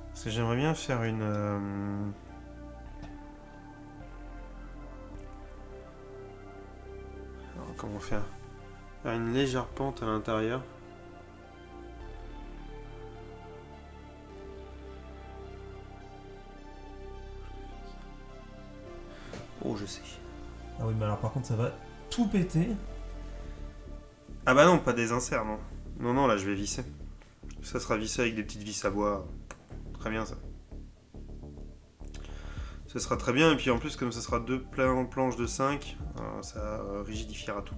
Parce que j'aimerais bien faire une... Euh, comment faire Faire une légère pente à l'intérieur. Oh, je sais.
Ah oui, mais alors par contre, ça va tout péter.
Ah bah non, pas des inserts, non. Non, non, là, je vais visser. Ça sera vissé avec des petites vis à bois. Très bien, ça. Ça sera très bien, et puis en plus, comme ça sera deux planches de 5, euh, ça rigidifiera tout.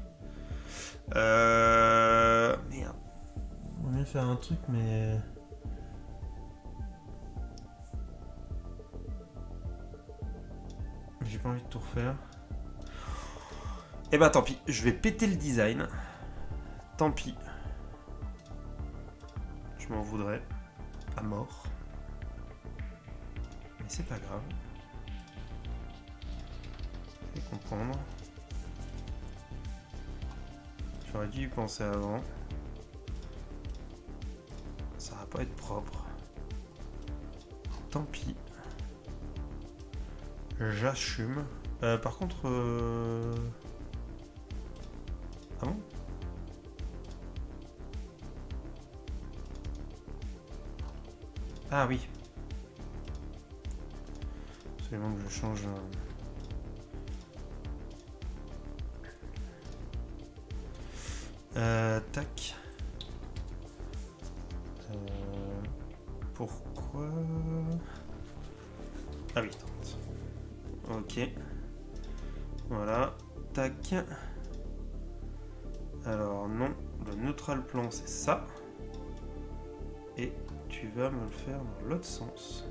Euh... Merde.
On va bien faire un truc, mais...
J'ai pas envie de tout refaire. Eh bah tant pis, je vais péter le design. Tant pis. Je m'en voudrais. À mort. Mais c'est pas grave. Comprendre. J'aurais dû y penser avant. Ça va pas être propre. Tant pis. J'assume. Euh, par contre... Euh... Ah bon? Ah oui. Que je change... tac. Euh, pourquoi... Ah oui, Ok. Voilà. Tac. Alors non, le neutral plan c'est ça. Et tu vas me le faire dans l'autre sens.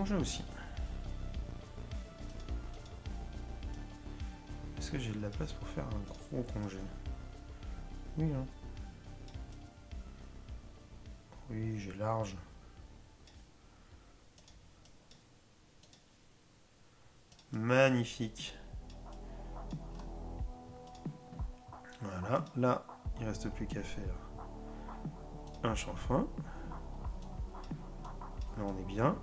Aussi. Est-ce que j'ai de la place pour faire un gros congé? Oui, hein. Oui, j'ai large. Magnifique. Voilà, là, il reste plus qu'à faire un chanfrein. Là, on est bien.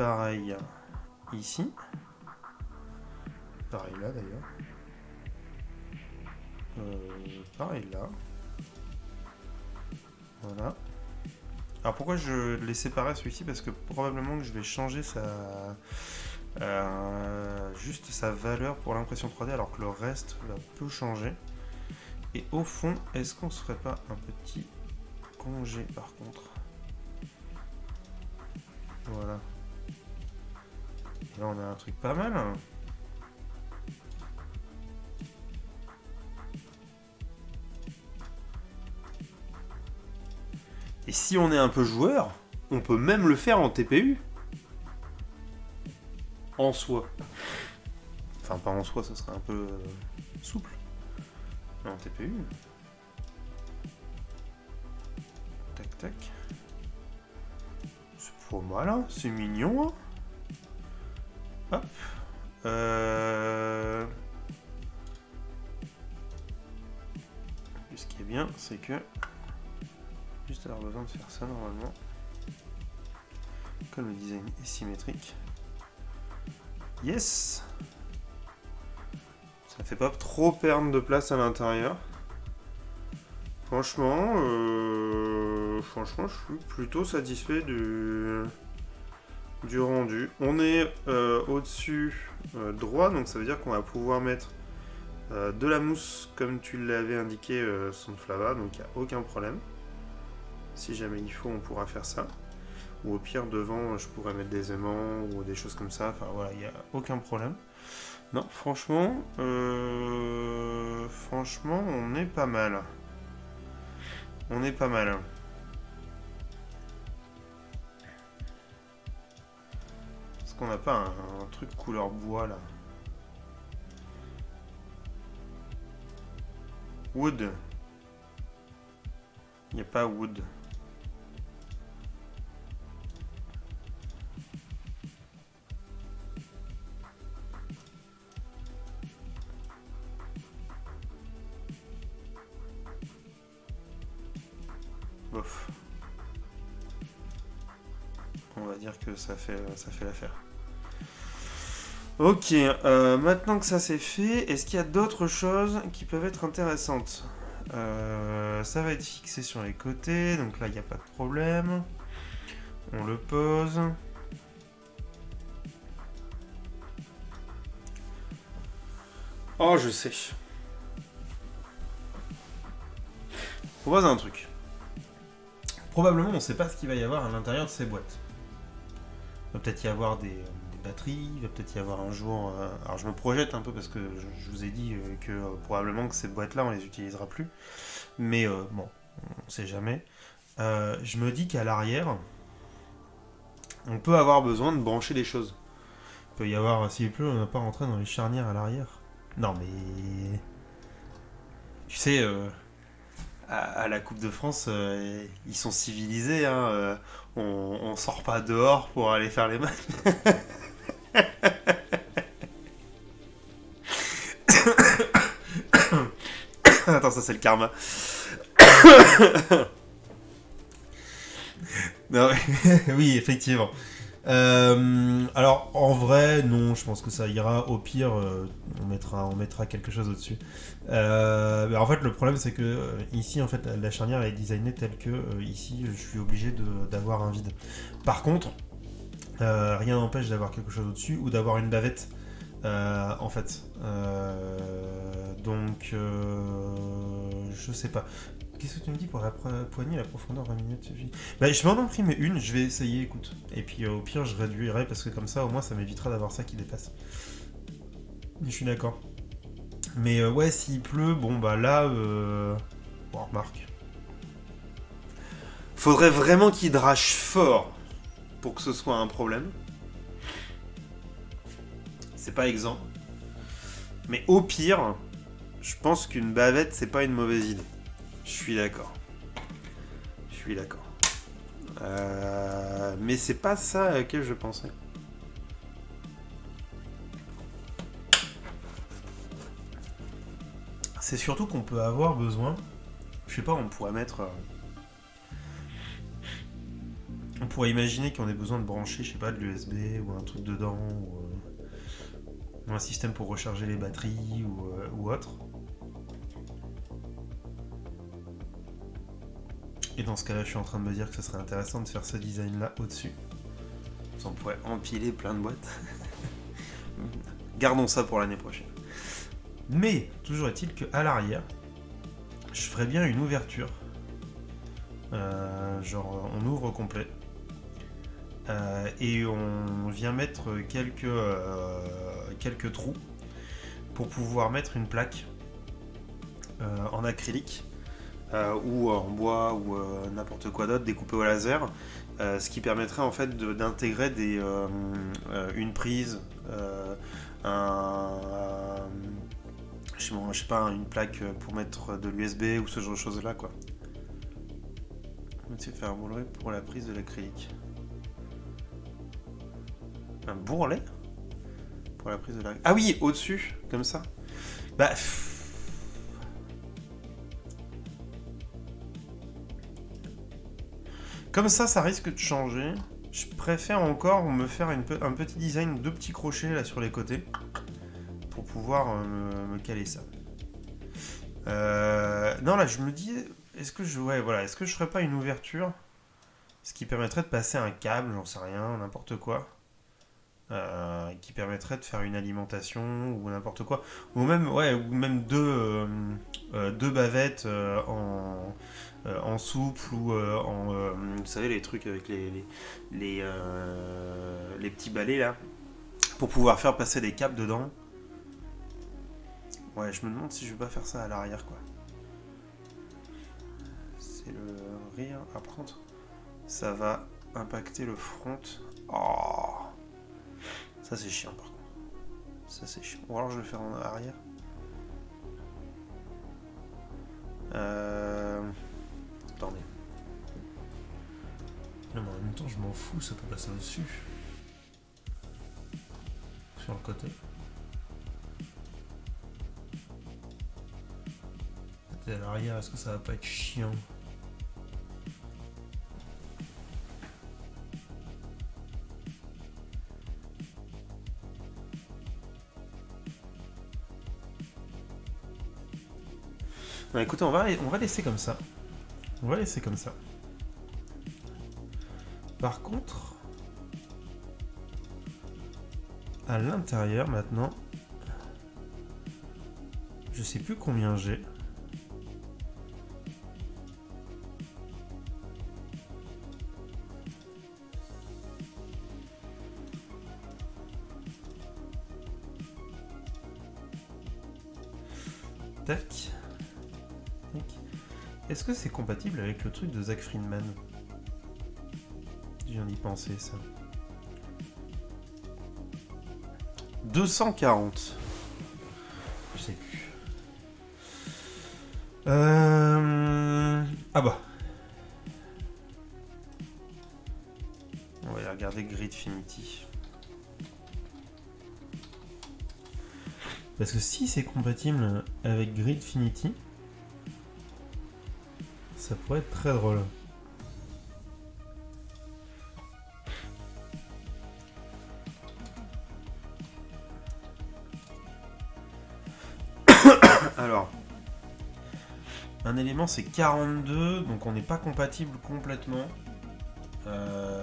Pareil ici. Pareil là d'ailleurs. Euh, pareil là. Voilà. Alors pourquoi je l'ai séparé celui-ci? Parce que probablement que je vais changer sa... euh, juste sa valeur pour l'impression 3D alors que le reste va peu changer. Et au fond, est-ce qu'on se ferait pas un petit congé par contre? Voilà. Là on a un truc pas mal. hein. Et si on est un peu joueur, on peut même le faire en TPU. En soi. Enfin, pas en soi, ça serait un peu euh, souple. Mais en TPU. Tac, tac. C'est pas mal, hein. C'est mignon, hein. Hop. Euh... Ce qui est bien, c'est que juste avoir besoin de faire ça normalement. Comme le design est symétrique. Yes Ça fait pas trop perdre de place à l'intérieur. Franchement, euh, franchement, je suis plutôt satisfait du, du rendu. On est euh, au-dessus euh, droit, donc ça veut dire qu'on va pouvoir mettre euh, de la mousse comme tu l'avais indiqué euh, Sunflava, donc il n'y a aucun problème. Si jamais il faut, on pourra faire ça. Ou au pire, devant, je pourrais mettre des aimants ou des choses comme ça. Enfin voilà, il n'y a aucun problème. Non, franchement, franchement, on est pas mal. On est pas mal. Qu'on n'a pas un, un truc couleur bois là Wood. Il n'y a pas wood. Dire que ça fait, ça fait l'affaire. Ok, euh, maintenant que ça c'est fait, est-ce qu'il y a d'autres choses qui peuvent être intéressantes? Euh, Ça va être fixé sur les côtés, donc là il n'y a pas de problème. On le pose. Oh, je sais. Je propose un truc. Probablement, on ne sait pas ce qu'il va y avoir à l'intérieur de ces boîtes. Il va peut-être y avoir des, batteries, il va peut-être y avoir un jour. euh, alors, je me projette un peu parce que je, vous ai dit euh, que euh, probablement que ces boîtes-là, on les utilisera plus. Mais bon, on ne sait jamais. Je me dis qu'à l'arrière, on peut avoir besoin de brancher des choses. Il peut y avoir, s'il pleut, on ne va pas rentrer dans les charnières à l'arrière. Non, mais. Tu sais, à, la Coupe de France, ils sont civilisés. Hein, on, on sort pas dehors pour aller faire les matchs. <coughs> Attends, ça c'est le karma. <coughs> Non, <laughs> oui, effectivement. Euh, alors, en vrai, non, je pense que ça ira. Au pire, euh, on, mettra, on mettra quelque chose au-dessus. Euh, en fait, le problème, c'est que ici, en fait, la- charnière est designée telle que ici, je suis obligé d'avoir un vide. Par contre, rien n'empêche d'avoir quelque chose au-dessus ou d'avoir une bavette. en fait, donc, je sais pas. Qu'est-ce que tu me dis pour la poignée, la profondeur 20 minutes bah, Je m'en imprime une, je vais essayer, écoute. Et puis euh, au pire, je réduirai parce que comme ça, au moins, ça m'évitera d'avoir ça qui dépasse. Je suis d'accord. Mais euh, ouais, s'il pleut, bon bah là, euh... bon, remarque. Faudrait vraiment qu'il drache fort pour que ce soit un problème. C'est pas exempt. Mais au pire, je pense qu'une bavette, c'est pas une mauvaise idée. Je suis d'accord. Je suis d'accord. Euh, mais c'est pas ça à laquelle je pensais. C'est surtout qu'on peut avoir besoin. Je sais pas, on pourrait mettre. euh, On pourrait imaginer qu'on ait besoin de brancher, je sais pas, de l'USB ou un truc dedans, ou, euh, ou un système pour recharger les batteries ou, euh, ou autre. Et dans ce cas-là, je suis en train de me dire que ce serait intéressant de faire ce design-là au-dessus. On pourrait empiler plein de boîtes. <laughs> Gardons ça pour l'année prochaine. Mais, toujours est-il qu'à l'arrière, je ferais bien une ouverture. Euh, genre, on ouvre complet. Euh, et on vient mettre quelques, euh, quelques trous pour pouvoir mettre une plaque en acrylique ou en bois ou euh, n'importe quoi d'autre découpé au laser. Euh, ce qui permettrait en fait d'intégrer euh, euh, une prise, euh, je sais, pas, une plaque pour mettre de l'USB ou ce genre de choses là quoi. C'est faire un bourrelet pour la prise de l'acrylique. Un bourrelet Pour la prise de l'acrylique. Ah oui, au-dessus, comme ça. Bah. Comme ça, ça risque de changer. Je préfère encore me faire un petit design, deux petits crochets là sur les côtés pour pouvoir euh, me, me caler ça. Euh, non, là, je me dis, est-ce que je, ouais, voilà, est-ce que je ferais pas une ouverture, ce qui permettrait de passer un câble, j'en sais rien, n'importe quoi, euh, qui permettrait de faire une alimentation ou n'importe quoi, ou même, ouais, ou même deux, euh, euh, deux bavettes en, en souple ou en, vous savez, les trucs avec les, les, les, petits balais là, pour pouvoir faire passer des câbles dedans. Ouais, je me demande si je vais pas faire ça à l'arrière, quoi. C'est le rire. Par contre, ça va impacter le front. Oh Ça, c'est chiant, par contre. Ça, c'est chiant. Ou alors, je vais faire en arrière. Euh... Attendez.
Non, mais en même temps, je m'en fous, ça peut passer au-dessus. Sur le côté. À l'arrière, est-ce que ça va pas être chiant
Bah écoutez, on va, laisser comme ça. On va laisser comme ça. Par contre, à l'intérieur maintenant, je sais plus combien j'ai. Tac. Est-ce que c'est compatible avec le truc de Zach Friedman? Je viens d'y penser, ça. 240. Je sais plus. Euh... Ah bah. On va aller regarder Gridfinity. Parce que si c'est compatible avec Gridfinity, ça pourrait être très drôle. <coughs> Alors, un élément c'est 42, donc on n'est pas compatible complètement. Euh,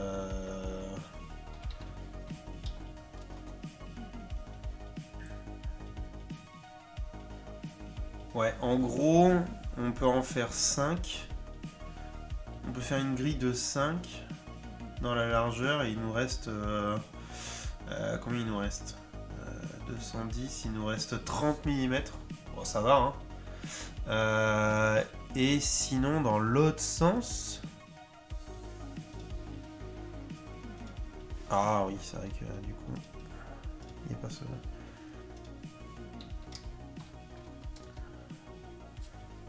Ouais, en gros, on peut en faire 5. Peut faire une grille de 5 dans la largeur et il nous reste. euh, euh, combien il nous reste? Euh, 210, il nous reste 30 mm. Bon, ça va, hein. Euh, et sinon, dans l'autre sens. Ah oui, c'est vrai que euh, du coup, il n'y a pas cela.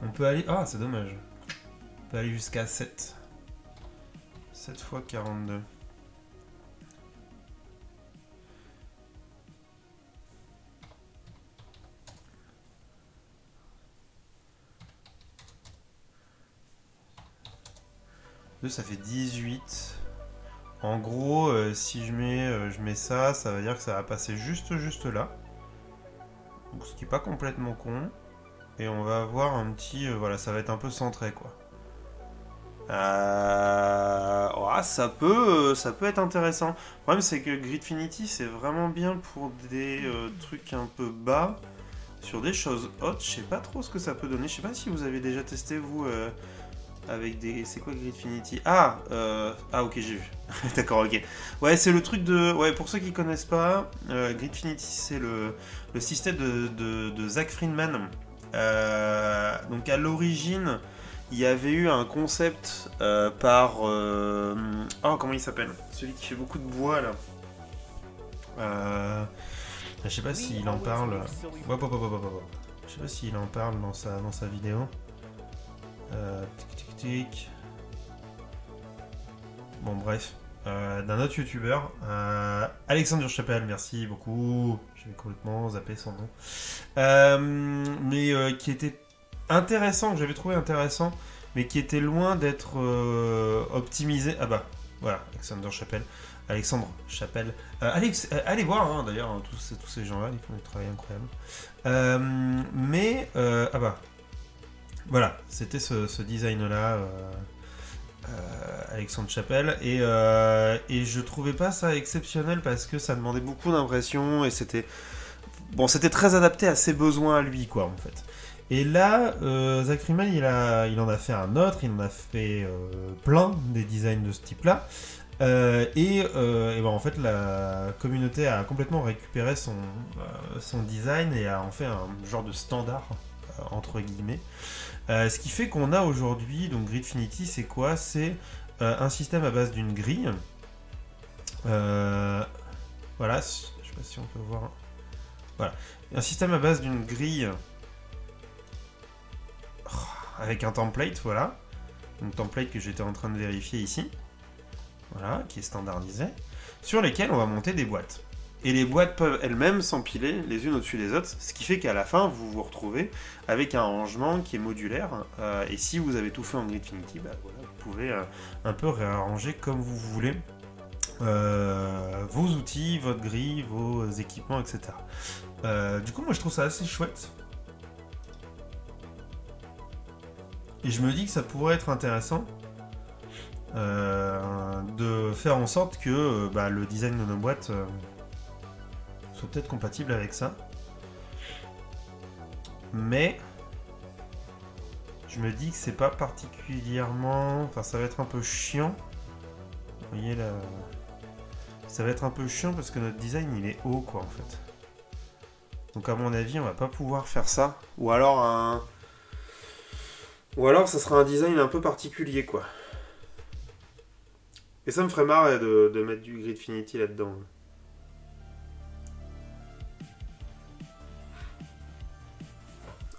On peut aller. Ah, c'est dommage. On peut aller jusqu'à 7. 7 fois 42. Deux, ça fait 18. En gros, euh, si euh, je mets, ça, ça veut dire que ça va passer juste, juste là. Donc, ce qui n'est pas complètement con. Et on va avoir un petit... Euh, voilà, ça va être un peu centré, quoi. Euh, ça peut, euh, ça peut être intéressant. Le problème, c'est que Gridfinity, c'est vraiment bien pour des euh, trucs un peu bas. Sur des choses hautes, je sais pas trop ce que ça peut donner. Je sais pas si vous avez déjà testé, vous, euh, avec des... C'est quoi Gridfinity Ah, ah ok, j'ai vu. <laughs> D'accord, ok. Ouais, c'est le truc de... Ouais, pour ceux qui connaissent pas, Gridfinity, c'est le, le système de, de, de Zach Friedman. Donc à l'origine, il y avait eu un concept euh, par... euh, Oh, comment il s'appelle? Celui qui fait beaucoup de bois, là. Euh... Je sais pas s'il en parle... Je sais pas s'il en parle dans sa, dans sa vidéo. Tic, tic, tic. Bon, bref. D'un autre youtubeur. Alexandre Chapelle, merci beaucoup. J'avais complètement zappé son nom. Mais qui était intéressant, que j'avais trouvé intéressant, mais qui était loin d'être euh, optimisé. Ah bah, voilà, Alexandre Chapelle. Alexandre Chapelle. Euh, Alex, euh, allez voir hein, d'ailleurs hein, tous, ces- gens-là, ils font du travail incroyable. Euh, mais ah bah voilà, c'était ce, design-là, Alexandre Chapelle, et, et je trouvais pas ça exceptionnel parce que ça demandait beaucoup d'impression et c'était bon, c'était très adapté à ses besoins à lui quoi en fait. Et là, euh, il, a, il en a fait un autre, il en a fait euh, plein des designs de ce type-là. Euh, et, euh, ben en fait, la communauté a complètement récupéré son, son design et a en fait un genre de standard, entre guillemets. Ce qui fait qu'on a aujourd'hui, donc Gridfinity, c'est quoi? C'est un système à base d'une grille. Voilà, je sais pas si on peut voir. Voilà, un système à base d'une grille avec un template, voilà. Un template que j'étais en train de vérifier ici. Voilà, qui est standardisé. Sur lesquels on va monter des boîtes. Et les boîtes peuvent elles-mêmes s'empiler les unes au-dessus des autres, ce qui fait qu'à la fin, vous vous retrouvez avec un rangement qui est modulaire. euh, et si vous avez tout fait en Gridfinity, bah voilà, vous pouvez euh, un peu réarranger comme vous voulez euh, vos outils, votre grille, vos équipements, etc. Du coup, moi je trouve ça assez chouette. Et je me dis que ça pourrait être intéressant euh, de faire en sorte que euh, bah, le design de nos boîtes euh, soit peut-être compatible avec ça. Mais je me dis que c'est pas particulièrement. Enfin, ça va être un peu chiant. Vous voyez là. Ça va être un peu chiant parce que notre design il est haut quoi en fait. Donc à mon avis on va pas pouvoir faire ça. Ou alors un. Ou alors ça sera un design un peu particulier quoi. Et ça me ferait marrer de, mettre du Gridfinity là-dedans.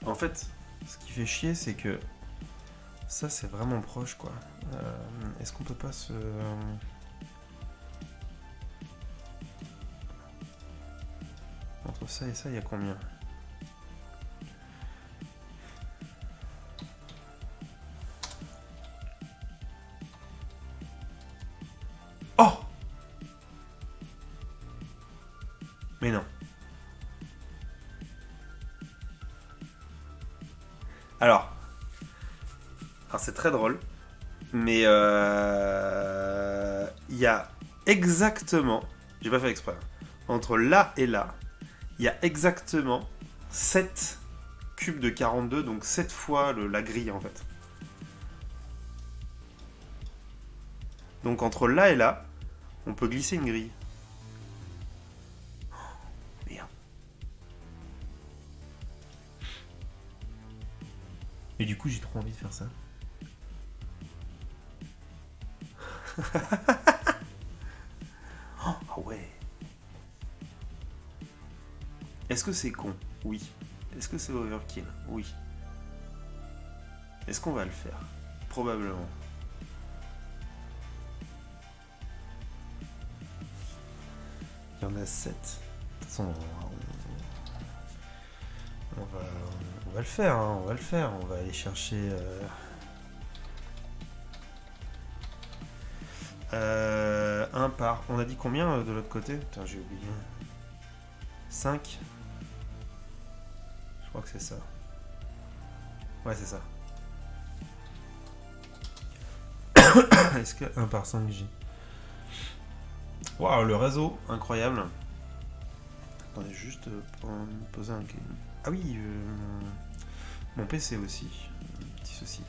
En fait, ce qui fait chier, c'est que ça, c'est vraiment proche, quoi. Euh, Est-ce qu'on peut pas se... Entre ça et ça, il y a combien? Oh Mais non. Alors, c'est très drôle, mais euh, il y a exactement, j'ai pas fait exprès, hein, entre là et là, il y a exactement 7 cubes de 42, donc 7 fois la grille en fait. Donc entre là et là, on peut glisser une grille. Oh, merde. Et du coup, j'ai trop envie de faire ça. oh, <laughs> ah ouais. Est-ce que c'est con? Oui. Est-ce que c'est overkill? Oui. Est-ce qu'on va le faire? Probablement. Il y en a 7. De toute façon, on, on va, on va le faire, hein, on va le faire. On va aller chercher. euh, Euh, un par. On a dit combien euh, de l'autre côté? Putain, j'ai oublié. 5 Je crois que c'est ça. Ouais, c'est ça. <coughs> Est-ce que 1 par 5 J Waouh, le réseau, incroyable. Attendez, juste euh, pour poser un. Ah oui, euh, mon PC aussi. Petit souci.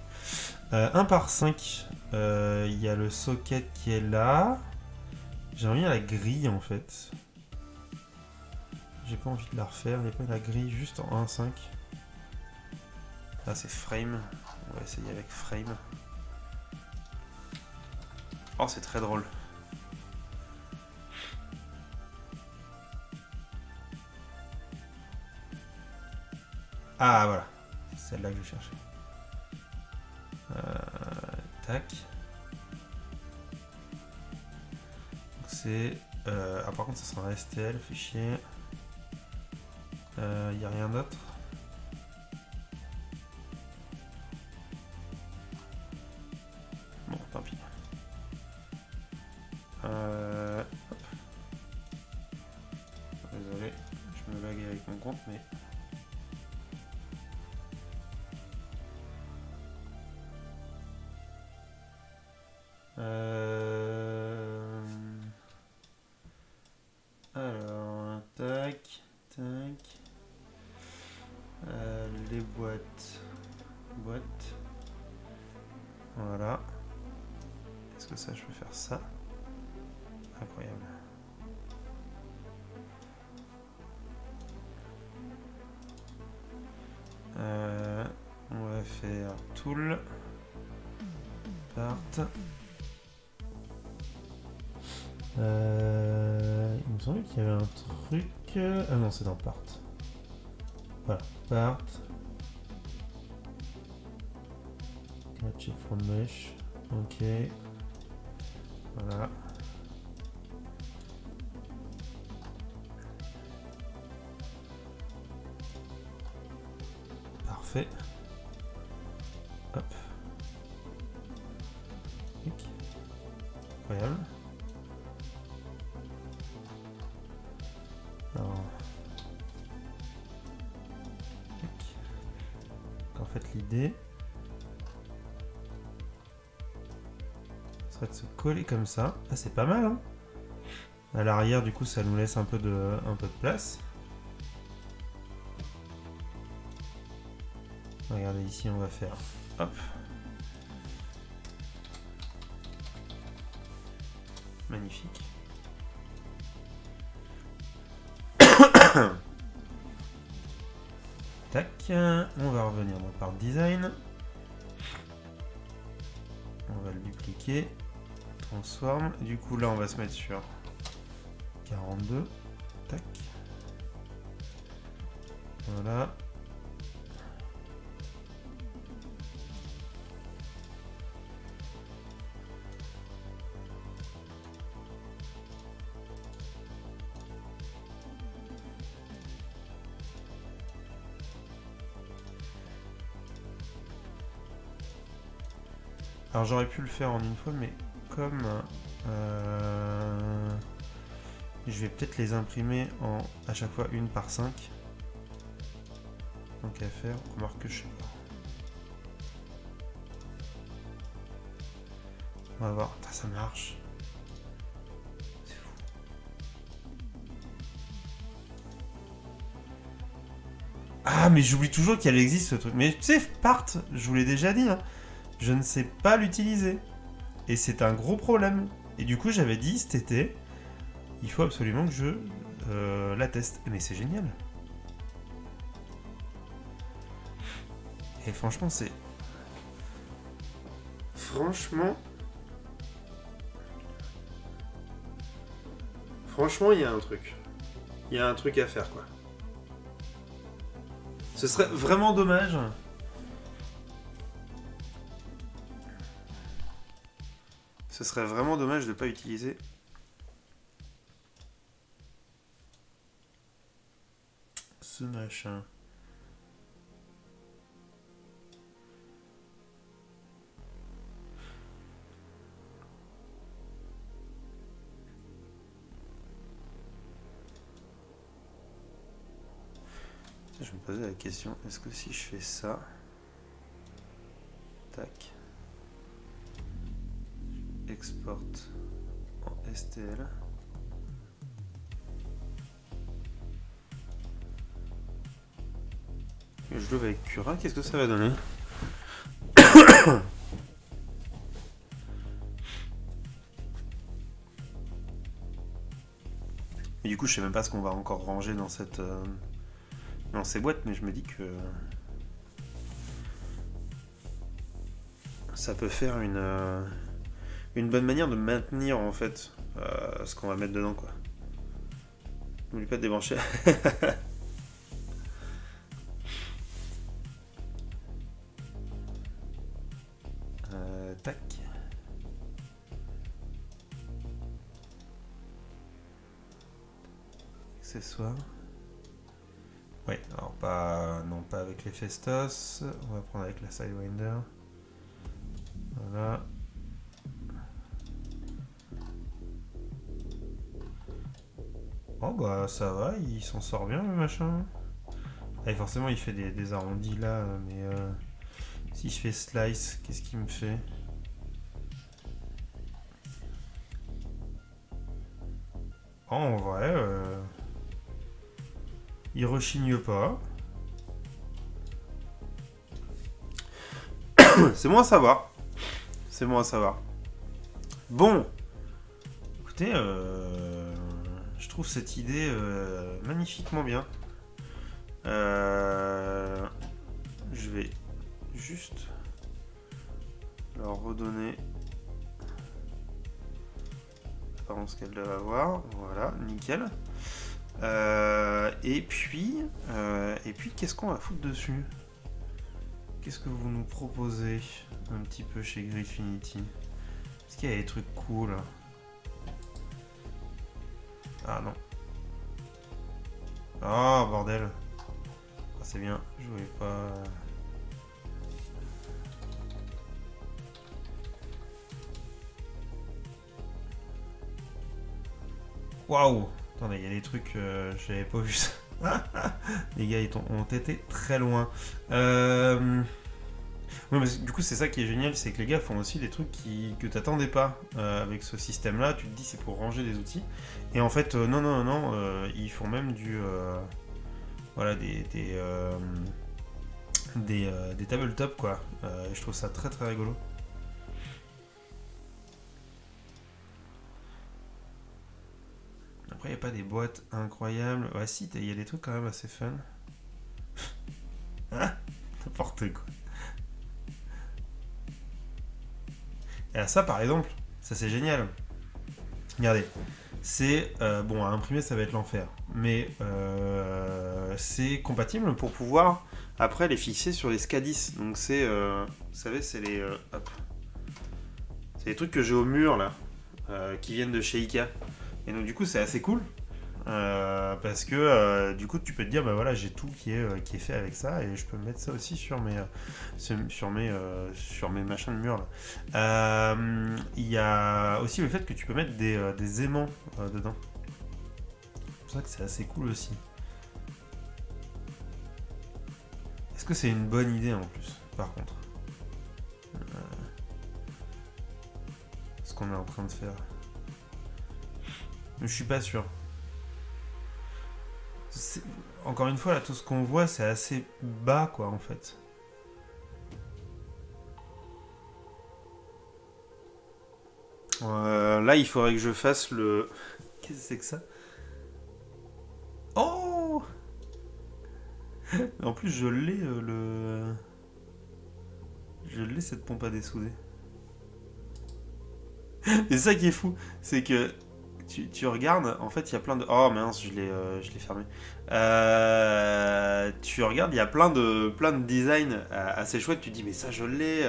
Euh, 1 par 5, euh, il y a le socket qui est là. J'aimerais bien la grille en fait. J'ai pas envie de la refaire. Il n'y a pas la grille juste en 1.5. Ah, c'est frame. On va essayer avec frame. Oh, c'est très drôle. Ah, voilà. Celle-là que je cherchais. Euh, tac. C'est. euh, ah, par contre, ça sera un STL, fichier. Il n'y a rien d'autre? Ah non, c'est dans Part. Voilà, Part. Check from mesh. Ok. Voilà. Parfait. Se coller comme ça. Ah, c'est pas mal, hein À l'arrière, du coup, ça nous laisse un peu de, un peu de place. Regardez ici, on va faire. Hop. Magnifique. <coughs> Tac, on va revenir dans Part Design. On va le dupliquer. Transform. Du coup, là, on va se mettre sur 42. Tac. Voilà. Alors j'aurais pu le faire en une fois, mais comme euh, je vais peut-être les imprimer en à chaque fois une par 5. Donc à faire, remarque que je sais pas. On va voir, ça marche. Ah mais j'oublie toujours qu'elle existe ce truc. Mais tu sais, part, je vous l'ai déjà dit. hein je ne sais pas l'utiliser. Et c'est un gros problème. Et du coup, j'avais dit cet été, il faut absolument que je euh, la teste. Mais c'est génial. Et franchement, c'est. Franchement. Franchement, il y a un truc. Il y a un truc à faire, quoi. Ce serait vraiment dommage. Ce serait vraiment dommage de ne pas utiliser. Ce machin. Je me posais la question, est-ce que si je fais ça, tac, exporte en STL, je l'ouvre avec Cura, qu'est-ce que ça va donner <coughs> du coup, je sais même pas ce qu'on va encore ranger dans cette euh, dans ces boîtes, mais je me dis que ça peut faire une euh, une bonne manière de maintenir en fait euh, ce qu'on va mettre dedans quoi. N'oublie pas de débrancher. <laughs> Euh, tac. Accessoires. Ouais, alors pas non pas avec les Festos, on va prendre avec la Sidewinder. Voilà. Ça va, il s'en sort bien le machin. Et forcément il fait des, arrondis là, mais euh, si je fais slice, qu'est-ce qu'il me fait? Oh, En vrai, euh, il rechigne pas. <coughs> C'est bon à savoir. C'est bon à savoir. Bon. Écoutez, euh, cette idée euh, magnifiquement bien. Euh, je vais juste leur redonner l'apparence qu'elle doit avoir. Voilà, nickel. Euh, et puis, et puis qu'est-ce qu'on va foutre dessus? Qu'est-ce que vous nous proposez un petit peu chez Griffinity Est-ce qu'il y a des trucs cool? Ah non. Ah bordel. Ah, c'est bien, je voulais pas. Waouh Attendez, il y a des trucs, euh, j'avais pas vu ça. <laughs> Les gars, ils ont été très loin. Euh... Mais du coup, c'est ça qui est génial, c'est que les gars font aussi des trucs qui, que t'attendais pas euh, avec ce système-là. Tu te dis c'est pour ranger des outils. Et en fait, euh, non, non, non, euh, ils font même du... euh, voilà, des... des des, des tabletop quoi. Je trouve ça très très rigolo. Après, il n'y a pas des boîtes incroyables. Ouais, si, il y a des trucs quand même assez fun. <laughs> Hein? N'importe quoi. Et à ça, par exemple, ça c'est génial. Regardez, c'est euh, bon à imprimer, ça va être l'enfer, mais euh, c'est compatible pour pouvoir après les fixer sur les SCADIS. Donc c'est, euh, vous savez, c'est les, c'est les trucs que j'ai au mur là, qui viennent de chez Ikea. Et donc du coup, c'est assez cool. Euh, parce que euh, du coup tu peux te dire bah voilà j'ai tout qui est, euh, qui est fait avec ça et je peux mettre ça aussi sur mes sur mes sur mes machins de mur Il y a aussi le fait que tu peux mettre des, des aimants dedans. C'est ça que c'est assez cool aussi. Est-ce que c'est une bonne idée en plus, par contre? Ce qu'on est en train de faire. Je suis pas sûr. Encore une fois, là, tout ce qu'on voit, c'est assez bas, quoi, en fait. Euh, là, il faudrait que je fasse le. Qu'est-ce que c'est que ça? Oh En plus, je l'ai, euh, le. Je l'ai, cette pompe à dessouder. C'est ça qui est fou, c'est que tu, regardes, en fait, il y a plein de. Oh mince, je l'ai euh, fermé. Euh, tu regardes, il y a plein de, plein de designs euh, assez chouettes. Tu dis, mais ça, je l'ai,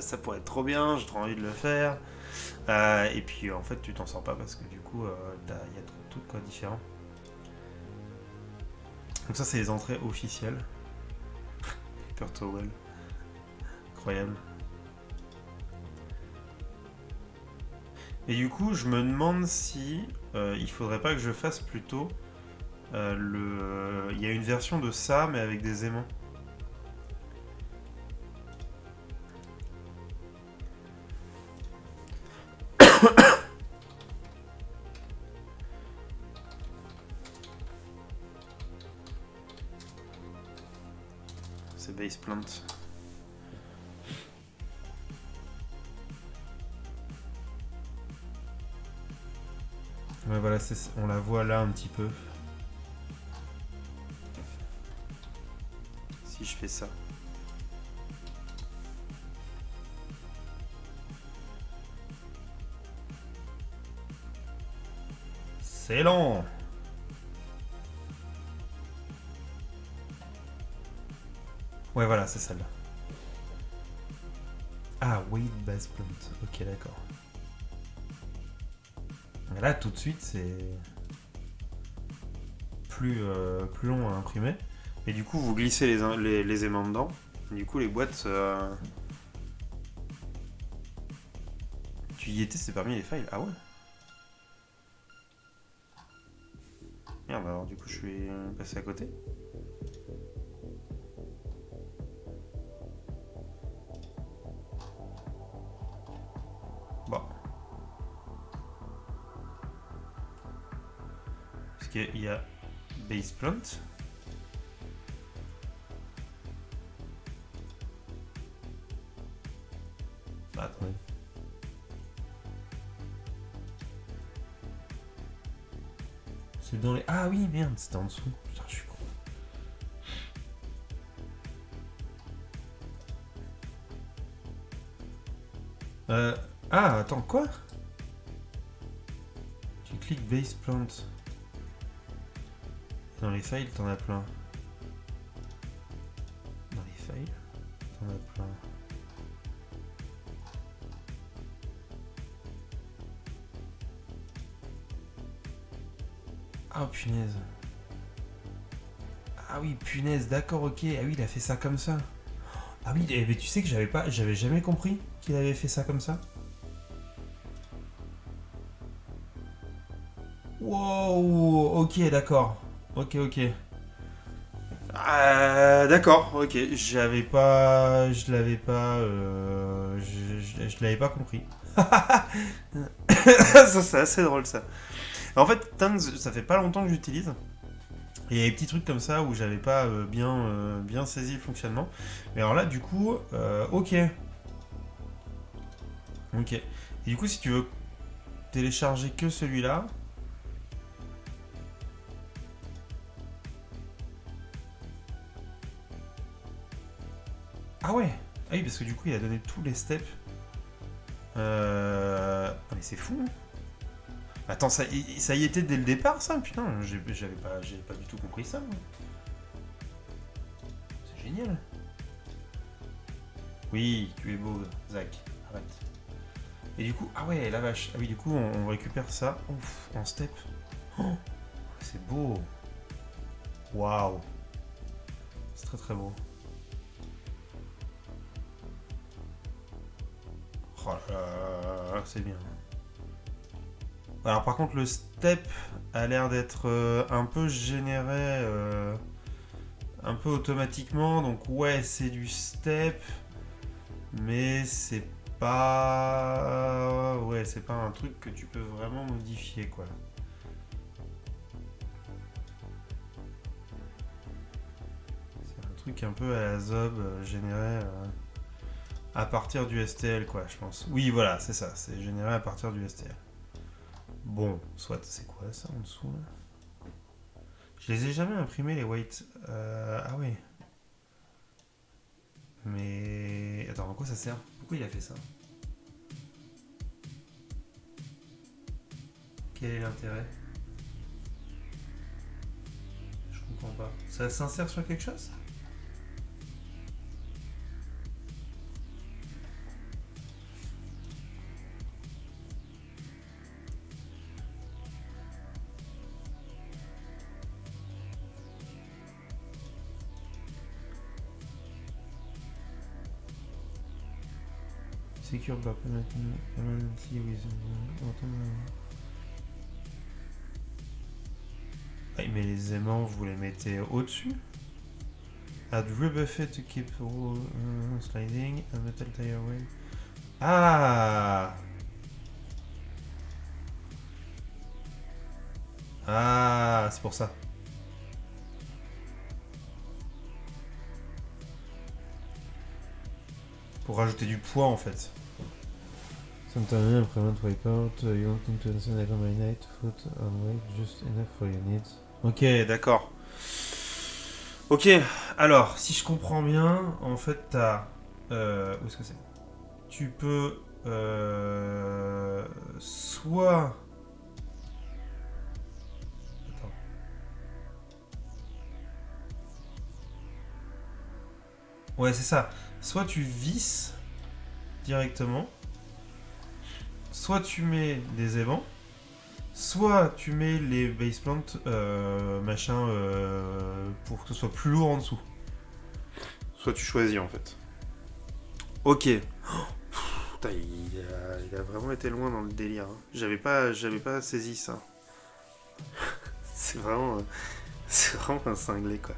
ça pourrait être trop bien, j'ai trop envie de le faire. Et puis, en fait, tu t'en sors pas parce que du coup, il y a de trucs quoi, différents. Donc, ça, c'est les entrées officielles. <laughs> Towel. Incroyable. Et du coup, je me demande si euh, il faudrait pas que je fasse plutôt euh, le... il y a une version de ça, mais avec des aimants. <coughs> C'est base plant. On la voit là un petit peu. Si je fais ça. C'est long Ouais, voilà, c'est celle-là. Ah, weight base plant. Ok, d'accord. Là, tout de suite, c'est plus, euh, plus long à imprimer. Et du coup, vous glissez les, les aimants dedans. Du coup, les boîtes. euh, Tu y étais, c'est parmi les files. Ah ouais Merde, alors du coup, je suis passé à côté. Plant. C'est dans les. Ah oui, merde, c'était en dessous. Putain, je suis con. Euh. Ah, attends, quoi? Tu cliques base plant. Les files, t'en as plein. Dans les files, t'en as plein. Ah punaise. Ah oui, punaise, d'accord, ok. Ah oui, il a fait ça comme ça. Ah oui, eh, mais tu sais que j'avais pas, j'avais jamais compris qu'il avait fait ça comme ça. Wow, ok, d'accord. Ok, ok. Euh, d'accord, ok. J'avais pas, je l'avais pas, euh, je, l'avais pas compris. <laughs> ça c'est assez drôle ça. En fait, ça fait pas longtemps que j'utilise. Il y a des petits trucs comme ça où j'avais pas euh, bien, bien saisi le fonctionnement. Mais alors là, du coup, ok. Ok. Et du coup, si tu veux télécharger que celui-là. Parce que du coup, il a donné tous les steps. Euh... Mais c'est fou. hein. Attends, ça, y- ça y était dès le départ, ça? Putain, j'avais pas, pas du tout compris ça. C'est génial. Oui, tu es beau, Zach. Arrête. Et du coup, ah ouais, la vache. Ah oui, du coup, on, on récupère ça. Ouf, en step. Oh, c'est beau. Waouh. C'est très très beau. Oh là là, là, c'est bien. Alors par contre le step a l'air d'être euh, un peu généré euh, un peu automatiquement donc ouais c'est du step mais c'est pas ouais c'est pas un truc que tu peux vraiment modifier quoi. C'est un truc un peu à la zob euh, généré à partir du STL quoi je pense. Oui voilà c'est ça c'est généré à partir du STL. Bon, soit, c'est quoi ça en dessous là? Je les ai jamais imprimés les whites. Euh, ah ouais. Mais. Attends, en quoi ça sert? Pourquoi il a fait ça? Quel est l'intérêt? Je comprends pas. Ça s'insère sur quelque chose? Secure by.
Ah, mais les aimants, vous les mettez au-dessus Add rebuffet to keep all, uh, sliding and metal tire wheel. Ah Ah, c'est pour ça. Pour rajouter du poids en fait.
Sometimes implement wipeout, uh, you want to understand eliminate foot and weight just enough for your needs.
Ok, d'accord. Ok, alors, si je comprends bien, en fait, t'as... Euh, où est-ce que c'est? Tu peux... euh, soit... Attends. Ouais, c'est ça. Soit tu visses directement, soit tu mets des aimants, soit tu mets les baseplants euh, machin euh, pour que ce soit plus lourd en dessous.
Soit tu choisis en fait. Ok. Oh, putain, il, a, il a vraiment été loin dans le délire. hein. J'avais pas, j'avais pas saisi ça. <laughs> c'est vraiment, euh, c'est vraiment un cinglé quoi.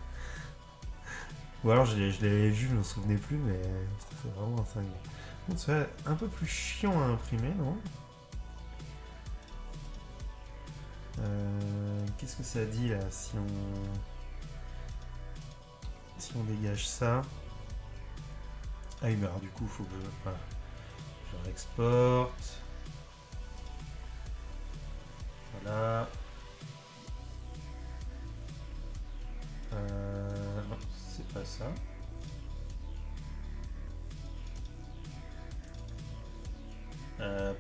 Ou alors je l'ai- je l'avais vu, je me souvenais plus, mais c'est vraiment un cinglé. C'est un peu plus chiant à imprimer, non Euh, Qu'est-ce que ça dit là si on si on dégage ça Ah oui, alors du coup, faut que je voilà. je réexporte. Voilà. Euh, non, c'est pas ça. Euh.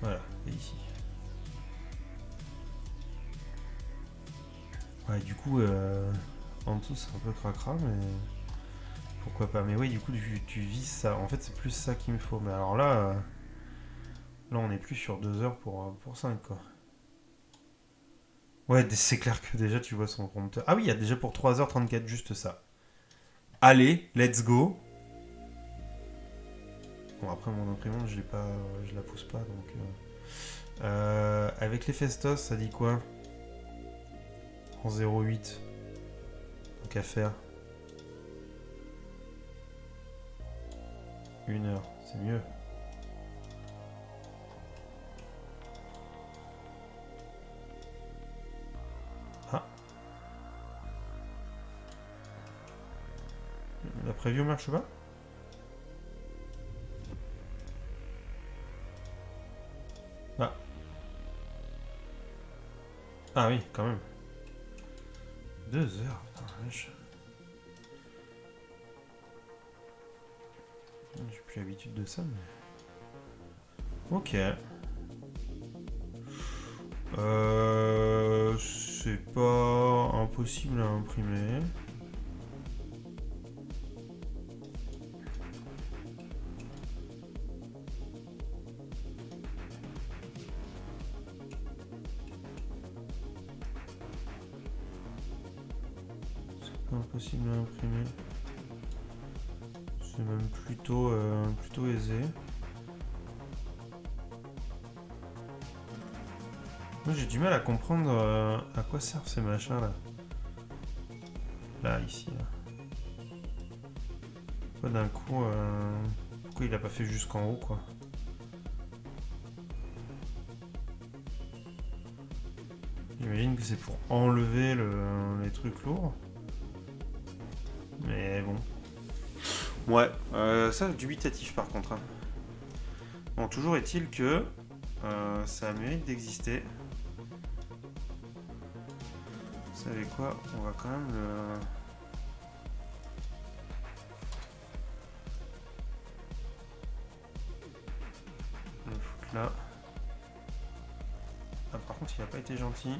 Voilà, et ici. Ouais, du coup, euh, en dessous c'est un peu cracra, mais pourquoi pas. Mais oui, du coup, tu, tu vises ça. En fait, c'est plus ça qu'il me faut. Mais alors là, euh, là, on est plus sur 2 heures pour, pour 5, quoi. Ouais, c'est clair que déjà, tu vois son compteur. Ah oui, il y a déjà pour 3h34 juste ça. Allez, let's go. Bon, après, mon imprimante, je, pas, je la pousse pas, donc... euh. Euh, avec les festos, ça dit quoi? En 0,8. Donc à faire. Une heure, c'est mieux. La preview marche pas Ah. Ah oui, quand même. Deux heures. J'ai plus l'habitude de ça, mais... Ok. Euh... C'est pas impossible à imprimer. Impossible à imprimer. C'est même plutôt, euh, plutôt aisé. Moi j'ai du mal à comprendre euh, à quoi servent ces machins là. Là, ici. Là. Pourquoi d'un coup. euh, Pourquoi il a pas fait jusqu'en haut quoi? J'imagine que c'est pour enlever le- les trucs lourds.
Ouais, euh, ça dubitatif par contre. hein. Bon, toujours est-il que euh, ça mérite d'exister. Vous savez quoi On va quand même le. le foutre là. Ah, par contre, il a pas été gentil.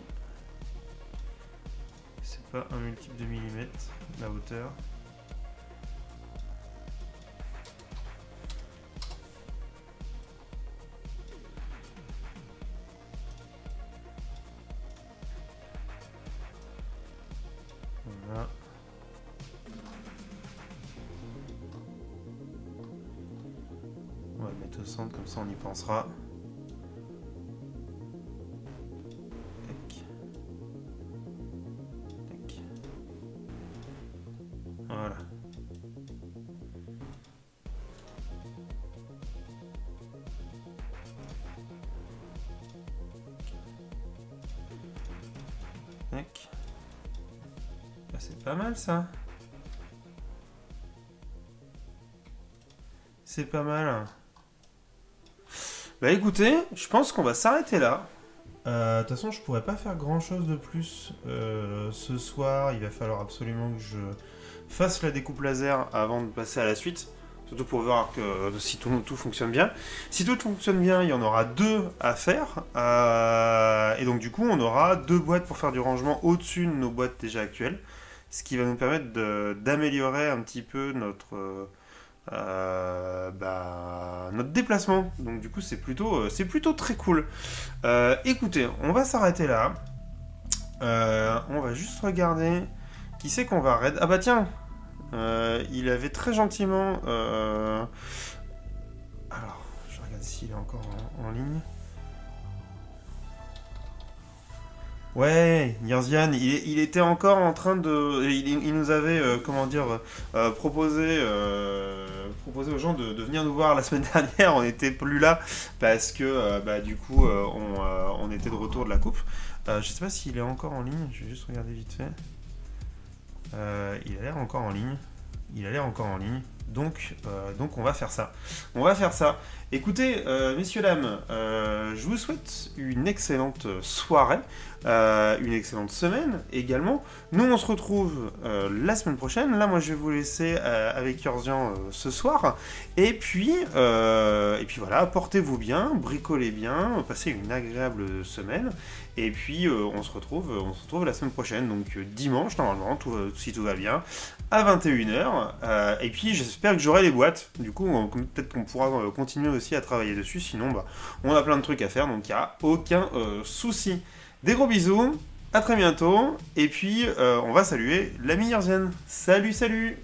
C'est pas un multiple de millimètres, la hauteur. Ça. C'est pas mal. Bah écoutez, je pense qu'on va s'arrêter là. Euh, De toute façon, je pourrais pas faire grand chose de plus euh, ce soir. Il va falloir absolument que je fasse la découpe laser avant de passer à la suite. Surtout pour voir que euh, si tout, fonctionne bien. Si tout fonctionne bien, il y en aura deux à faire. Et donc du coup, on aura deux boîtes pour faire du rangement au-dessus de nos boîtes déjà actuelles. Ce qui va nous permettre d'améliorer un petit peu notre, euh, euh, bah, notre déplacement. Donc du coup, c'est plutôt, euh, c'est plutôt très cool. Écoutez, on va s'arrêter là. On va juste regarder qui c'est qu'on va raid. Ah bah tiens, il avait très gentiment. Alors, je vais regarder s'il est encore en, en ligne. Ouais, Yerzian, il, était encore en train de. Il, nous avait, euh, comment dire, euh, proposé, euh, proposé aux gens de, venir nous voir la semaine <laughs> dernière. On n'était plus là parce que, bah, du coup, on, on était de retour de la coupe. Je sais pas s'il est encore en ligne, je vais juste regarder vite fait. Il a l'air encore en ligne. Il a l'air encore en ligne. Donc, euh, donc on va faire ça. On va faire ça. Écoutez, euh, messieurs, dames, euh, je vous souhaite une excellente soirée, une excellente semaine également. Nous, on se retrouve la semaine prochaine. Là, moi, je vais vous laisser avec Yorzian euh, ce soir. Et puis, et puis voilà, portez-vous bien, bricolez bien, passez une agréable semaine. Et puis, euh, on se retrouve, on se retrouve la semaine prochaine, donc euh, dimanche normalement, euh, si tout va bien, à 21h. Euh, et puis, j'espère que j'aurai les boîtes. Du coup, peut-être qu'on pourra continuer aussi à travailler dessus. Sinon, bah, on a plein de trucs à faire, donc il n'y a aucun souci. Des gros bisous, à très bientôt. Et puis, on va saluer l'ami Yerzian. Salut, salut